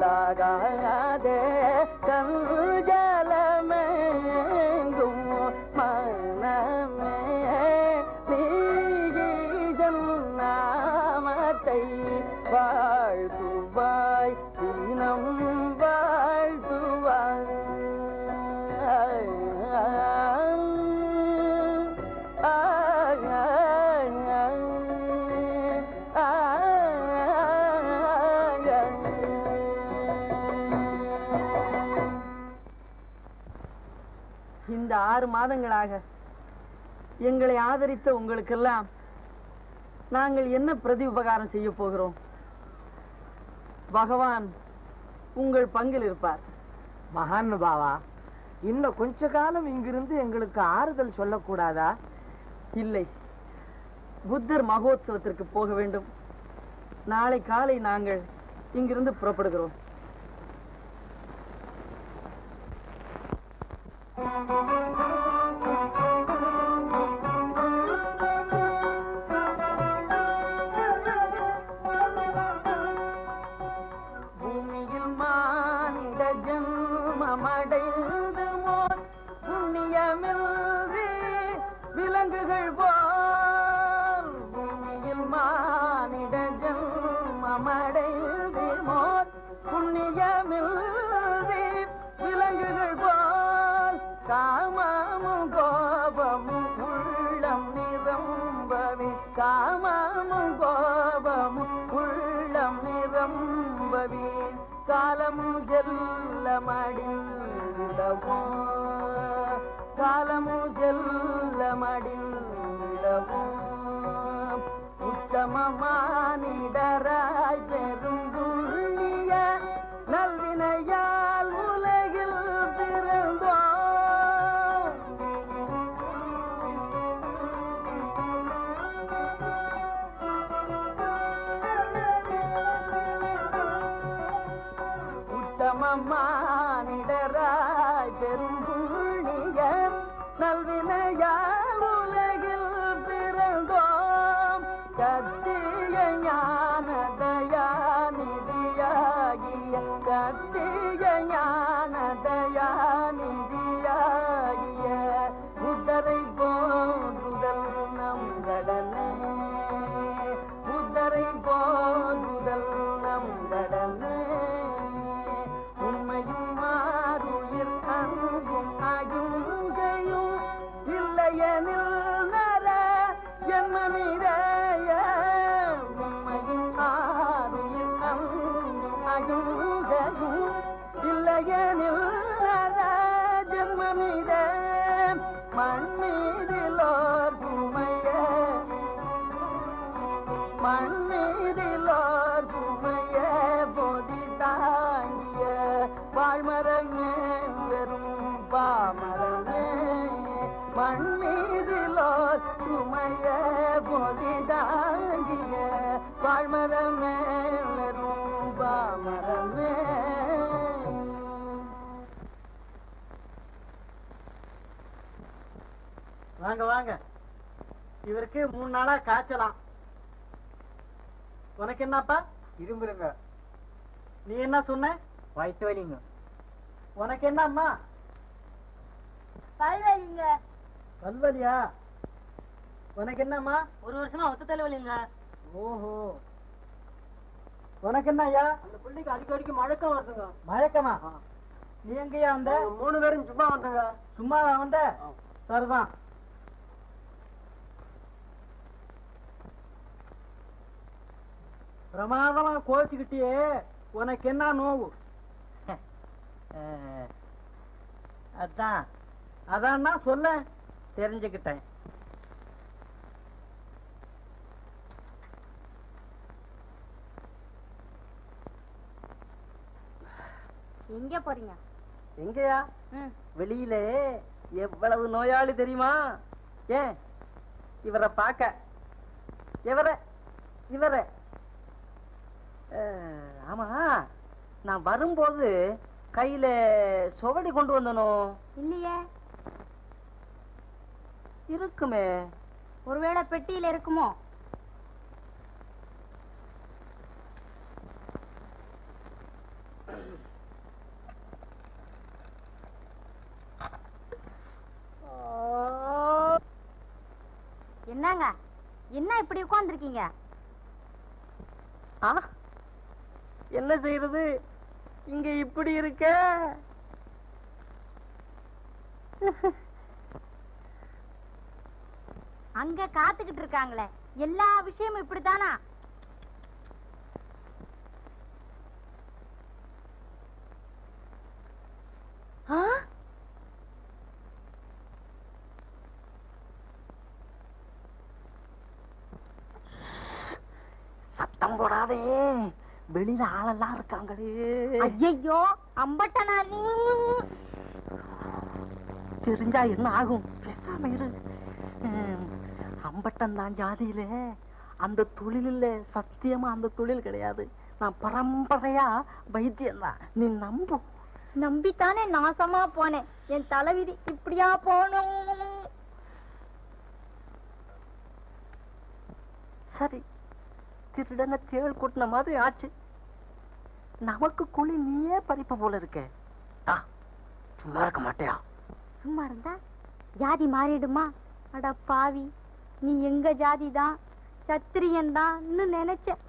விட்டிலாகாதே சஞ்சலமெங்கும் மனமே. நீகிஜம் நாமத்தை வாழ்த்துவாய் தினம் வாழ்த்துவாய். ஆறு மாதங்களாக எங்களை ஆதரித்த உங்களுக்கெல்லாம் நாங்கள் என்ன பிரதி உபகாரம் செய்ய போகிறோம்? பகவான் உங்கள் பங்கில் இருப்பார். மகான் பாவா இன்னும் கொஞ்ச காலம் இங்கிருந்து எங்களுக்கு ஆறுதல் சொல்லக்கூடாதா? இல்லை. புத்தர் மகோத்சவத்திற்கு போக வேண்டும். நாளை காலை நாங்கள் இங்கிருந்து புறப்படுகிறோம். பூமியில் காமமும் கோபமும் உள்ளம் நிரம்பவே காலமும் செல்ல மடிந்தவோ காலமும் செல்ல மடிந்தவோ உத்தமமானிடராய் பெரும் மீதிலோர் உமைய போதி தாங்கிய வாழ்மரமே பாமரமே வாங்க வாங்க. இவருக்கு மூணு நாளா காய்ச்சலாம். உனக்கு என்னப்பா? இரும்புருங்க. நீ என்ன சொன்ன? வயிற்று வலிங்க. உனக்கு என்ன அம்மா பல்வலிங்க பல்வலியா உனக்கு என்னம்மா ஒரு வருஷமா ஒத்த தலைவலிங்க ஓஹோ. உனக்கு என்ன ஐயா அந்த பிள்ளைக்கு அடிக்கடிக்கு மழக்கம் வருதுங்க. மயக்கமா? நீ எங்கேயா வந்த? மூணு பேரும் சும்மா வந்தங்க. சும்மா வந்த? சரிதான் பிரமாதமா கோச்சுக்கிட்டியே. உனக்கு என்ன நோவு அதான். அதான்னா சொல்ல தெரிஞ்சுக்கிட்டேன். எங்க போறீங்க? எங்கயா. வெளியில எவ்வளவு நோயாளி தெரியுமா? ஏன்? இவரை பார்க்க. இவரை. இவரை ஆமா. நான் வரும்போது கையில சுவடி கொண்டு வந்தனோ? இல்லையே. இருக்குமே. ஒருவேளை பெட்டியில இருக்குமோ? என்னங்க? என்ன இப்படி உட்கார்ந்துருக்கீங்க? என்ன செய்யறது இங்க இப்படி இருக்க? அங்க காத்துக்கிட்டு இருக்காங்களே. எல்லா விஷயமும் இப்படித்தானா? ஆ? போடாதே. வெளியில ஆளெல்லாம் இருக்காங்களே. ஐயையோ அம்பட்டனா நீ? தெரிஞ்சா என்ன ஆகும்? பேசாம இரு. அம்பட்டன் தான் ஜாதியில. அந்த தொழிலில் சத்தியமா அந்த தொழில் கிடையாது. நான் பரம்பரையா வைத்தியம் தான் நீ நம்பு. நம்பித்தானே நாசமா போனேன். என் தலைவிதி இப்படியா போகணும்? சரி. திருடன தேள் கூட்டின மாதிரி ஆச்சு. நமக்கு குழி நீயே பறிப்ப போல இருக்க. சும்மா இருக்க மாட்டியா? சும்மா இருந்தா ஜாதி மாறிடுமா? அட பாவி நீ எங்க ஜாதி தான்? சத்திரியன் தான் நினைச்சேன்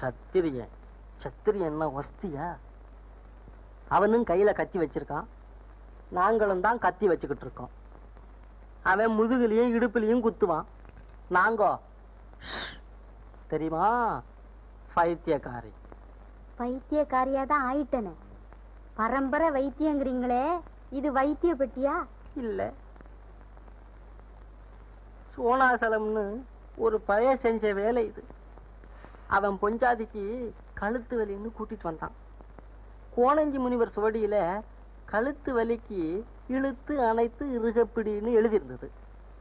சத்திரியன் சத்திரியன்னா வஸ்தியா? அவனும் கையில கத்தி வச்சிருக்கான். நாங்களும் தான் கத்தி வச்சுக்கிட்டு இருக்கோம். அவன் முதுகுலயும் இடுப்புலயும் குத்துவான். நாங்கோ தெரியுமா? பைத்தியக்காரி. வைத்தியக்காரியா தான் ஆயிட்டனே. பரம்பரை வைத்தியங்கிறீங்களே இது வைத்திய பெட்டியா? இல்ல. சோனாசலம்னு ஒரு பழைய செஞ்ச வேலை இது. அவன் பொஞ்சாதிக்கு கழுத்து வலின்னு கூட்டிட்டு வந்தான். கோணஞ்சி முனிவர் சுவடியில கழுத்து வலிக்கு இழுத்து அணைத்து இறுகப்பிடின்னு எழுதியிருந்தது.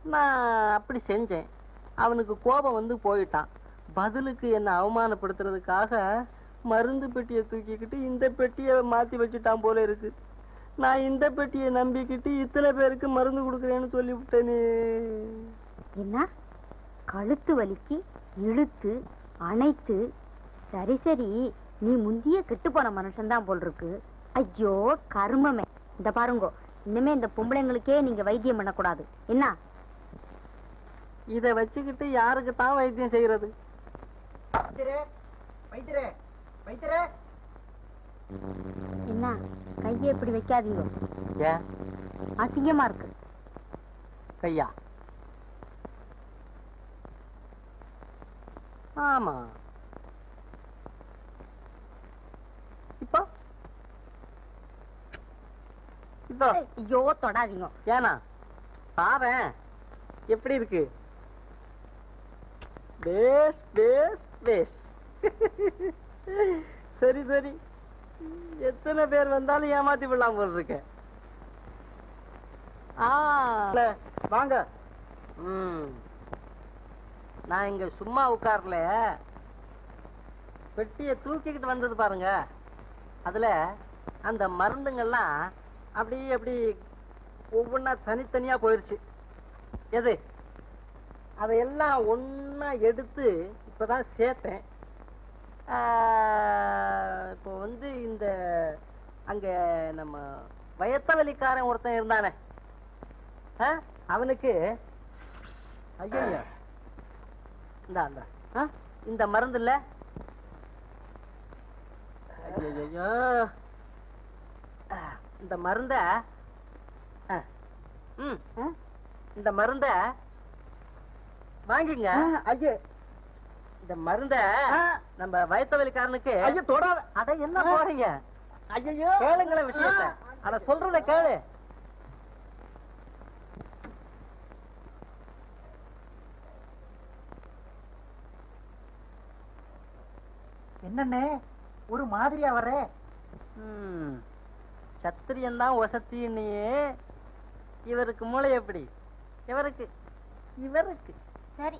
நான் அப்படி செஞ்சேன். அவனுக்கு கோபம் வந்து போயிட்டான். பதிலுக்கு என்னை அவமானப்படுத்துறதுக்காக மருந்து பெட்டியை தூக்கிக்கிட்டு இந்த பெட்டியை மாத்தி வச்சுட்டான் போல இருக்கு. நான் இந்த பெட்டியை நம்பிக்கிட்டு இத்தனை பேருக்கு மருந்து கொடுக்குறேன்னு சொல்லி விட்டேனே என்ன? கழுத்து வலிக்கு இழுத்து அணைத்து சரி சரி நீ முந்திய கெட்டு போன மனுஷன்தான் போல் இருக்கு ஐயோ கருமமே. இந்த பாருங்கோ இனிமே இந்த பொம்பளைங்களுக்கே நீங்க வைத்தியம் பண்ணக்கூடாது. என்ன? இதை வச்சுக்கிட்டு யாருக்கு தான் வைத்தியம் செய்யறது? என்ன கையை இப்படி வைக்காதீங்க. ஏன் அசிங்கமா இருக்கு. கையா? ஆமா. இப்போ? இப்போ? ஐயோ தொடாதீங்க. ஏனா பாரேன் எப்படி இருக்கு? Base base. பேஸ் சரி சரி. எத்தனை பேர் வந்தாலும் ஏமாத்தி விடலாம் போல் இருக்க. வாங்க. நான் இங்க சும்மா உட்கார்ல. பெட்டியை தூக்கிக்கிட்டு வந்தது பாருங்க. அதுல அந்த மருந்துங்கள்லாம் அப்படி அப்படி ஒவ்வொன்றா தனித்தனியா போயிருச்சு. எது? அதையெல்லாம் ஒண்ணா எடுத்து இப்பதான் சேர்த்தேன். இப்போ வந்து இந்த அங்க நம்ம வயத்த வலிக்காரன் ஒருத்தன் இருந்தானே. அவனுக்கு ஐயோ இந்தா இந்தா. இந்த மருந்து இல்ல? ஐயோ இந்த மருந்த இந்த மருந்த வாங்கிங்க. ஐயோ. இந்த மருந்த நம்ம வயிற்றுவலிக்காரனுக்கு ஐயோ தொடாத. அட என்ன போறீங்க? ஐயோ கேளுங்களேன் விஷயத்த. அட சொல்றத கேளு. என்னண்ணே ஒரு மாதிரியா வர்றே? ம், சத்திரியன் தான் ஒசத்தின்னியே இவருக்கு மூளை எப்படி? இவருக்கு. இவருக்கு. சரி.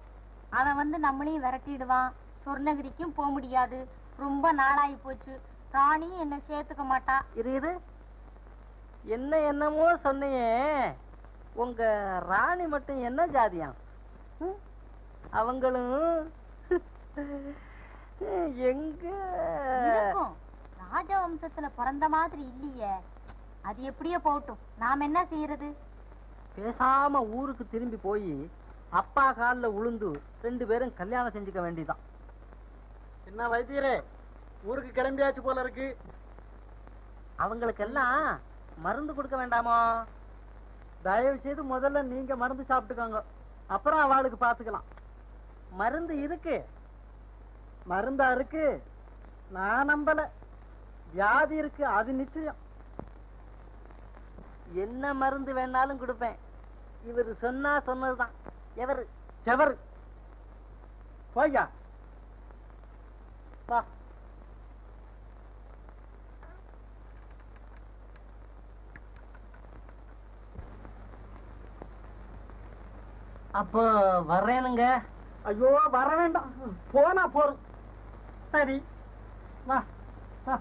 அவன் வந்து நம்மளையும் விரட்டிடுவான். சொர்ணகிரிக்கும் போக முடியாது. ரொம்ப நாளாகி போச்சு. ராணி என்ன சேர்த்துக்க மாட்டா. இரு இரு. என்ன என்னமோ சொன்னியே. உங்க ராணி மட்டும் என்ன ஜாதியாம்? அவங்களும் எங்க? ராஜ வம்சத்துல பிறந்த மாதிரி இல்லையே. அது எப்படியோ போகட்டும். நாம் என்ன செய்யறது? பேசாம ஊருக்கு திரும்பி போய் அப்பா கால்ல உளுந்து ரெண்டு பேரும் கல்யாணம் செஞ்சுக்க வேண்டியதான் என்ன வைத்தியரே ஊருக்கு கிளம்பியாச்சு போல இருக்கு. அவங்களுக்கெல்லாம் மருந்து கொடுக்க வேண்டாமா? தயவு செய்து முதல்ல நீங்க மருந்து சாப்பிட்டுக்கோங்க. அப்புறம் அவளுக்கு பாத்துக்கலாம். மருந்து இருக்கு. மருந்தா இருக்கு. நான் நம்பல. வியாதி இருக்கு அது நிச்சயம். என்ன மருந்து வேணாலும் கொடுப்பேன். இவர் சொன்னா சொன்னதுதான். எவரு? செவர். போய்யா. வா. அப்போ வர்றேனுங்க. ஐயோ வர வேண்டாம். போனா போறோம் சரி. வா. வா.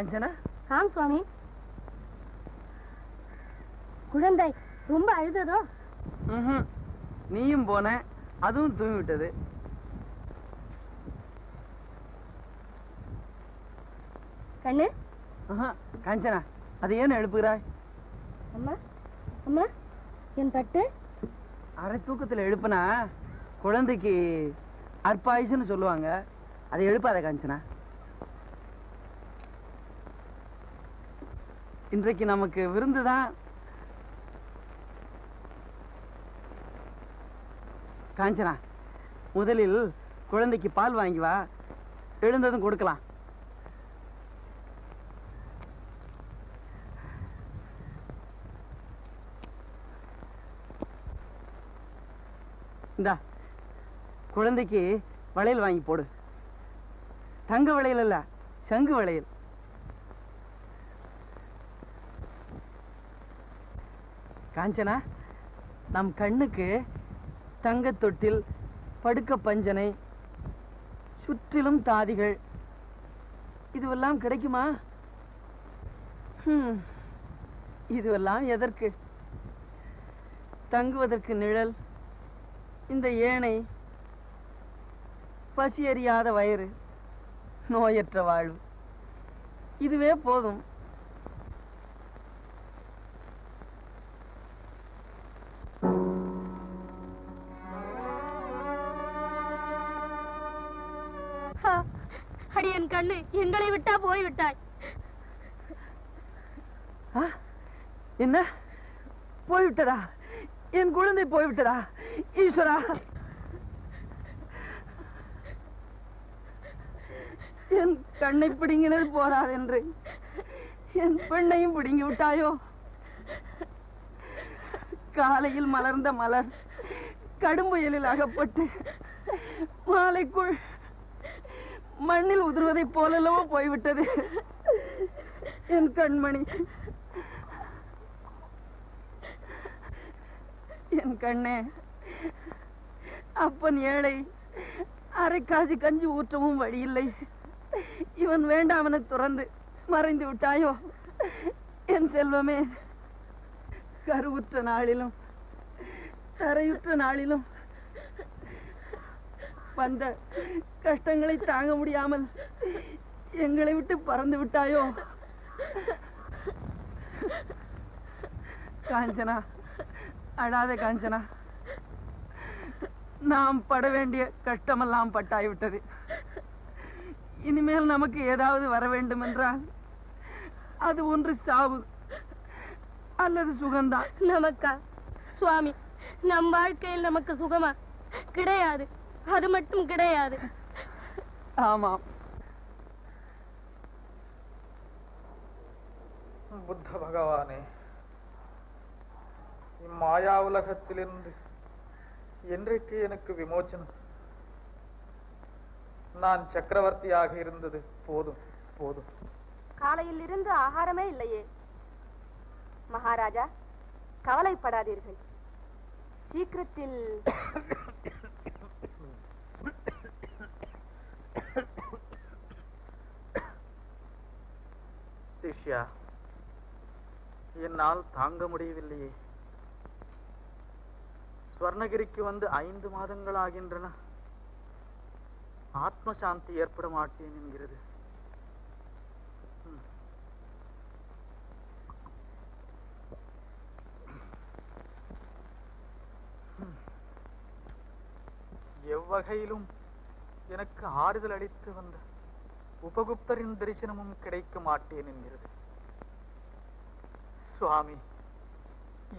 காஞ்சனா ஆம் சுவாமி. குழந்தை ரொம்ப அழுததோ. நீயும் போன அதுவும் தூங்கி விட்டது கண்ணு காஞ்சனா அது ஏன் எழுப்புகிறாய்? அம்மா அம்மா என் தட்டு அரை தூக்கத்துல எழுப்புனா குழந்தைக்கு அற்பாயுசுன்னு சொல்லுவாங்க. அதை எழுப்பாத காஞ்சனா. இன்றைக்கு நமக்கு விருந்துதான் காஞ்சனா முதலில் குழந்தைக்கு பால் வாங்கி வா. எழுந்ததும் கொடுக்கலாம். இந்தா குழந்தைக்கு வளையல் வாங்கி போடு. தங்க வளையல் இல்ல சங்கு வளையல். காஞ்சனா நம் கண்ணுக்கு தங்கத் தொட்டில் படுக்க பஞ்சனை சுற்றிலும் தாதிகள். இதுவெல்லாம் கிடைக்குமா? ஹம், இதுவெல்லாம் எதற்கு? தங்குவதற்கு நிழல் இந்த ஏணை பசி அறியாத வயிறு நோயற்ற வாழ்வு. இதுவே போதும். என்ன? போய்விட்டதா? என் குழந்தை போய்விட்டதா? ஈஸ்வரா! என் கண்ணை பிடுங்கினது போராதென்று என் பெண்ணையும் பிடுங்கி விட்டாயோ? காலையில் மலர்ந்த மலர் கடும் புயலில் அகப்பட்டு மாலைக்குள் மண்ணில் உதிர்வதைப் போலல்லவோ போய்விட்டது. என் கண்மணி என் கண்ணே. அப்பன் ஏழை அரை காசி கஞ்சி ஊற்றவும் வழியில்லை. இவன் வேண்டாமனை துறந்து மறைந்து விட்டாயோ? என் செல்வமே கருவுற்ற நாளிலும் தரையுற்ற நாளிலும் வந்த கஷ்டங்களை தாங்க முடியாமல் எங்களை விட்டு பறந்து விட்டாயோ? காஞ்சனா அழாத காஞ்சனா. நாம் பட வேண்டிய கஷ்டமெல்லாம் பட்டாய்விட்டது. இனிமேல் நமக்கு ஏதாவது வர வேண்டும் என்றால் அது ஒன்று சாவு அல்லது சுகம்தான். நமக்கா? சுவாமி நம் வாழ்க்கையில் நமக்கு சுகமா? கிடையாது. அது மட்டும் கிடையாது. ஆமாம். புத்த பகவானே இம்மாயா உலகத்திலிருந்து என்றைக்கு எனக்கு விமோச்சனம்? நான் சக்கரவர்த்தியாக இருந்தது போதும் போதும். காலையில் இருந்து ஆகாரமே இல்லையே. மகாராஜா கவலைப்படாதீர்கள். சீக்கிரத்தில் சிஷ்யா என்னால் தாங்க முடியவில்லையே. ஸ்வர்ணகிரிக்கு வந்து ஐந்து மாதங்கள் ஆகின்றன ஆத்ம சாந்தி ஏற்பட மாட்டேன் என்கிறது எவ்வகையிலும் எனக்கு ஆறுதல் அளித்து வந்த உபகுப்தரின் தரிசனமும் கிடைக்க மாட்டேன் என்கிறது. சுவாமி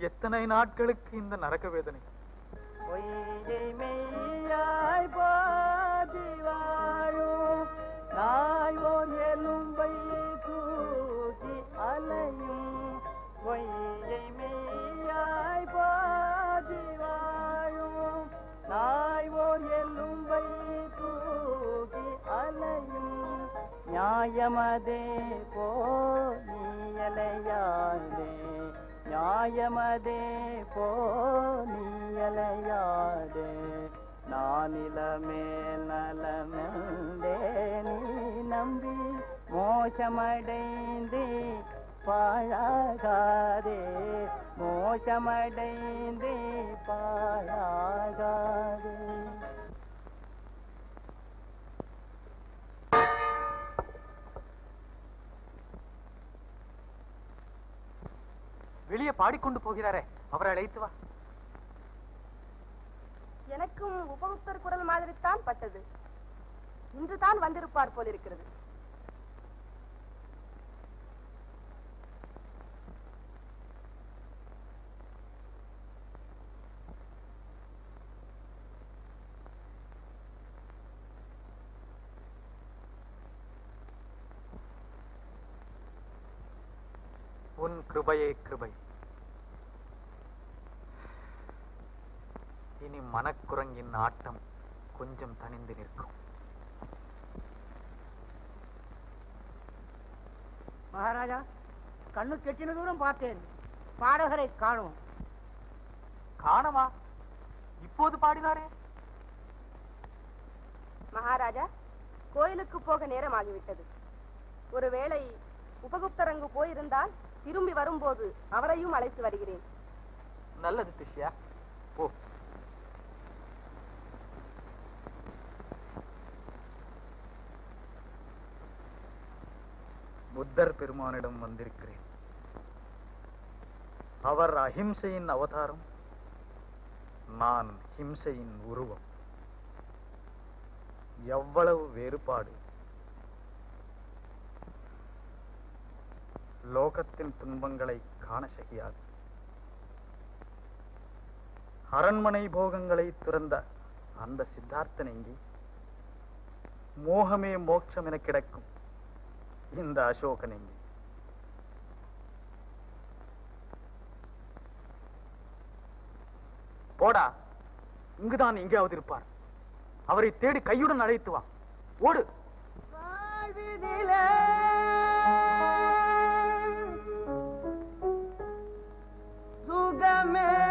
எத்தனை நாட்களுக்கு இந்த நரக வேதனை? பொய்யை மெய்யாய் பாதி வாழும் நாயோர் எலும்பை தூக்கி அலையும். பொய்யை மெய்யாய் பாதி வாழும் நாயோர் எலும்பை தூக்கி அலையும். நியாயமதே போ நீயலையாதே நியாயமதே போ நீயலையாதே நானிலமே நலமெந்தே நீ நம்பி மோசமடைந்து பாழாகாதே. மோசமடைந்து பாழாகாதே. வெளியே பாடிக்கொண்டு போகிறாரே. அவரை அழைத்து வா. எனக்கும் உபகுப்தர் குரல் மாதிரி தான் பட்டது. இன்றுதான் வந்திருப்பார் போலிருக்கிறது இருக்கிறது உன் கிருபையே கிருபை. இனி மனக்குரங்கின் ஆட்டம் கொஞ்சம் தணிந்து நிற்கும். மகாராஜா கண்ணு கெட்டின தூரம் பார்த்தேன். பாடகரை காணும். காணவா இப்போது பாடினாரே. மகாராஜா கோயிலுக்கு போக நேரமாகிவிட்டது. ஒருவேளை உபகுப்தரங்கு போயிருந்தால் திரும்பி வரும்போது அவரையும் அழைத்து வருகிறேன். நல்லது திஷ்யா. போ. புத்தர் பெருமானிடம் வந்திருக்கிறேன். அவர் அஹிம்சையின் அவதாரம் நான் ஹிம்சையின் உருவம். எவ்வளவு வேறுபாடு. லோகத்தின் துன்பங்களை காண செய்யாது. அரண்மனை போகங்களை துறந்த அந்த சித்தார்த்தன் எங்கே? மோகமே மோட்சம் என கிடக்கும் இந்த அசோகன் எங்கே? போடா இங்குதான் எங்கேயாவது இருப்பார். அவரை தேடி கையுடன் அழைத்து வா. ஓடு. சுகமே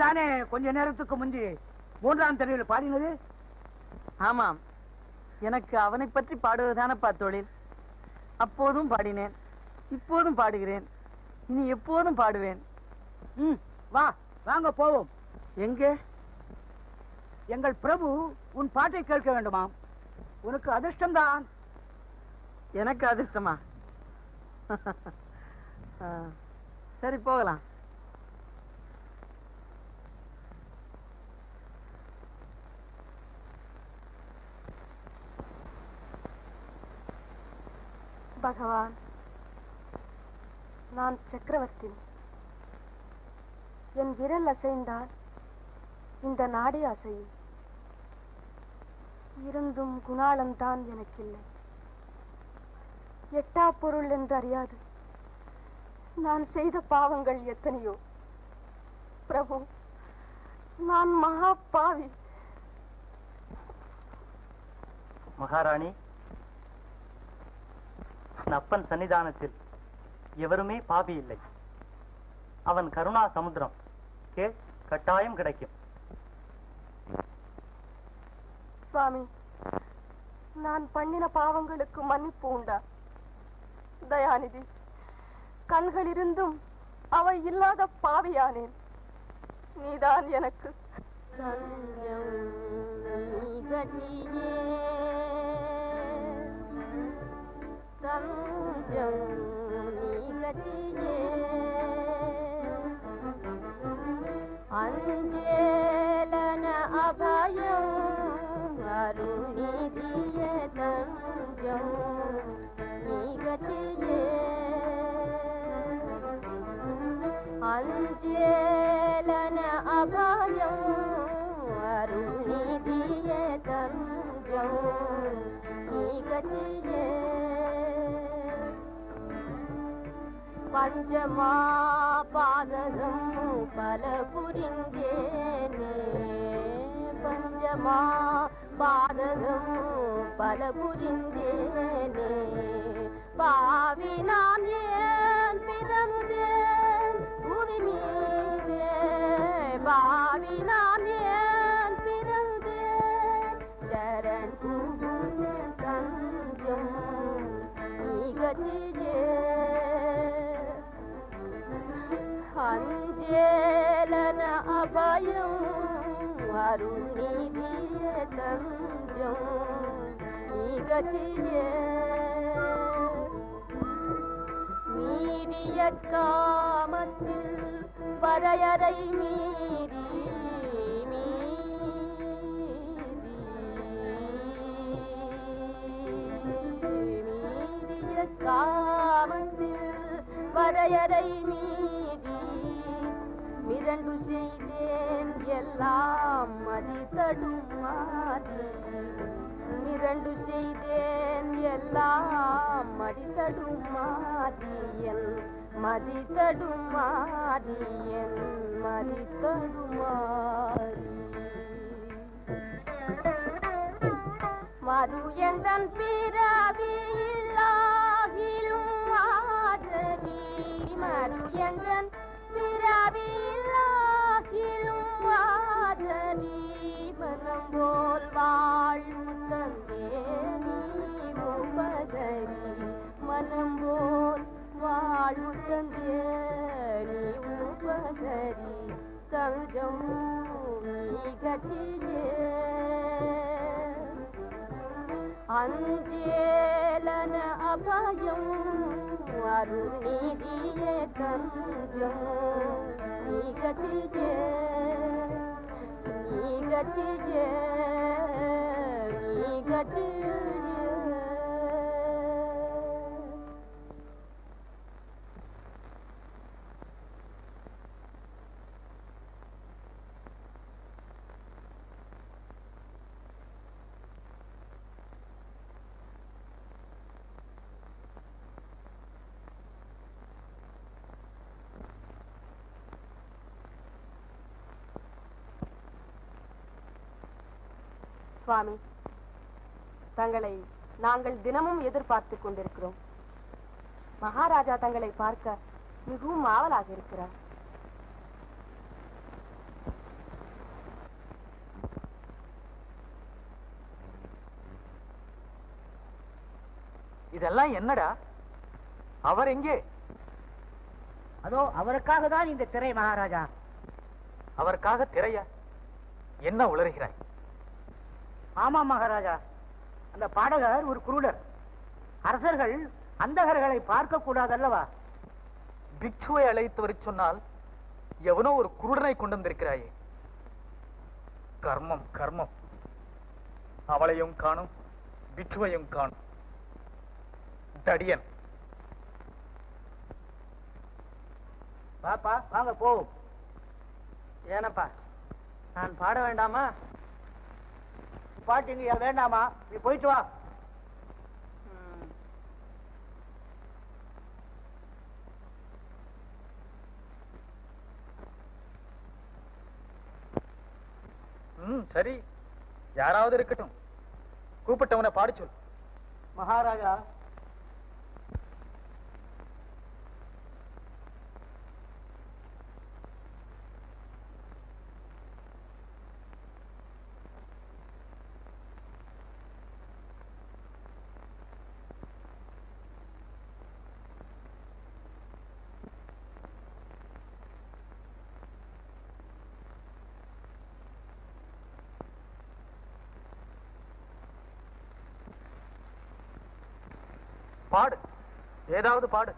நீதானே கொஞ்ச நேரத்துக்கு முந்தி மூன்றாம் தெருவில் பாடினது? ஆமாம். எனக்கு அவனை பற்றி பாடுவதுதானப்பா தொழில். அப்போதும் பாடினேன். இப்போதும் பாடுகிறேன். இனி எப்போதும் பாடுவேன். ம் வா வாங்க போவோம். எங்கே? எங்கள் பிரபு உன் பாட்டை கேட்க வேண்டுமாம். உனக்கு அதிர்ஷ்டம்தான். எனக்கு அதிர்ஷ்டமா? சரி போகலாம். பகவான். நான் சக்கரவர்த்தி. என் விரல் அசைந்தால் இந்த நாடே அசையும். இருந்தும் குணாளம்தான் எனக்கில்லை. எட்டா பொருள் என்று அறியாது நான் செய்த பாவங்கள் எத்தனையோ. பிரபு நான் மகா பாவி. மகாராணி என் அப்பன் சன்னிதானத்தில் எவருமே பாவி இல்லை. அவன் கருணா சமுத்திரம். கே கட்டாயம் கிடைக்கும். சுவாமி நான் பண்ணின பாவங்களுக்கு மன்னிப்பு உண்டா? தயாநிதி கண்களிருந்தும் அவை இல்லாத பாவியானேன். நீதான் எனக்கு. जगति अजेलन अभय अरुणि दिं गति अञ्जेलन अभयम् பஞ்சமா பாதகம் பல புரிந்தேனே. பஞ்சமா பாதகம் பல புரிந்தேனே. பாவி நான் ஏன் பிறந்தேன்? புவி மீதே. பாவி நான் ஏன் பிறந்தேன்? சரண் தஞ்சம் நீ கத்தியே அஞ்சேலன அபயம் அருணிதிய தஞ்சம் நீகத்தியே. மீறிய காமத்தில் வரையறை மீறி மீறிய காமத்தில் வரையறை மீறி. மிரண்டு செய்தேன் எல்லாம் மதி தடுமாறி மிரண்டு செய்தேன் எல்லாம் மதி தடுமாறி என் மதி தடுமாறி என் மதி தடுமாறி மறு எந்தன் பிறவி இல்லாகிலும் ஆதரி. மறு எந்தன் பிறவியில்லாகிலும் ஆதரி மனம் போல் வாழ்வு தந்தே உபதரி மனம் போல் வாழ்வு தந்தே உபதரி தஞ்சம் கட்டியே அஞ்சேலன அபயம் அருணிதியே தஞ்சம் நீகத்தியே நீகத்தியே நீகத்தியே சுவாமி. தங்களை நாங்கள் தினமும் எதிர்பார்த்துக் கொண்டிருக்கிறோம். மகாராஜா தங்களை பார்க்க மிகவும் ஆவலாக இருக்கிறார். இதெல்லாம் என்னடா? அவர் எங்கே? அதோ அவருக்காக தான் இந்த திரை மகாராஜா. அவருக்காக திரையா? என்ன உளறுகிறாய்? ஆமா மகாராஜா. அந்த பாடகர் ஒரு குருடர். அரசர்கள் அந்தகர்களை பார்க்க கூடாதல்லவா பிக்ஷுவை அழைத்து வரச் சொன்னால் எவனோ ஒரு குருடனை கொண்டு வந்திருக்கிறாயே. கர்மம் கர்மம். அவளையும் காணும் பிக்ஷுவையும் காணும். தடியன். பாப்பா வாங்க போவோம். ஏனப்பா நான் பாட வேண்டாமா? பாட்டிங்க வேண்டாமா நீ போயிட்டு வா. ம் சரி. யாராவது இருக்கட்டும். கூப்பிட்டவனை பாட சொல். மகாராஜா பாடு ஏதாவது பாடு.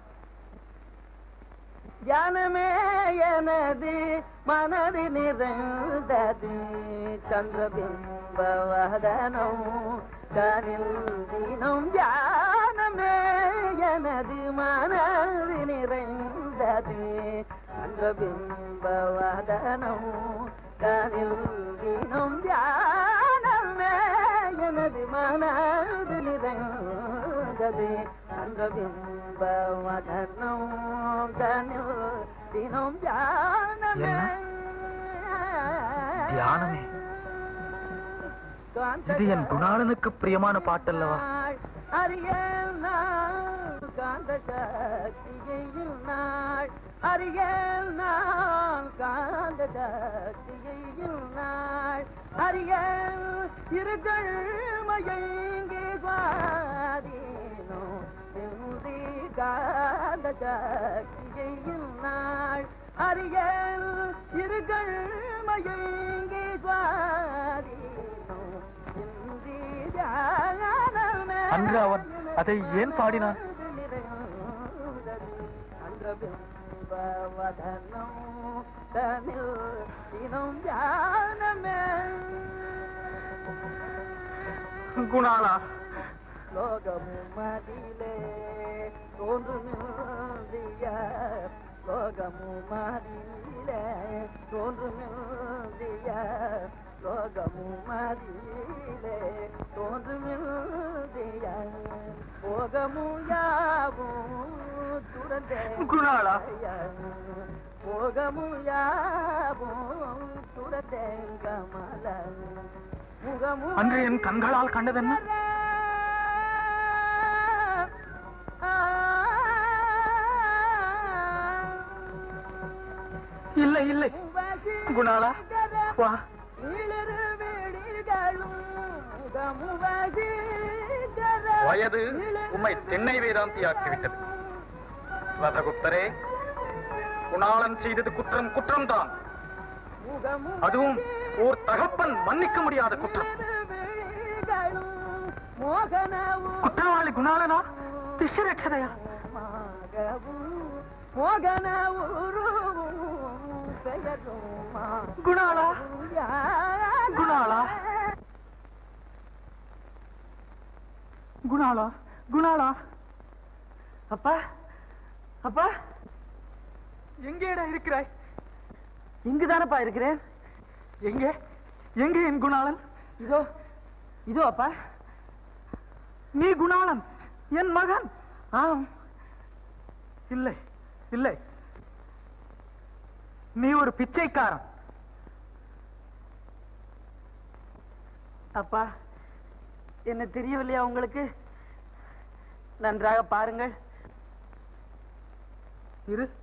ஞானமே எனது மனது நிறைந்தது. சந்திரபிம்பவதனம் கரில் தினம் ஜானமே எனது மனது நிறைந்தது. சந்திரபிம்பவதனம் கரில் தினம் ஜானமே எனது மனது நிறைந்தது. சந்திரபிம்ப வதனம் கனில் தினம் ஞானமே? தியானமே இது என் குணாளனுக்கு பிரியமான பாட்டல்லவா? அரியல் நாள் காந்த சக்தியையும் நாள் அரியல் நாள் காந்த சக்தியையும் நாள் அரியல் இருகள் மயங்கி சுவாதீனோ சிந்தி காந்த சக்தியையும் நாள் அரியல் இருகள் மயங்கி அன்று அவன் அதை ஏன் பாடினான்? அன்றபிம்பவதனம் தனில் தினம் ஞானமே குணாளா லோகமும் மதிலே தோன்று நிறுதிய லோகமும் மதிலே தோன்று நிறுதிய லோகமும் மதிலே தோன்று நிறுதிய போகமும் யாவும் துறந்தே. போகமும் யாவும் துறந்தேன் கமல முகமும் அன்று என் கண்களால் கண்டதென்ன? இல்லை இல்லை. குணாலா வா. வயது உம்மை தென்னை வேதாந்தியாக்கிவிட்டது. வசகுப்தரே குணாளன் செய்தது குற்றம் குற்றம்தான். அதுவும் ஓர் தகப்பன் மன்னிக்க முடியாத குற்றம். குற்றவாளி குணாளனா மோகன பெயரும் குணாளா? குணாளா? குணாளா? குணாளா? அப்பா அப்பா. எங்கேடா இருக்கிறாய்? இங்குதானப்பா இருக்கிறேன். எங்கே? எங்கே என் குணாளன்? இதோ இதோ அப்பா. நீ குணாளன். என் மகன்? ஆம். இல்லை இல்லை. நீ ஒரு பிச்சைக்காரன். அப்பா என்ன தெரியவில்லையா உங்களுக்கு? நன்றாக பாருங்கள். இரு.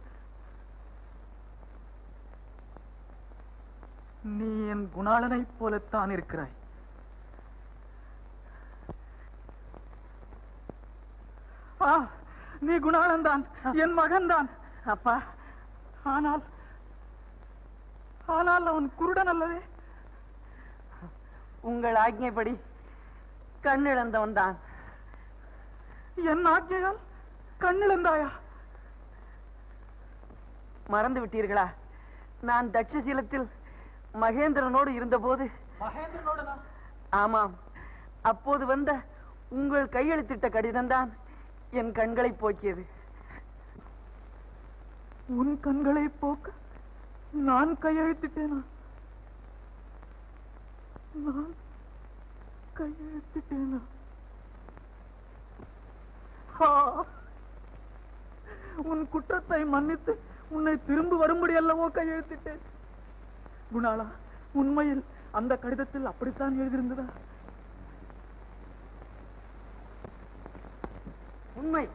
நீ என் குணாளனைப் போலத்தான் இருக்கிறாய். நீ குணாளந்தான் என் மகன்தான். அப்பா ஆனால் ஆனால் அவன் குருடன் அல்லவே. உங்கள் ஆக்ஞைப்படி கண்ணிழந்தவன் தான் என் ஆజ్ఞையால் கண்ணிழந்தாயா? மறந்து விட்டீர்களா நான் தட்சசீலத்தில் மகேந்திரனோடு இருந்தபோது மகேந்திரனோடு ஆமாம். அப்போது வந்த உங்கள் கையெழுத்திட்ட கடிதம் தான் என் கண்களை போக்கியது. உன் கண்களை போக்க நான் கையெழுத்திட்டேனா? நான் கையெழுத்திட்டேனா? ஆ! உன் குற்றத்தை மன்னித்து உன்னை திரும்ப வரும்படி அல்லவோ கையெழுத்திட்டேன். குணாலா உண்மையில் அந்த கடிதத்தில் அப்படித்தான் எழுதியிருந்ததா? உண்மை.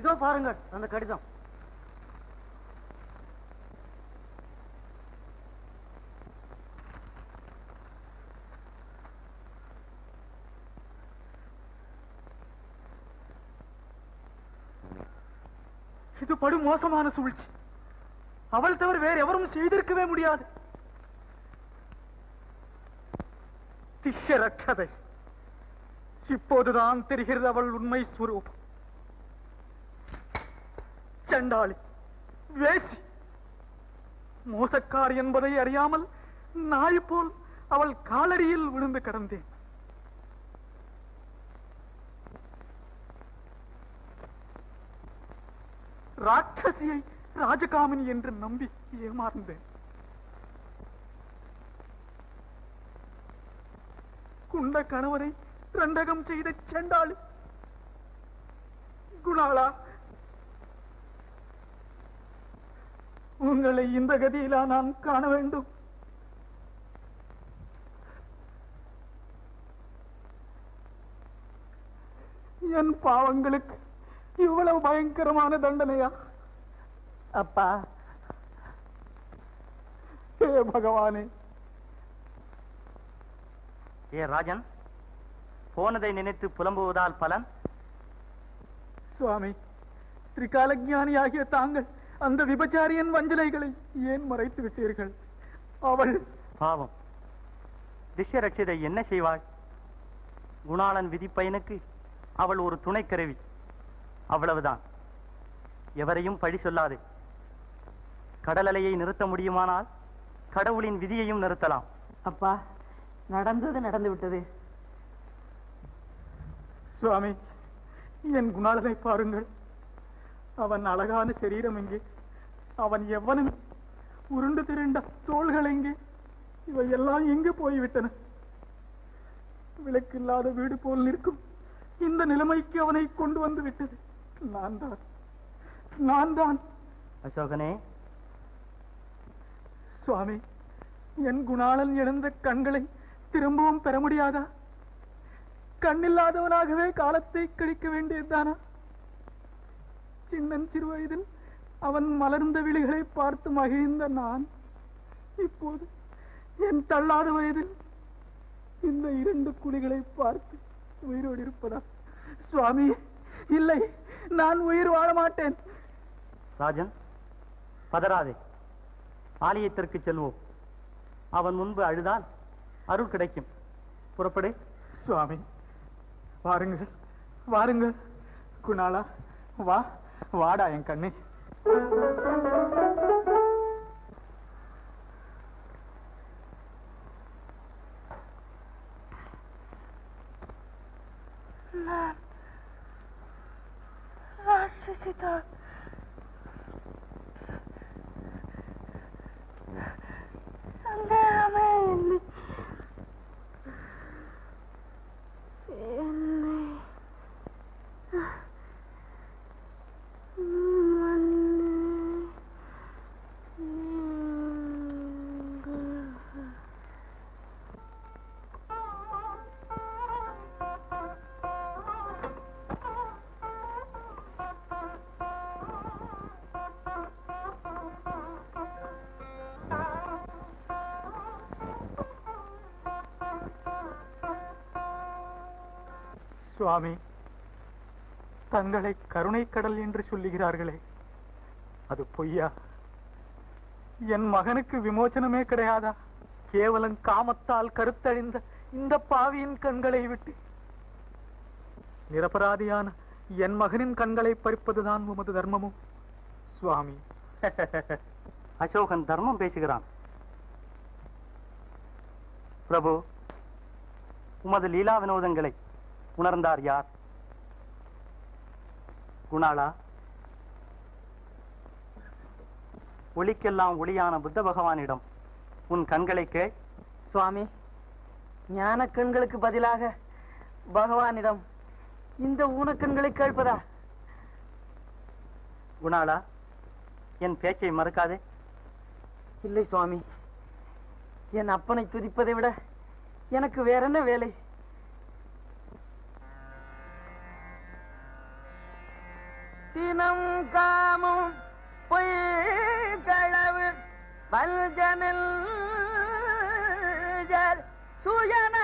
இதோ பாருங்கள் அந்த கடிதம். இது படு மோசமான சூழ்ச்சி. அவள் தவிர வேற எவரும் செய்திருக்கவே முடியாது. திஷ்யரட்சதை. இப்போதுதான் தெரிகிறது அவள் உண்மை சுரூபம். சண்டாளி வேசி. மோசக்கார் என்பதை அறியாமல் நாய் போல் அவள் காலடியில் விழுந்து கிடந்தேன். ராட்சசியை ராஜகாமினி என்று நம்பி ஏமாந்தேன் குண்ட கணவரை ரண்டகம் செய்த செண்டாளி. குணாளா உங்களை இந்த கதியிலா நான் காண வேண்டும். என் பாவங்களுக்கு இவ்வளவு பயங்கரமான தண்டனையா? அப்பா. ஹே பகவானே. ஏ ராஜன் போனதை நினைத்து புலம்புவதால் பலன்? சுவாமி திரிகாலஜானியாகிய தாங்கள் அந்த விபச்சாரியின் வஞ்சனைகளை ஏன் மறைத்து விட்டீர்கள்? அவள் பாவம். திஷ்யரட்சிதை என்ன செய்வாள்? குணாளன் விதிப்பயனுக்கு அவள் ஒரு துணைக்கருவி. அவ்வளவுதான். எவரையும் பழி சொல்லாதே. கடல் அலையை நிறுத்த முடியுமானால் கடவுளின் விதியையும் நிறுத்தலாம். அப்பா நடந்தது நடந்து விட்டது. சுவாமி என் குணாளனை பாருங்கள். அவன் அழகான சரீரம் எங்கே அவன் எவ்வளவு உருண்டு திரண்ட தோள்கள் எங்கே இவையெல்லாம் எங்கே போய்விட்டன? விளக்கில்லாத வீடு போல் நிற்கும் இந்த நிலைமைக்கு அவனை கொண்டு வந்து விட்டது. நான் தான். நான் தான். அசோகனே. சுவாமி என் குணாளன் இழந்த கண்களை திரும்பவும் பெற முடியாதா? கண்ணில்லாதவனாகவே காலத்தை கழிக்க வேண்டியதுதானா? சின்னன் சிறு வயதில் அவன் மலர்ந்த விழிகளை பார்த்து மகிழ்ந்த நான். இப்போது என் தள்ளாத வயதில் இந்த இரண்டு குழிகளை பார்த்து உயிரோடு இருப்பதா? சுவாமி இல்லை நான் உயிர் வாழ மாட்டேன். ராஜன் பதறாதே. ஆலயத்திற்கு செல்வோம். அவன் முன்பு அழுதால் அருள் கிடைக்கும். புறப்படு. சுவாமி வாருங்கள் வாருங்கள். குணாலா வா. வாடா என் கண்ணு. நான் ராட்சசிதான் சுவாமி. தங்களை கருணை கடல் என்று சொல்லுகிறார்களே. அது பொய்யா? என் மகனுக்கு விமோச்சனமே கிடையாதா? கேவலம் காமத்தால் கருத்தழிந்த இந்த பாவியின் கண்களை விட்டு. நிரபராதியான என் மகனின் கண்களை பறிப்பதுதான் உமது தர்மமும். சுவாமி. அசோகன் தர்மம் பேசுகிறான். பிரபு உமது லீலா வினோதங்களை உணர்ந்தார் யார்? குணாளா? ஒளிக்கெல்லாம் ஒளியான புத்த பகவானிடம் உன் கண்களை கேள் சுவாமி ஞான கண்களுக்கு பதிலாக பகவானிடம் இந்த ஊனக்கண்களை கேட்பதா? குணாளா என் பேச்சை மறுக்காதே. இல்லை சுவாமி என் அப்பனை துதிப்பதை விட எனக்கு வேற என்ன வேலை? சினம் காமம் பொய் களவு பல்ஜனில் சுயன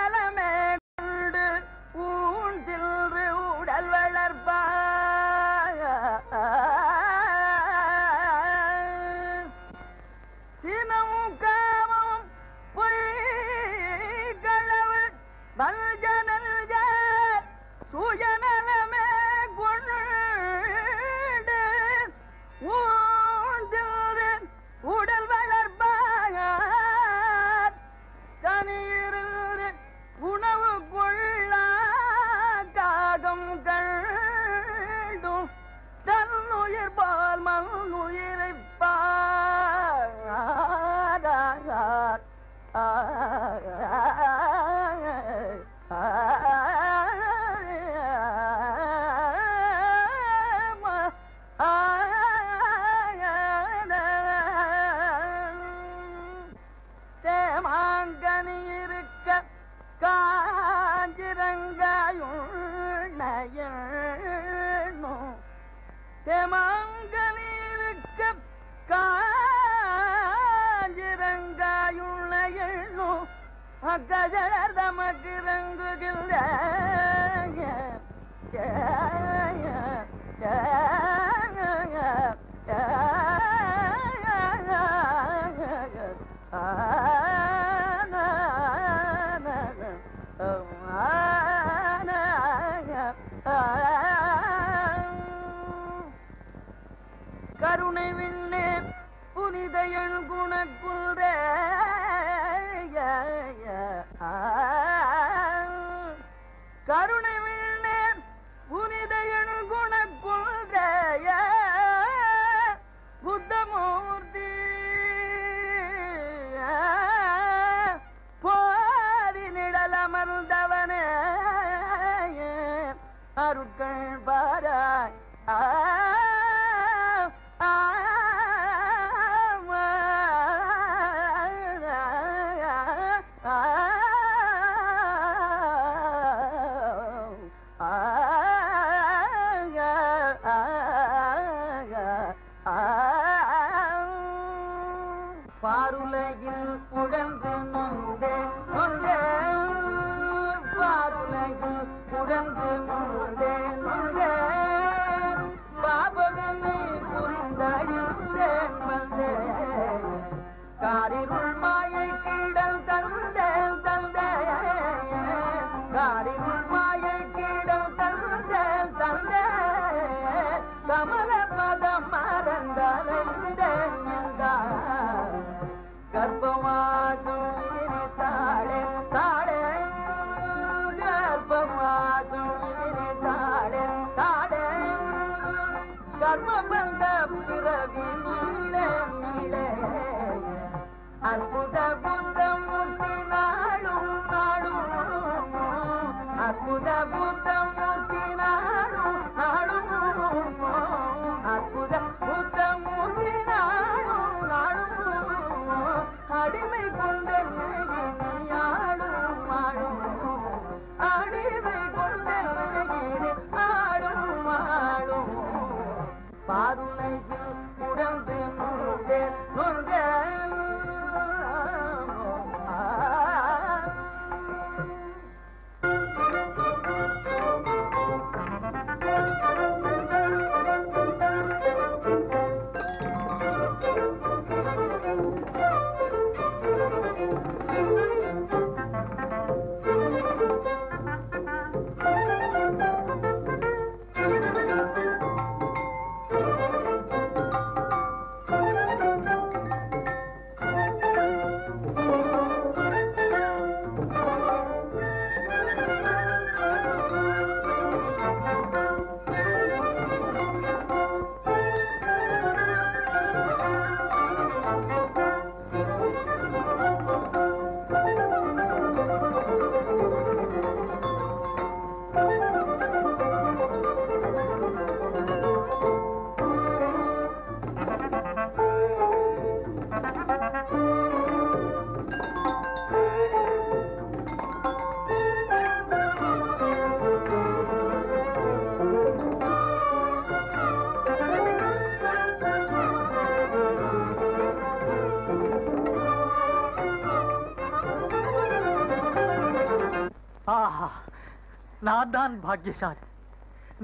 தான் பாக்கியசாலி.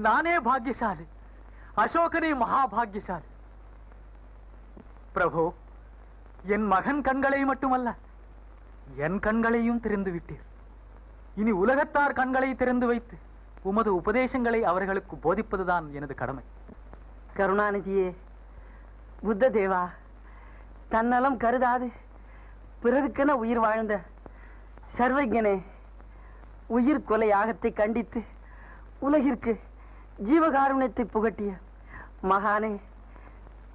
நானே பாக்கியசாலி. அசோகனே மகாபாகியசாலி பிரபு என் மகன் கண்களை மட்டுமல்ல என் கண்களையும் திறந்து விட்டீர். இனி உலகத்தார் கண்களை திறந்து வைத்து உமது உபதேசங்களை அவர்களுக்கு போதிப்பதுதான் எனது கடமை. கருணாநிதியே புத்த தேவா தன்னலம் கருதாது பிறருக்கென உயிர் வாழ்ந்த சர்வஜனே உயிர் கொலை யாகத்தை கண்டித்து உலகிற்கு ஜீவகாருண்யத்தை புகட்டிய மகானே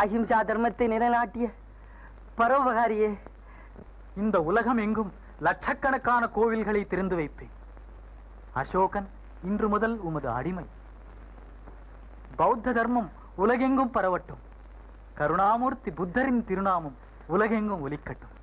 அஹிம்சா தர்மத்தை நிலைநாட்டிய பரோபகாரியே இந்த உலகம் எங்கும் லட்சக்கணக்கான கோவில்களை திறந்து வைப்பேன். அசோகன் இன்று முதல் உமது அடிமை. பௌத்த தர்மம் உலகெங்கும் பரவட்டும். கருணாமூர்த்தி புத்தரின் திருநாமம் உலகெங்கும் ஒலிக்கட்டும்.